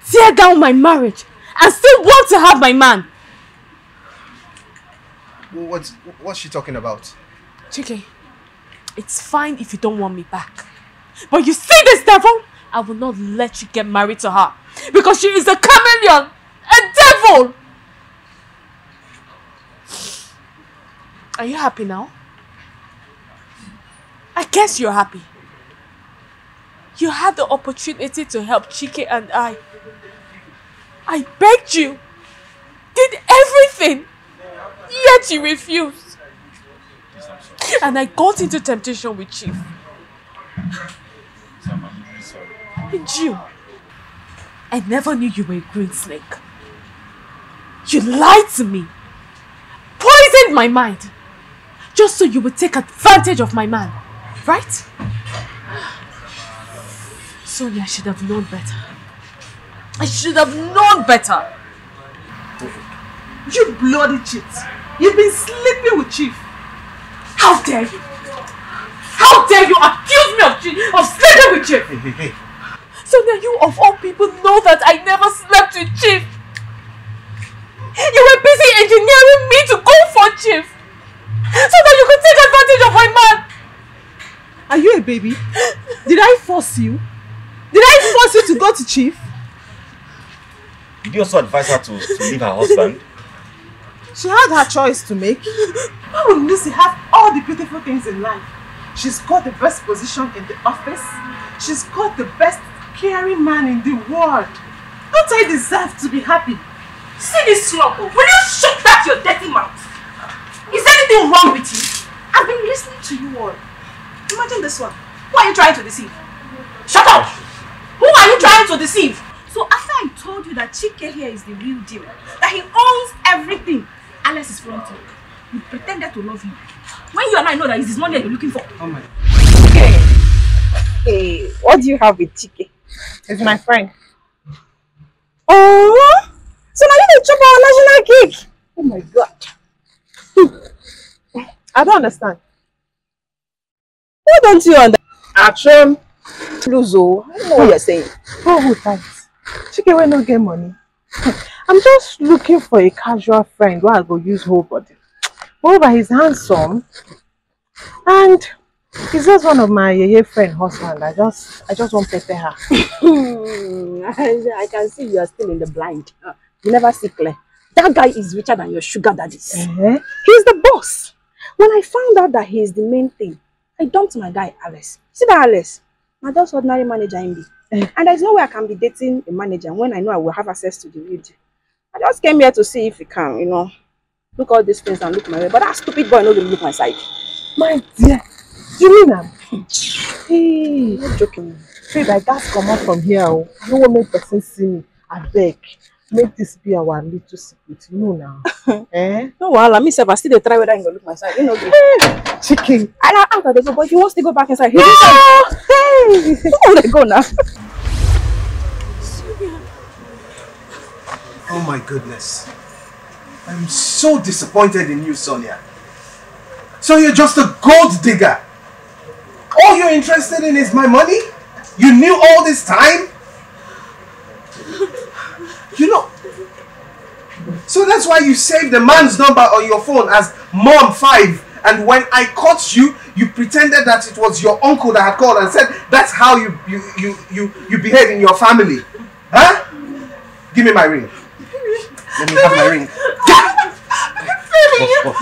Tear down my marriage and still want to have my man. What's what's she talking about? Chike, it's fine if you don't want me back. But you see this devil? I will not let you get married to her. Because she is a chameleon! A devil! Are you happy now? I guess you're happy. You had the opportunity to help Chike and I. I begged you. Did everything. Yet you refused. And I got into temptation with Chief. You. I never knew you were a green snake. You lied to me. Poisoned my mind. Just so you would take advantage of my man. Right? Sonia, I should have known better. I should have known better. You bloody cheat. You've been sleeping with Chief. How dare you? How dare you accuse me of, of sleeping with Chief. Hey, hey, hey. Sonia, you of all people know that I never slept with Chief. You were busy engineering me to go for Chief. So that you could take advantage of my man. Are you a baby? Did I force you? Did I force you to go to Chief? Did you also advise her to, to leave her husband? She had her choice to make. Why would Lucy have all the beautiful things in life? She's got the best position in the office. She's got the best caring man in the world. Don't I deserve to be happy? See this slump. Oh. Will you shut back your dirty mouth? Is anything wrong with you? I've been listening to you all. Imagine this one. Who are you trying to deceive? Shut up! Who are you trying to deceive? So after I told you that Chike here is the real deal, that he owns everything, Alex is fronting. You pretended to love him. When you and I know that it's his money that you're looking for. Oh my. Hey, what do you have with Chike? It's my friend. Oh, so now you dey chop our national cake. Oh my god. I don't understand. Why don't you understand? Action. Luzo, I don't know what you're saying. Oh, who thanks? Chike wey no get money. I'm just looking for a casual friend wey I go use whole body. Moreover, he's handsome and he's just one of my yeye friend husband. I just I just want to pepper her. <laughs> I, can see you are still in the blind. Uh, You never see clear. That guy is richer than your sugar daddies. Eh? He's the boss. When I found out that he is the main thing, I dumped my guy, Alice. See that Alice? I'm just ordinary manager in B. And there's no way I can be dating a manager when I know I will have access to the deal. I just came here to see if he can, you know, look all these things and look my way. But that stupid boy no dey look my side. My dear, you mean am? Hey, no joking. Babe, I gats comot from here oh. I no wan make person see me. Abeg, make this be our little secret. You know now. <laughs> eh? No wahala, me sef I still dey try whether he go look my side. You know, chicken. I out of the go, but he wants to go back inside, No! Hey, <laughs> where they go now? Oh my goodness. I'm so disappointed in you, Sonia. So you're just a gold digger. All you're interested in is my money? You knew all this time? You know. So that's why you saved the man's number on your phone as Mom5. And when I caught you, you pretended that it was your uncle that had called and said that's how you you you you, you behave in your family. Huh? Give me my ring. Let me have my ring.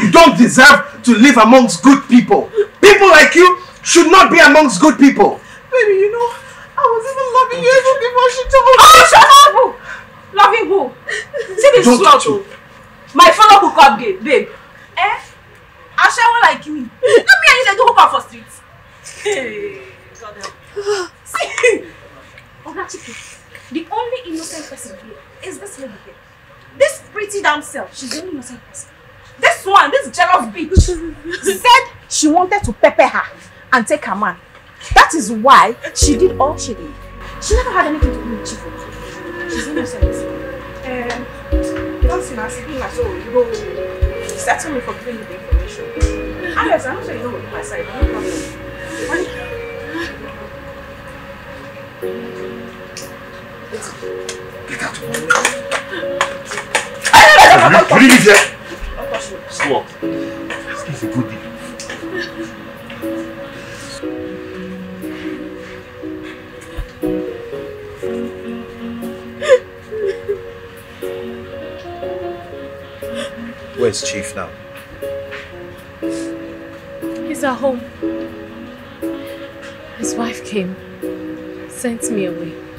You don't deserve to live amongst good people. People like you should not be amongst good people. Baby, you know, I was even loving you even before she told me. Oh, shut up! Loving who? See this Don't slot, touch oh. My fellow hookup babe, babe. Eh? Ashawo like me. Not me and you dey do hookup for streets. Hey, God help. See, <laughs> Oga Chike, the only innocent person here is this lady here. This pretty damn self, she's the only innocent person. This one, this jealous bitch, said she wanted to pepper her and take her man. That is why she did all she did. She never had anything to do with Chief. She's innocent. Um, you don't see my sibling like so you go settle me for giving you the information. Alex, I'm not sure you know what my side, no problem. Get out did you say? Slut. This is a good deal. Where's Chief now? He's at home. His wife came, sent me away.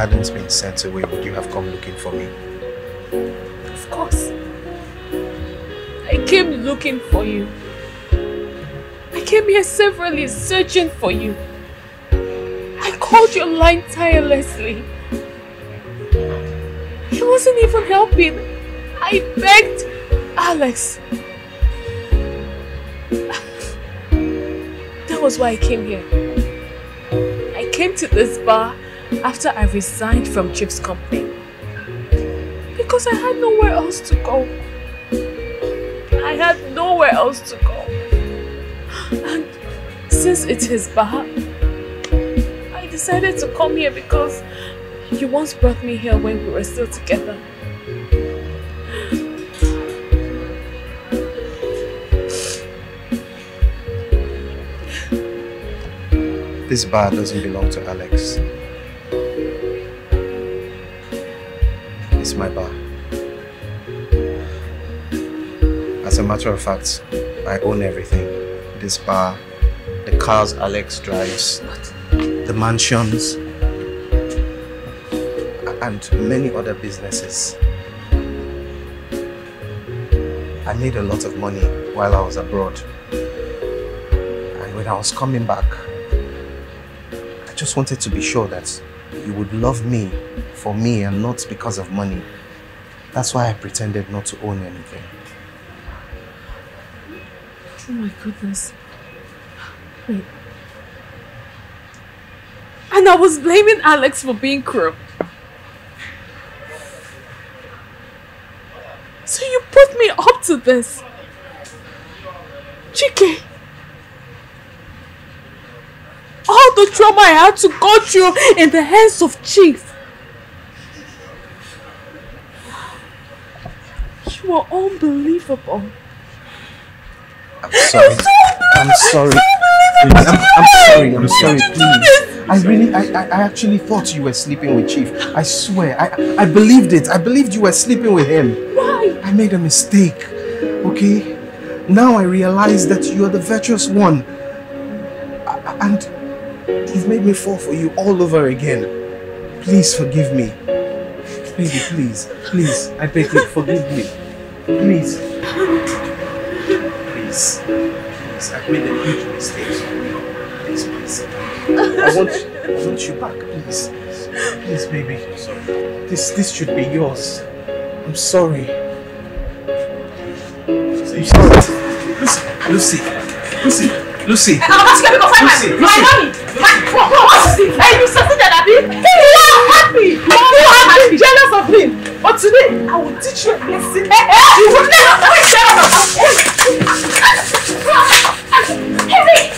Hadn't been sent away, would you have come looking for me? Of course. I came looking for you. I came here severally searching for you. I called your line tirelessly. He wasn't even helping. I begged Alex. That was why I came here. I came to this bar after I resigned from Chief's company because I had nowhere else to go. I had nowhere else to go. And since it is Baha, I decided to come here because you once brought me here when we were still together. This bar doesn't belong to Alex. My bar. As a matter of fact, I own everything. This bar, the cars Alex drives, the mansions, and many other businesses. I made a lot of money while I was abroad. And when I was coming back, I just wanted to be sure that you would love me for me and not because of money. That's why I pretended not to own anything. Oh my goodness. Wait. And I was blaming Alex for being cruel. So you put me up to this. Chike. All the trauma I had to go through in the hands of Chief. You are unbelievable. I'm sorry. I'm sorry. I'm, I'm sorry. I'm sorry. Please. I really, I, I, I actually thought you were sleeping with Chief. I swear. I, I believed it. I believed you were sleeping with him. Why? I made a mistake. Okay? Now I realize that you are the virtuous one. And you've made me fall for you all over again. Please forgive me. Baby, please. Please. I beg you, forgive me. Please. Please. Please. I've made a huge mistake. Please, please. I want, I want you back, please. Please, baby. This, this should be yours. I'm sorry. I'm sorry. Lucy, Lucy, Lucy, Lucy. I'm asking you to find my, Lucy, my Lucy. money. My, what, what's this? Hey, you succeeded, Abby. You are happy. You are happy. jealous of him. But today, I will teach you a lesson. You will never be jealous of him. Henry,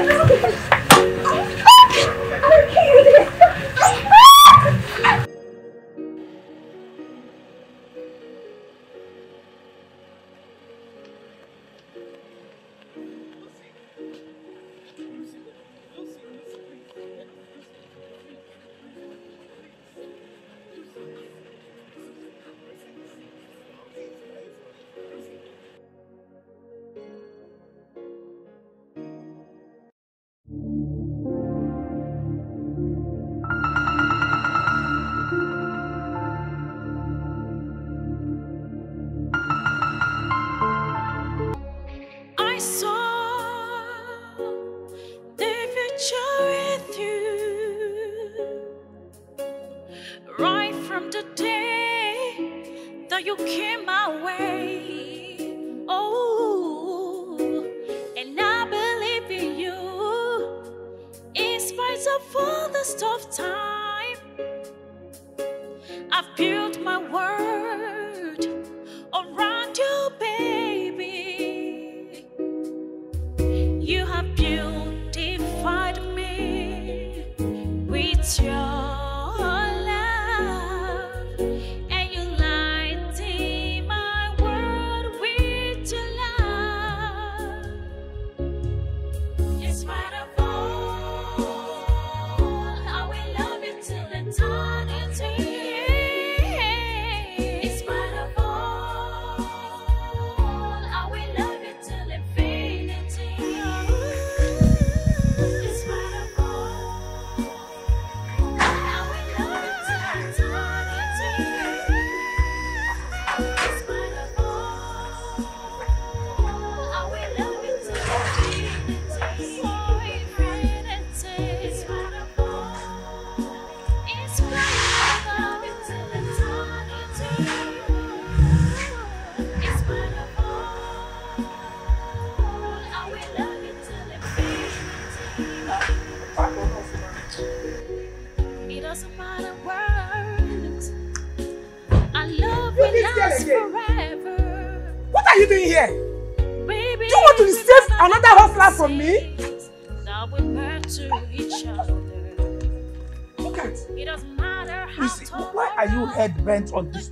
I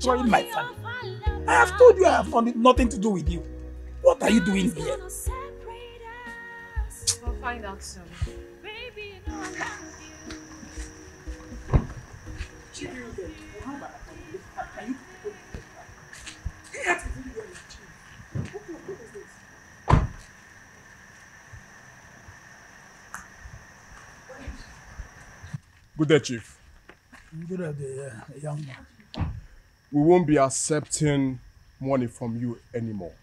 destroying my family? I have told you I have found nothing to do with you. What are you doing here? We'll find out soon. Good day, Chief. Good the uh, young man. We won't be accepting money from you anymore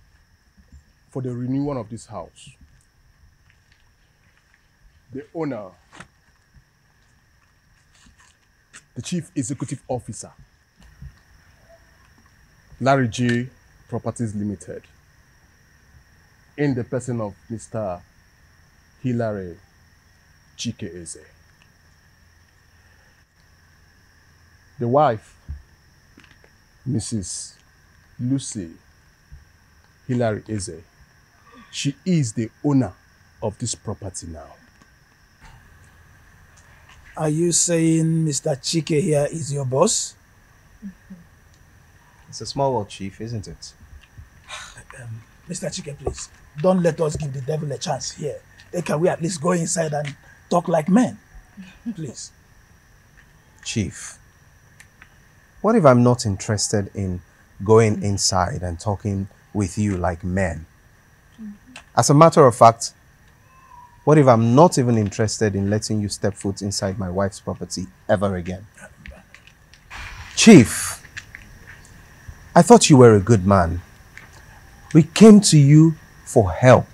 for the renewal of this house. The owner, the chief executive officer, Larry J. Properties Limited, in the person of Mr. Hilary Chike Eze. The wife, Mrs. Lucy Hilary Eze, she is the owner of this property now. Are you saying Mr. Chike here is your boss? It's a small world, Chief, isn't it? Um, Mr. Chike, please, don't let us give the devil a chance here. Eh, Can we at least go inside and talk like men? Please. Chief, what if I'm not interested in going inside and talking with you like men? Mm-hmm. As a matter of fact, what if I'm not even interested in letting you step foot inside my wife's property ever again? Chief, I thought you were a good man. We came to you for help.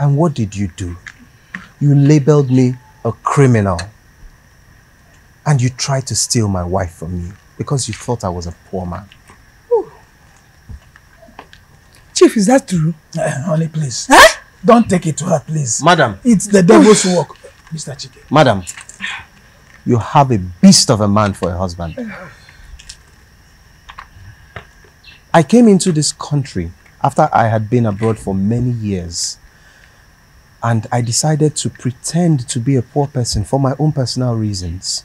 And what did you do? You labeled me a criminal. And you tried to steal my wife from me because you thought I was a poor man. Chief, is that true? Uh, honey, please. Don't take it to her, please. Madam. It's the devil's work, Mr. Chike. Madam, you have a beast of a man for a husband. I came into this country after I had been abroad for many years. And I decided to pretend to be a poor person for my own personal reasons.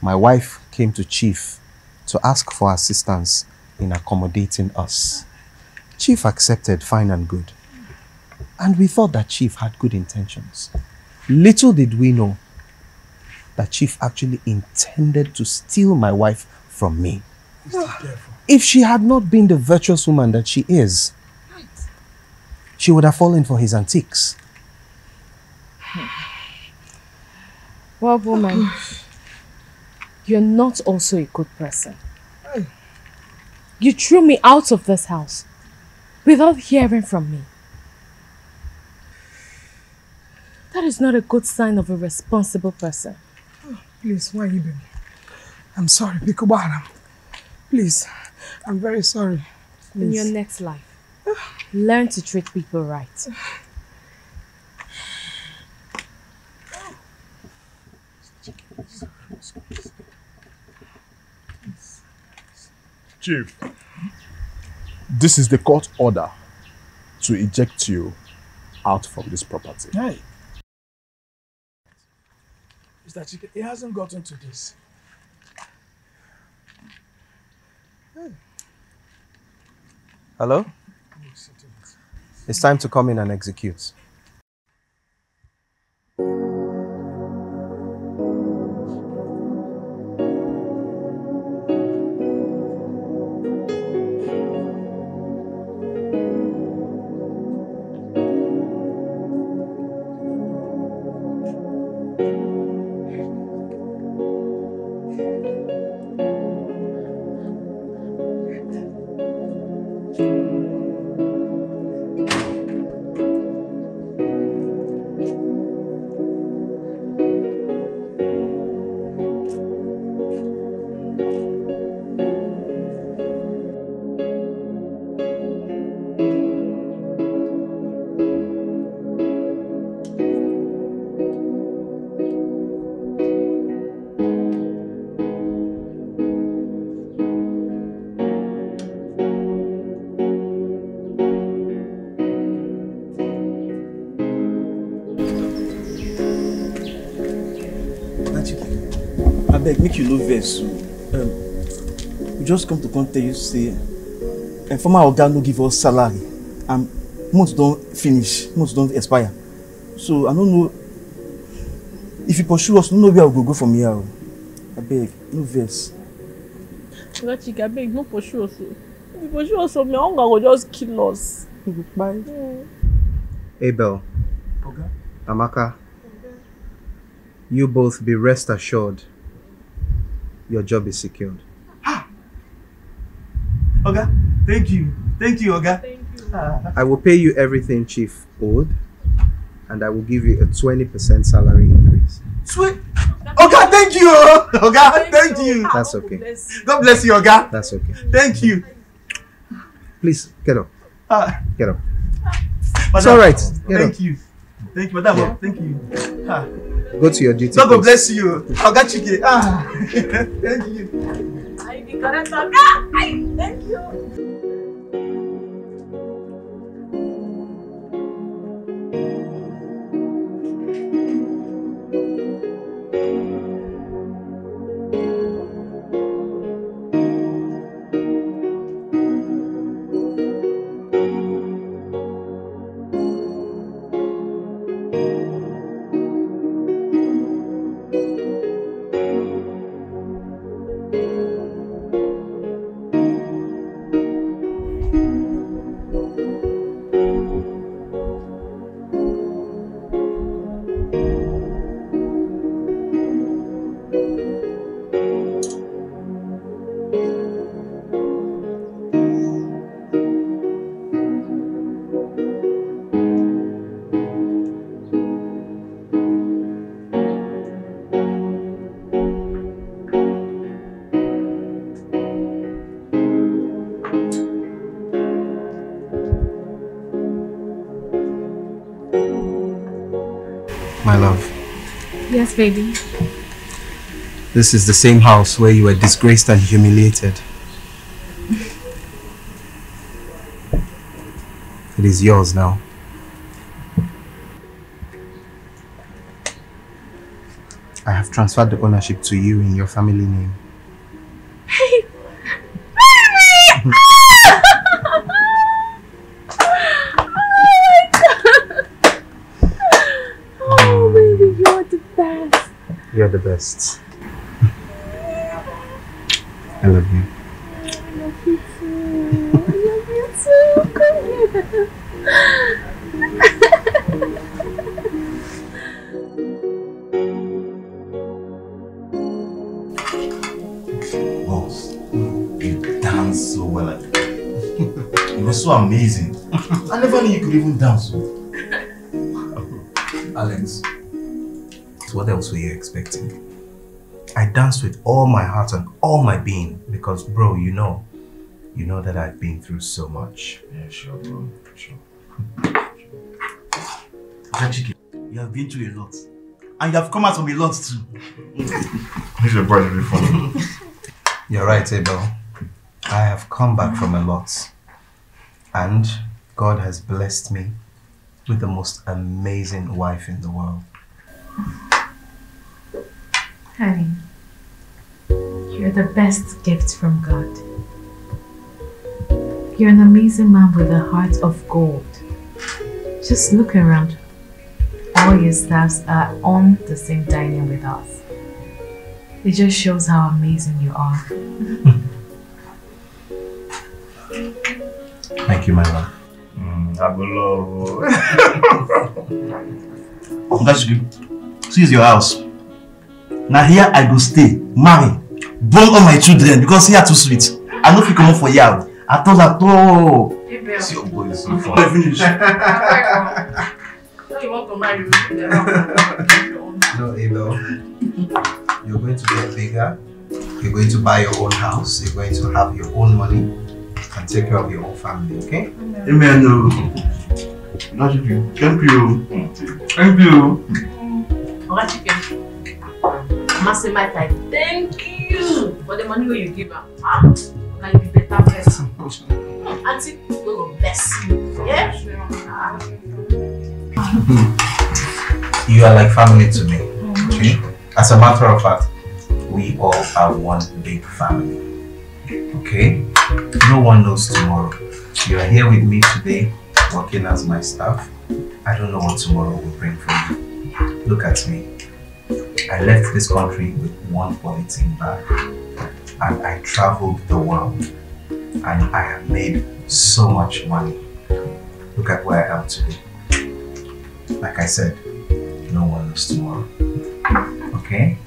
My wife came to Chief to ask for assistance in accommodating us. Chief accepted fine and good. And we thought that Chief had good intentions. Little did we know that Chief actually intended to steal my wife from me. If she had not been the virtuous woman that she is, she would have fallen for his antiques. Well, woman, you're not also a good person. You threw me out of this house without hearing from me. That is not a good sign of a responsible person. Please, why you baby? I'm sorry, Bikubaram. Please, I'm very sorry. In your next life, learn to treat people right. <sighs> Chief, this is the court order to eject you out from this property. Hey. Mr. Chike, he hasn't gotten to this. Hello? It's time to come in and execute. Make you no vex o um, we just come to come tell you say um, former oga no give us salary and month don finish month don expire. So i no know if you pursue us no know where we go go from here o. Abeg no vex. oga chike abeg no pursue us o. If you pursue us o my hunger go just kill us. you go kpai. Abel, Amaka, you both be rest assured your job is secured. oga thank you thank you oga. Thank you. Ah. I will pay you everything Chief owed, and I will give you a 20% salary increase. sweet oga thank you oga thank you. That's okay. god bless you oga. That's okay. thank you. Please, get up. Ah. Get up. Madam, It's all right. Get thank up. you thank you madam Yeah. thank you. Ah. Go to your duty. God go post. bless you oga chike ah <laughs> thank you. Thank you. My love, Yes, baby. this is the same house where you were disgraced and humiliated. It is yours now. I have transferred the ownership to you in your family name. Best. I love you. I love you too. I love you too. Come here. Boss, you dance so well. you were so amazing. I never knew you could even dance. Alex, what else were you expecting? I danced with all my heart and all my being because, bro, you know, you know that I've been through so much. Yeah, sure, bro. Sure. Chike, you have been through a lot and you have come out from a lot too. This is probably be funny. <laughs> You're right, Abel. I have come back from a lot. And God has blessed me with the most amazing wife in the world. Honey, you're the best gift from God. You're an amazing man with a heart of gold. Just look around. All your staffs are on the same dining with us. It just shows how amazing you are. <laughs> Thank you, my love. Mm, I go love. That's good. See, is your house. Now here I go stay, marry, born all my children because here too sweet. I no fit comot for here o. at all at all. See your boy is so I fun. finish. you want to marry No, Abel. You're going to get bigger. You're going to buy your own house. You're going to have your own money and take care of your own family, okay? Amen. o. That's you. Thank you. Thank you. Oga Chike, Mama my type. Thank you for the money wey you give am. Ah, Oga you be better person. <laughs> Auntie wey go bless you. Yeah? You are like family to me, okay? As a matter of fact, we all are one big family. Okay? No one knows tomorrow. You are here with me today, working as my staff. I don't know what tomorrow will bring for you. Look at me. I left this country with one polythene bag and I traveled the world and I have made so much money. Look at where I am today. Like I said, no one knows tomorrow. Okay?